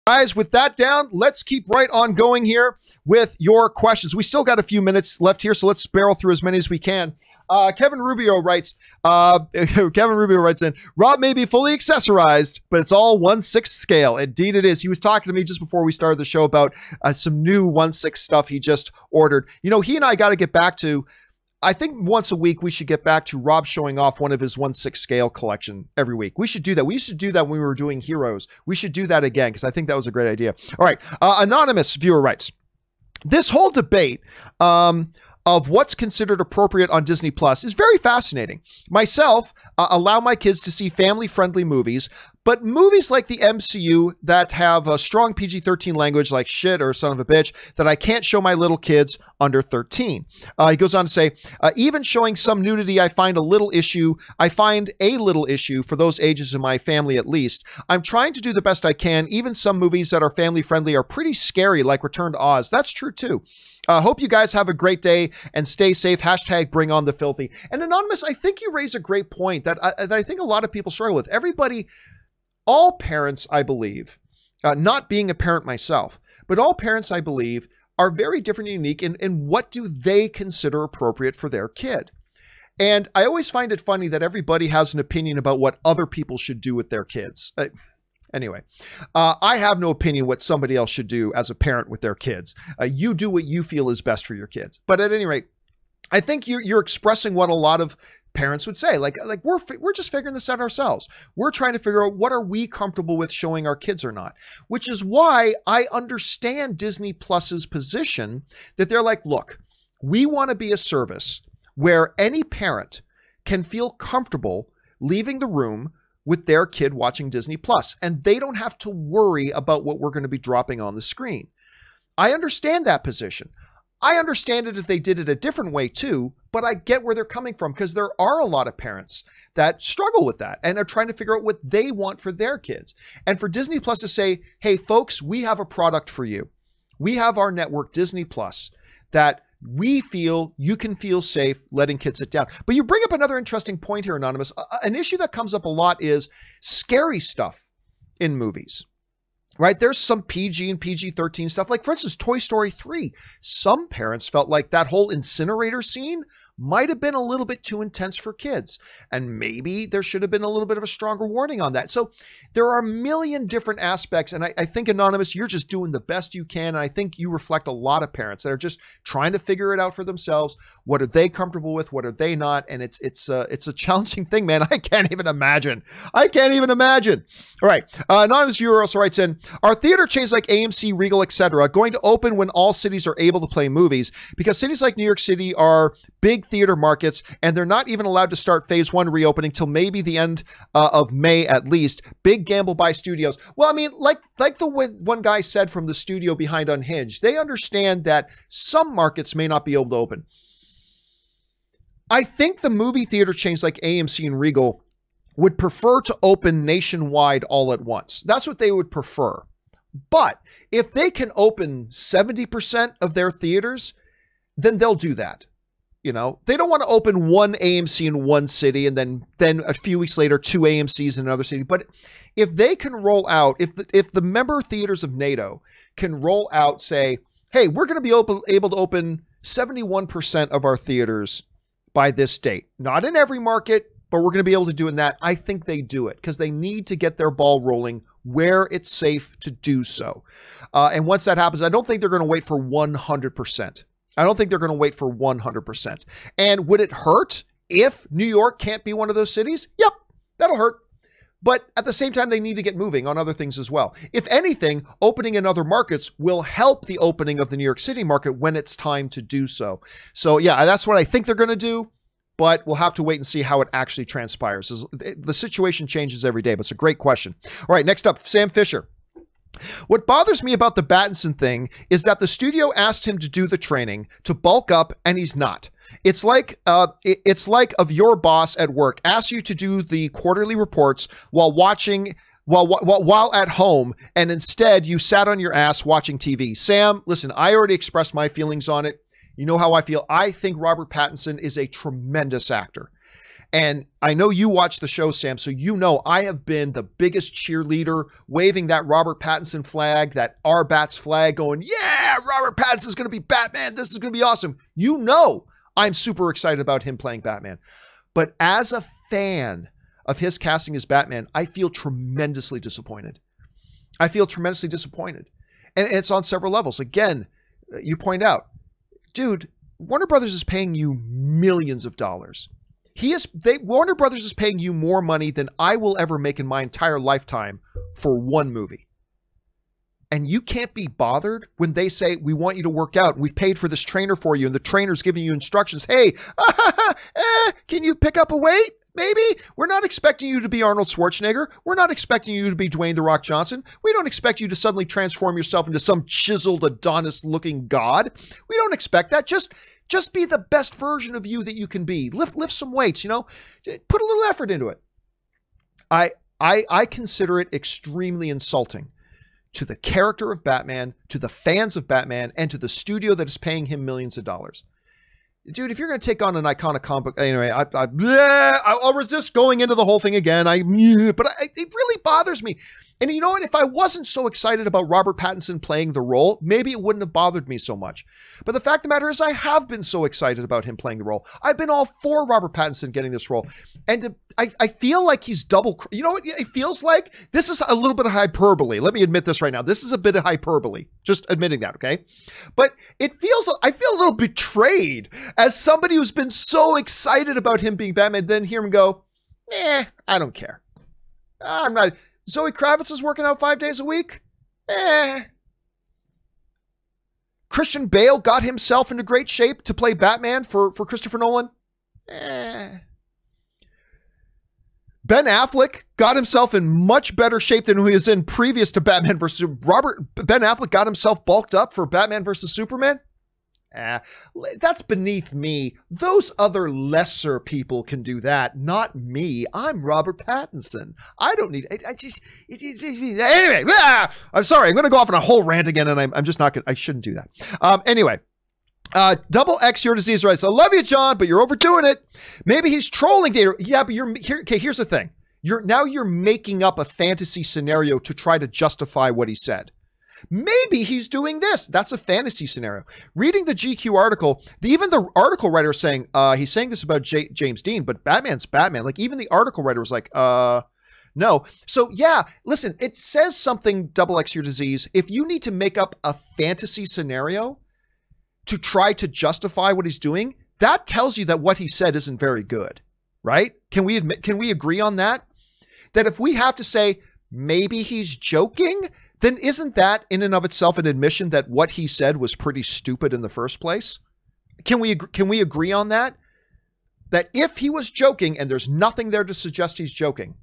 Guys, with that down, let's keep right on going here with your questions. We still got a few minutes left here, so let's barrel through as many as we can. Uh, Kevin Rubio writes, uh, Kevin Rubio writes in, Rob may be fully accessorized, but it's all one sixth scale. Indeed, it is. He was talking to me just before we started the show about uh, some new one sixth stuff he just ordered. You know, he and I got to get back to I think once a week we should get back to Rob showing off one of his one six scale collection every week. We should do that. We used to do that when we were doing heroes. We should do that again because I think that was a great idea. All right, uh, anonymous viewer writes, this whole debate. Um, of what's considered appropriate on Disney Plus is very fascinating. Myself, uh, allow my kids to see family friendly movies, but movies like the MCU that have a strong PG 13 language, like shit or son of a bitch, that I can't show my little kids under 13. Uh, he goes on to say, uh, even showing some nudity, I find a little issue. I find a little issue for those ages in my family at least. I'm trying to do the best I can. Even some movies that are family friendly are pretty scary, like Return to Oz. That's true too. I uh, hope you guys have a great day and stay safe. Hashtag bring on the filthy. And Anonymous, I think you raise a great point that I, that I think a lot of people struggle with. Everybody, all parents, I believe, uh, not being a parent myself, but all parents, I believe, are very different and unique in, in what do they consider appropriate for their kid. And I always find it funny that everybody has an opinion about what other people should do with their kids. Uh, Anyway, uh, I have no opinion what somebody else should do as a parent with their kids. Uh, you do what you feel is best for your kids. But at any rate, I think you're, you're expressing what a lot of parents would say like like we're we're just figuring this out ourselves we're trying to figure out what are we comfortable with showing our kids or not which is why i understand disney plus's position that they're like look we want to be a service where any parent can feel comfortable leaving the room with their kid watching Disney Plus, and they don't have to worry about what we're going to be dropping on the screen. I understand that position. I understand it if they did it a different way too, but I get where they're coming from because there are a lot of parents that struggle with that and are trying to figure out what they want for their kids. And for Disney Plus to say, hey, folks, we have a product for you. We have our network, Disney Plus, that we feel you can feel safe letting kids sit down. But you bring up another interesting point here, Anonymous. An issue that comes up a lot is scary stuff in movies. Right? There's some PG and PG 13 stuff. Like, for instance, Toy Story 3. Some parents felt like that whole incinerator scene might have been a little bit too intense for kids. And maybe there should have been a little bit of a stronger warning on that. So there are a million different aspects. And I, I, think, Anonymous, you're just doing the best you can. And I think you reflect a lot of parents that are just trying to figure it out for themselves. What are they comfortable with? What are they not? And it's it's uh, it's a challenging thing, man. I can't even imagine. I can't even imagine. All right. Uh, Anonymous viewer also writes in, are theater chains like AMC, Regal, etc., going to open when all cities are able to play movies? Because cities like New York City are big theater markets, and they're not even allowed to start phase one reopening till maybe the end uh, of May at least. Big gamble by studios. Well, I mean, like like the one guy said from the studio behind Unhinged, they understand that some markets may not be able to open. I think the movie theater chains like AMC and Regal would prefer to open nationwide all at once. That's what they would prefer. But if they can open 70% of their theaters, then they'll do that. You know, they don't want to open one AMC in one city and then then a few weeks later two AMCs in another city. But if they can roll out, if the, if the member theaters of NATO can roll out, say, hey, we're going to be open, able to open 71% of our theaters by this date. Not in every market, but we're going to be able to do in that. I think they do it because they need to get their ball rolling where it's safe to do so. Uh, and once that happens, I don't think they're going to wait for 100%. I don't think they're going to wait for 100%. And would it hurt if New York can't be one of those cities? Yep, that'll hurt. But at the same time, they need to get moving on other things as well. If anything, opening in other markets will help the opening of the New York City market when it's time to do so. So, yeah, that's what I think they're going to do, but we'll have to wait and see how it actually transpires. The situation changes every day, but it's a great question. All right, next up, Sam Fisher. What bothers me about the Battinson thing is that the studio asked him to do the training to bulk up, and he's not. It's like uh, it's like of your boss at work asks you to do the quarterly reports while watching while, while while at home, and instead you sat on your ass watching TV. Sam, listen, I already expressed my feelings on it. You know how I feel. I think Robert Pattinson is a tremendous actor. And I know you watch the show, Sam, so you know I have been the biggest cheerleader, waving that Robert Pattinson flag, that R Bats flag, going, yeah, Robert Pattinson's going to be Batman. This is going to be awesome. You know I'm super excited about him playing Batman. But as a fan of his casting as Batman, I feel tremendously disappointed. I feel tremendously disappointed. And it's on several levels. Again, uh, you point out, dude, Warner Brothers is paying you millions of dollars he is they Warner Brothers is paying you more money than I will ever make in my entire lifetime for one movie. And you can't be bothered when they say, We want you to work out. We've paid for this trainer for you, and the trainer's giving you instructions. Hey, eh, can you pick up a weight? Maybe. We're not expecting you to be Arnold Schwarzenegger. We're not expecting you to be Dwayne The Rock Johnson. We don't expect you to suddenly transform yourself into some chiseled Adonis looking god. We don't expect that. Just just be the best version of you that you can be. Lift lift some weights, you know. Put a little effort into it. I I I consider it extremely insulting to the character of Batman, to the fans of Batman, and to the studio that is paying him millions of dollars. Dude, if you're going to take on an iconic comic, anyway, I, I, bleh, I'll resist going into the whole thing again. I, but I, it really bothers me. And you know what? If I wasn't so excited about Robert Pattinson playing the role, maybe it wouldn't have bothered me so much. But the fact of the matter is, I have been so excited about him playing the role. I've been all for Robert Pattinson getting this role. And I, I feel like he's double, you know what it feels like? This is a little bit of hyperbole. Let me admit this right now. This is a bit of hyperbole. Just admitting that, okay? But it feels, I feel a little betrayed as somebody who's been so excited about him being Batman, then hear him go, eh, I don't care. I'm not Zoe Kravitz is working out five days a week? Eh. Christian Bale got himself into great shape to play Batman for, for Christopher Nolan? Eh. Ben Affleck got himself in much better shape than he was in previous to Batman versus Robert. Ben Affleck got himself bulked up for Batman versus Superman. Eh, that's beneath me. Those other lesser people can do that, not me. I'm Robert Pattinson. I don't need. I, I just. It, it, it, anyway, ah, I'm sorry. I'm going to go off on a whole rant again, and I'm, I'm just not going. I shouldn't do that. Um, anyway. Uh, double X your disease rights. I love you, John, but you're overdoing it. Maybe he's trolling. Yeah, but you're here. Okay, here's the thing. You're now you're making up a fantasy scenario to try to justify what he said. Maybe he's doing this. That's a fantasy scenario. Reading the GQ article, the, even the article writer saying uh, he's saying this about J- James Dean, but Batman's Batman. Like even the article writer was like, uh, no. So yeah, listen, it says something. Double X your disease. If you need to make up a fantasy scenario to try to justify what he's doing, that tells you that what he said isn't very good, right? Can we admit? Can we agree on that? That if we have to say maybe he's joking, then isn't that in and of itself an admission that what he said was pretty stupid in the first place? Can we can we agree on that? That if he was joking and there's nothing there to suggest he's joking,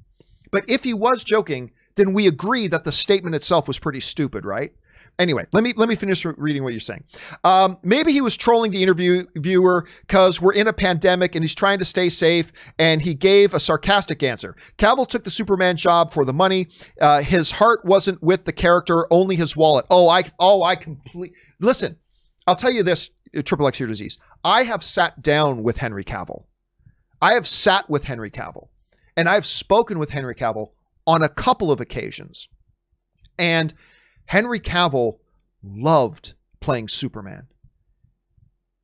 but if he was joking, then we agree that the statement itself was pretty stupid, right? Anyway, let me let me finish reading what you're saying. Um, maybe he was trolling the interview viewer because we're in a pandemic and he's trying to stay safe, and he gave a sarcastic answer. Cavill took the Superman job for the money. Uh, his heart wasn't with the character, only his wallet. Oh, I oh I complete. Listen, I'll tell you this, uh, Triple X Your Disease. I have sat down with Henry Cavill. I have sat with Henry Cavill, and I've spoken with Henry Cavill on a couple of occasions, and Henry Cavill loved playing Superman.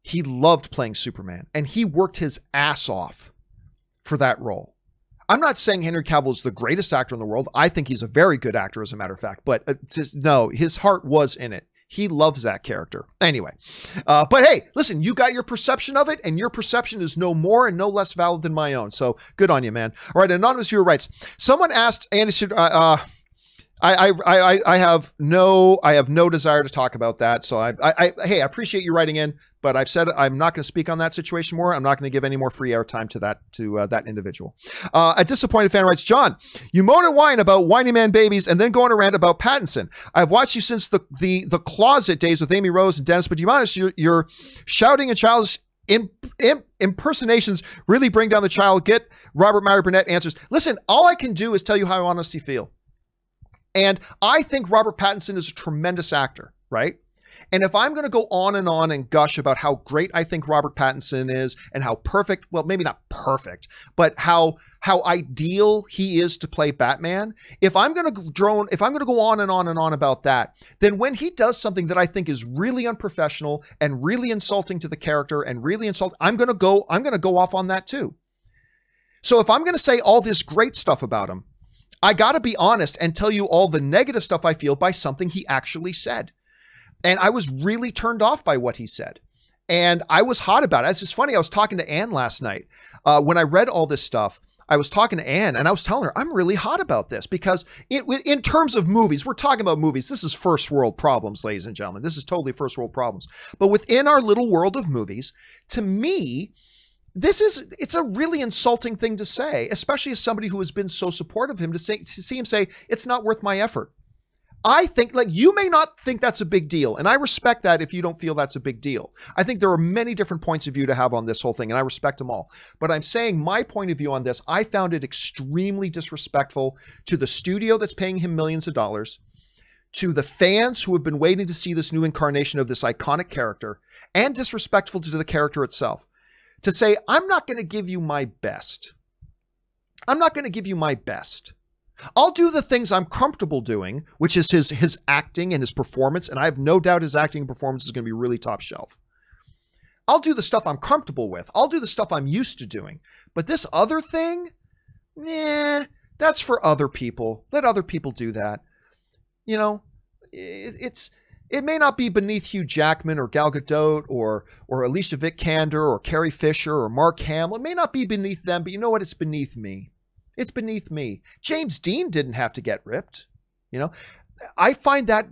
He loved playing Superman and he worked his ass off for that role. I'm not saying Henry Cavill is the greatest actor in the world. I think he's a very good actor, as a matter of fact. But uh, just, no, his heart was in it. He loves that character. Anyway, uh, but hey, listen, you got your perception of it, and your perception is no more and no less valid than my own. So good on you, man. All right, anonymous viewer writes: Someone asked Andy. Uh, uh, I, I, I, have no, I have no desire to talk about that. So I, I, I hey, I appreciate you writing in, but I've said I'm not going to speak on that situation more. I'm not going to give any more free airtime to that, to uh, that individual. Uh, a disappointed fan writes, John, you moan and whine about whiny man babies and then go on a rant about Pattinson. I've watched you since the, the, the closet days with Amy Rose and Dennis, but you honest, you're, you're shouting and childish in, in, impersonations really bring down the child. Get Robert Meyer Burnett answers. Listen, all I can do is tell you how I honestly feel. And I think Robert Pattinson is a tremendous actor, right? And if I'm going to go on and on and gush about how great I think Robert Pattinson is and how perfect, well, maybe not perfect, but how how ideal he is to play Batman, if I'm going to drone, if I'm going to go on and on and on about that, then when he does something that I think is really unprofessional and really insulting to the character and really insult, I'm going to go I'm going to go off on that too. So if I'm going to say all this great stuff about him, I got to be honest and tell you all the negative stuff I feel by something he actually said. And I was really turned off by what he said. And I was hot about it. It's just funny. I was talking to Anne last night. Uh, when I read all this stuff, I was talking to Anne and I was telling her, I'm really hot about this because in, in terms of movies, we're talking about movies. This is first world problems, ladies and gentlemen. This is totally first world problems. But within our little world of movies, to me, this is it's a really insulting thing to say, especially as somebody who has been so supportive of him to say to see him say it's not worth my effort. I think like you may not think that's a big deal, and I respect that if you don't feel that's a big deal. I think there are many different points of view to have on this whole thing, and I respect them all. But I'm saying my point of view on this, I found it extremely disrespectful to the studio that's paying him millions of dollars, to the fans who have been waiting to see this new incarnation of this iconic character, and disrespectful to the character itself to say, I'm not going to give you my best. I'm not going to give you my best. I'll do the things I'm comfortable doing, which is his his acting and his performance, and I have no doubt his acting and performance is going to be really top shelf. I'll do the stuff I'm comfortable with. I'll do the stuff I'm used to doing. But this other thing, nah, that's for other people. Let other people do that. You know, it, it's it may not be beneath Hugh Jackman or Gal Gadot or or Alicia Vikander or Carrie Fisher or Mark Hamill. It may not be beneath them, but you know what? It's beneath me. It's beneath me. James Dean didn't have to get ripped. You know, I find that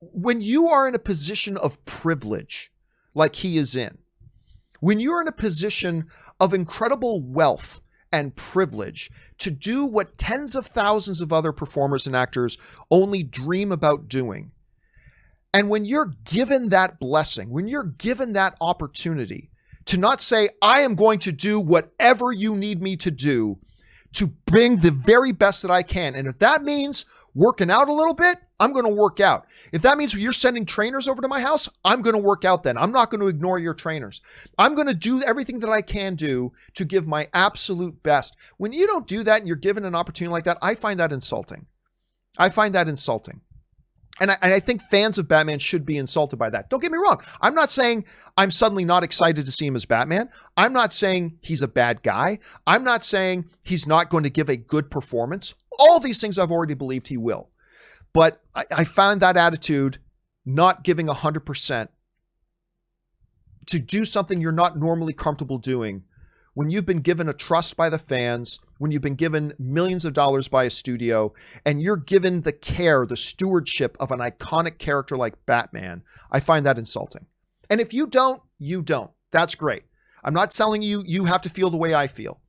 when you are in a position of privilege, like he is in, when you're in a position of incredible wealth and privilege to do what tens of thousands of other performers and actors only dream about doing, and when you're given that blessing, when you're given that opportunity to not say, I am going to do whatever you need me to do to bring the very best that I can. And if that means working out a little bit I'm going to work out. If that means you're sending trainers over to my house, I'm going to work out then. I'm not going to ignore your trainers. I'm going to do everything that I can do to give my absolute best. When you don't do that and you're given an opportunity like that, I find that insulting. I find that insulting. And I, and I, think fans of Batman should be insulted by that. Don't get me wrong. I'm not saying I'm suddenly not excited to see him as Batman. I'm not saying he's a bad guy. I'm not saying he's not going to give a good performance. All these things I've already believed he will. But I, I found that attitude not giving 100% to do something you're not normally comfortable doing when you've been given a trust by the fans, when you've been given millions of dollars by a studio, and you're given the care, the stewardship of an iconic character like Batman, I find that insulting. And if you don't, you don't. That's great. I'm not telling you you have to feel the way I feel.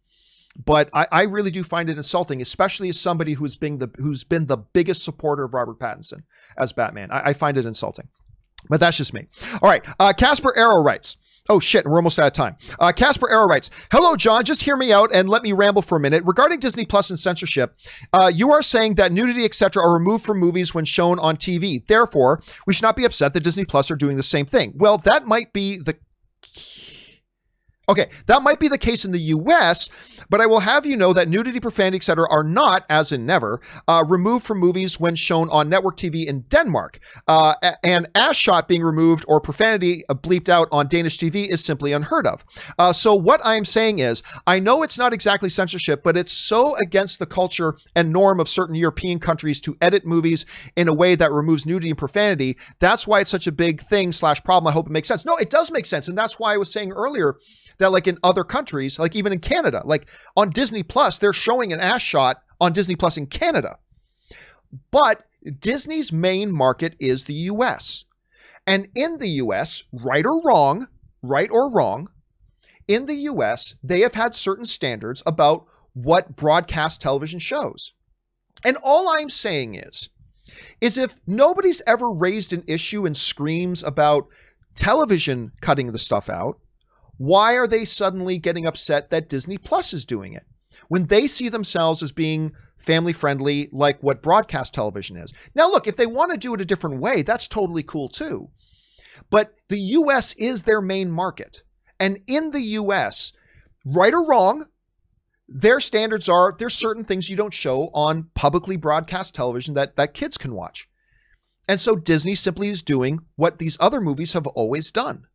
But I, I really do find it insulting, especially as somebody who's been the who's been the biggest supporter of Robert Pattinson as Batman. I, I find it insulting. But that's just me. All right. Uh, Casper Arrow writes. Oh shit, we're almost out of time. Uh, Casper Arrow writes, "Hello, John. Just hear me out and let me ramble for a minute regarding Disney Plus and censorship. Uh, you are saying that nudity, etc., are removed from movies when shown on TV. Therefore, we should not be upset that Disney Plus are doing the same thing. Well, that might be the Okay, that might be the case in the US, but I will have you know that nudity, profanity, etc., are not, as in never, uh, removed from movies when shown on network TV in Denmark. Uh, and ass shot being removed or profanity bleeped out on Danish TV is simply unheard of. Uh, so what I'm saying is, I know it's not exactly censorship, but it's so against the culture and norm of certain European countries to edit movies in a way that removes nudity and profanity. That's why it's such a big thing slash problem. I hope it makes sense. No, it does make sense, and that's why I was saying earlier that like in other countries, like even in Canada, like on Disney Plus, they're showing an ass shot on Disney Plus in Canada. But Disney's main market is the US. And in the US, right or wrong, right or wrong, in the US, they have had certain standards about what broadcast television shows. And all I'm saying is, is if nobody's ever raised an issue and screams about television cutting the stuff out, why are they suddenly getting upset that Disney Plus is doing it when they see themselves as being family friendly, like what broadcast television is? Now, look, if they want to do it a different way, that's totally cool too. But the US is their main market. And in the US, right or wrong, their standards are there's certain things you don't show on publicly broadcast television that, that kids can watch. And so Disney simply is doing what these other movies have always done.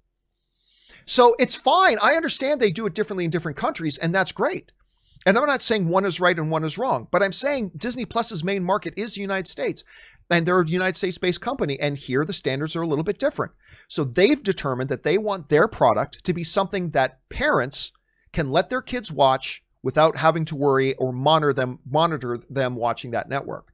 So it's fine. I understand they do it differently in different countries, and that's great. And I'm not saying one is right and one is wrong, but I'm saying Disney Plus's main market is the United States. And they're a United States based company. And here the standards are a little bit different. So they've determined that they want their product to be something that parents can let their kids watch without having to worry or monitor them monitor them watching that network.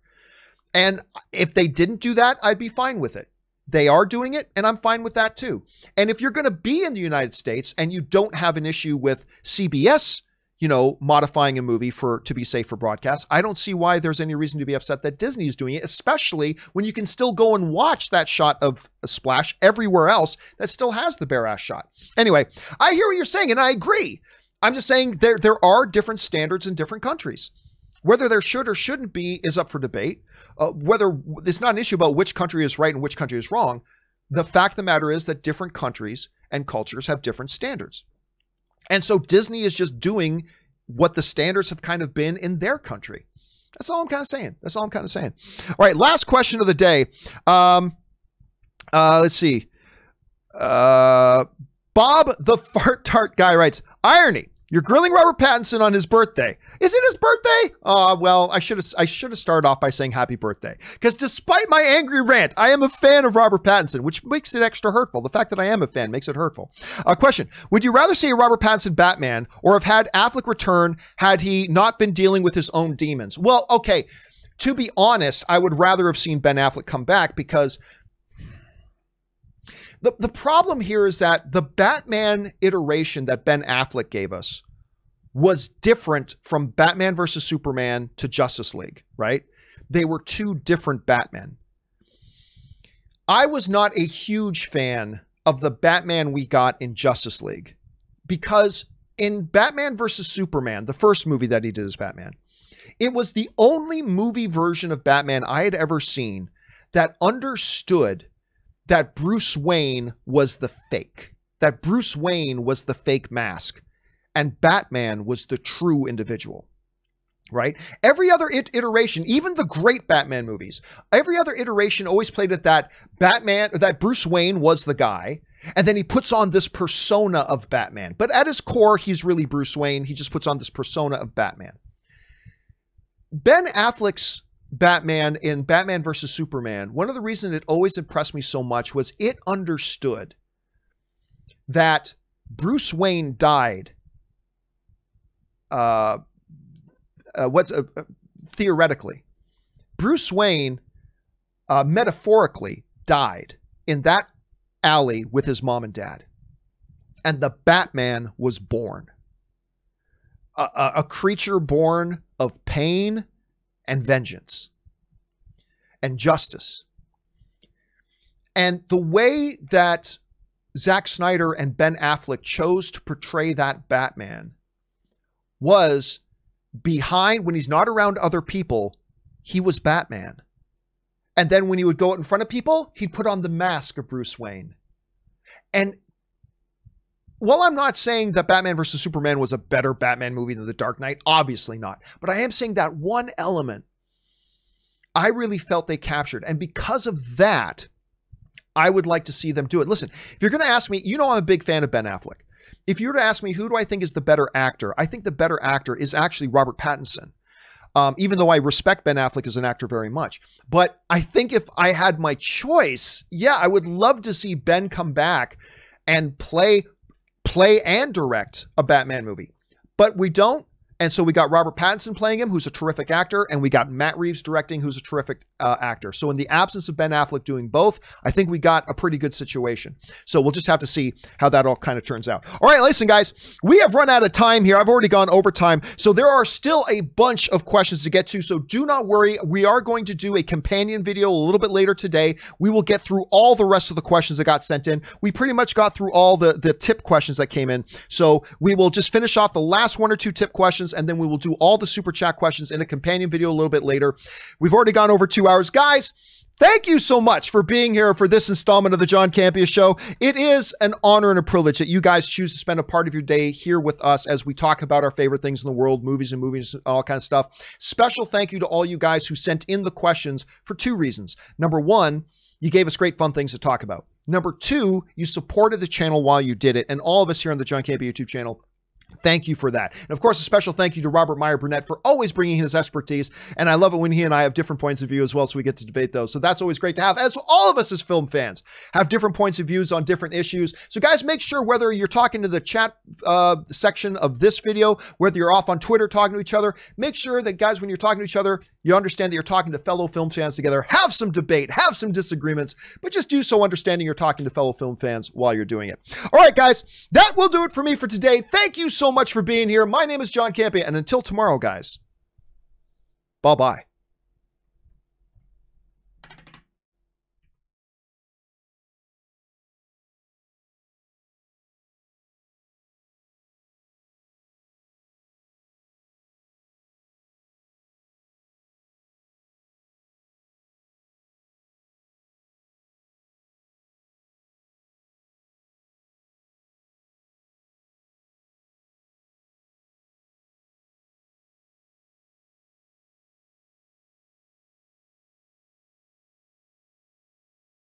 And if they didn't do that, I'd be fine with it. They are doing it, and I'm fine with that too. And if you're going to be in the United States and you don't have an issue with CBS, you know, modifying a movie for to be safe for broadcast, I don't see why there's any reason to be upset that Disney is doing it, especially when you can still go and watch that shot of a splash everywhere else that still has the bare ass shot. Anyway, I hear what you're saying, and I agree. I'm just saying there there are different standards in different countries. Whether there should or shouldn't be is up for debate. Uh, whether it's not an issue about which country is right and which country is wrong. The fact of the matter is that different countries and cultures have different standards. And so Disney is just doing what the standards have kind of been in their country. That's all I'm kind of saying. That's all I'm kind of saying. All right, last question of the day. Um, uh, let's see. Uh, Bob the fart tart guy writes, irony. You're grilling Robert Pattinson on his birthday. Is it his birthday? Uh, well, I should have I should have started off by saying happy birthday. Because despite my angry rant, I am a fan of Robert Pattinson, which makes it extra hurtful. The fact that I am a fan makes it hurtful. A uh, question: Would you rather see a Robert Pattinson Batman or have had Affleck return had he not been dealing with his own demons? Well, okay. To be honest, I would rather have seen Ben Affleck come back because the, the problem here is that the Batman iteration that Ben Affleck gave us was different from Batman versus Superman to Justice League, right? They were two different Batmen. I was not a huge fan of the Batman we got in Justice League because in Batman versus Superman, the first movie that he did as Batman, it was the only movie version of Batman I had ever seen that understood that Bruce Wayne was the fake, that Bruce Wayne was the fake mask, and Batman was the true individual. Right? Every other it- iteration, even the great Batman movies, every other iteration always played it that Batman, or that Bruce Wayne was the guy, and then he puts on this persona of Batman. But at his core, he's really Bruce Wayne. He just puts on this persona of Batman. Ben Affleck's Batman in Batman versus Superman, one of the reasons it always impressed me so much was it understood that Bruce Wayne died. Uh, uh what's uh, uh, theoretically, Bruce Wayne, uh, metaphorically died in that alley with his mom and dad, and the Batman was born. A, a, a creature born of pain and vengeance and justice. And the way that Zack Snyder and Ben Affleck chose to portray that Batman was behind, when he's not around other people, he was Batman. And then when he would go out in front of people, he'd put on the mask of Bruce Wayne. And while I'm not saying that Batman versus Superman was a better Batman movie than The Dark Knight, obviously not, but I am saying that one element I really felt they captured. And because of that, I would like to see them do it. Listen, if you're going to ask me, you know, I'm a big fan of Ben Affleck. If you were to ask me, who do I think is the better actor? I think the better actor is actually Robert Pattinson. Um, even though I respect Ben Affleck as an actor very much. But I think if I had my choice, yeah, I would love to see Ben come back and play play and direct a Batman movie. But we don't. And so we got Robert Pattinson playing him, who's a terrific actor, and we got Matt Reeves directing, who's a terrific uh, actor. So in the absence of Ben Affleck doing both, I think we got a pretty good situation. So we'll just have to see how that all kind of turns out. All right, listen, guys, we have run out of time here. I've already gone overtime, so there are still a bunch of questions to get to. So do not worry. We are going to do a companion video a little bit later today. We will get through all the rest of the questions that got sent in. We pretty much got through all the the tip questions that came in. So we will just finish off the last one or two tip questions questions, and then we will do all the super chat questions in a companion video a little bit later. We've already gone over two hours. Guys, Thank you so much for being here for this installment of the John Campea Show. It is an honor and a privilege that you guys choose to spend a part of your day here with us as we talk about our favorite things in the world, movies and movies, all kind of stuff. Special thank you to all you guys who sent in the questions for two reasons. Number one, you gave us great fun things to talk about. Number two, you supported the channel while you did it, and all of us here on the John Campea YouTube channel Thank you for that. And of course, a special thank you to Robert Meyer Burnett for always bringing his expertise. And I love it when he and I have different points of view as well, so we get to debate those. So that's always great to have, as all of us as film fans have different points of views on different issues. So, guys, make sure whether you're talking to the chat uh, section of this video, whether you're off on Twitter talking to each other, make sure that, guys, when you're talking to each other, you understand that you're talking to fellow film fans together. Have some debate, have some disagreements, but just do so understanding you're talking to fellow film fans while you're doing it. All right, guys, that will do it for me for today. Thank you so much for being here. My name is John Campea, and until tomorrow, guys, bye bye.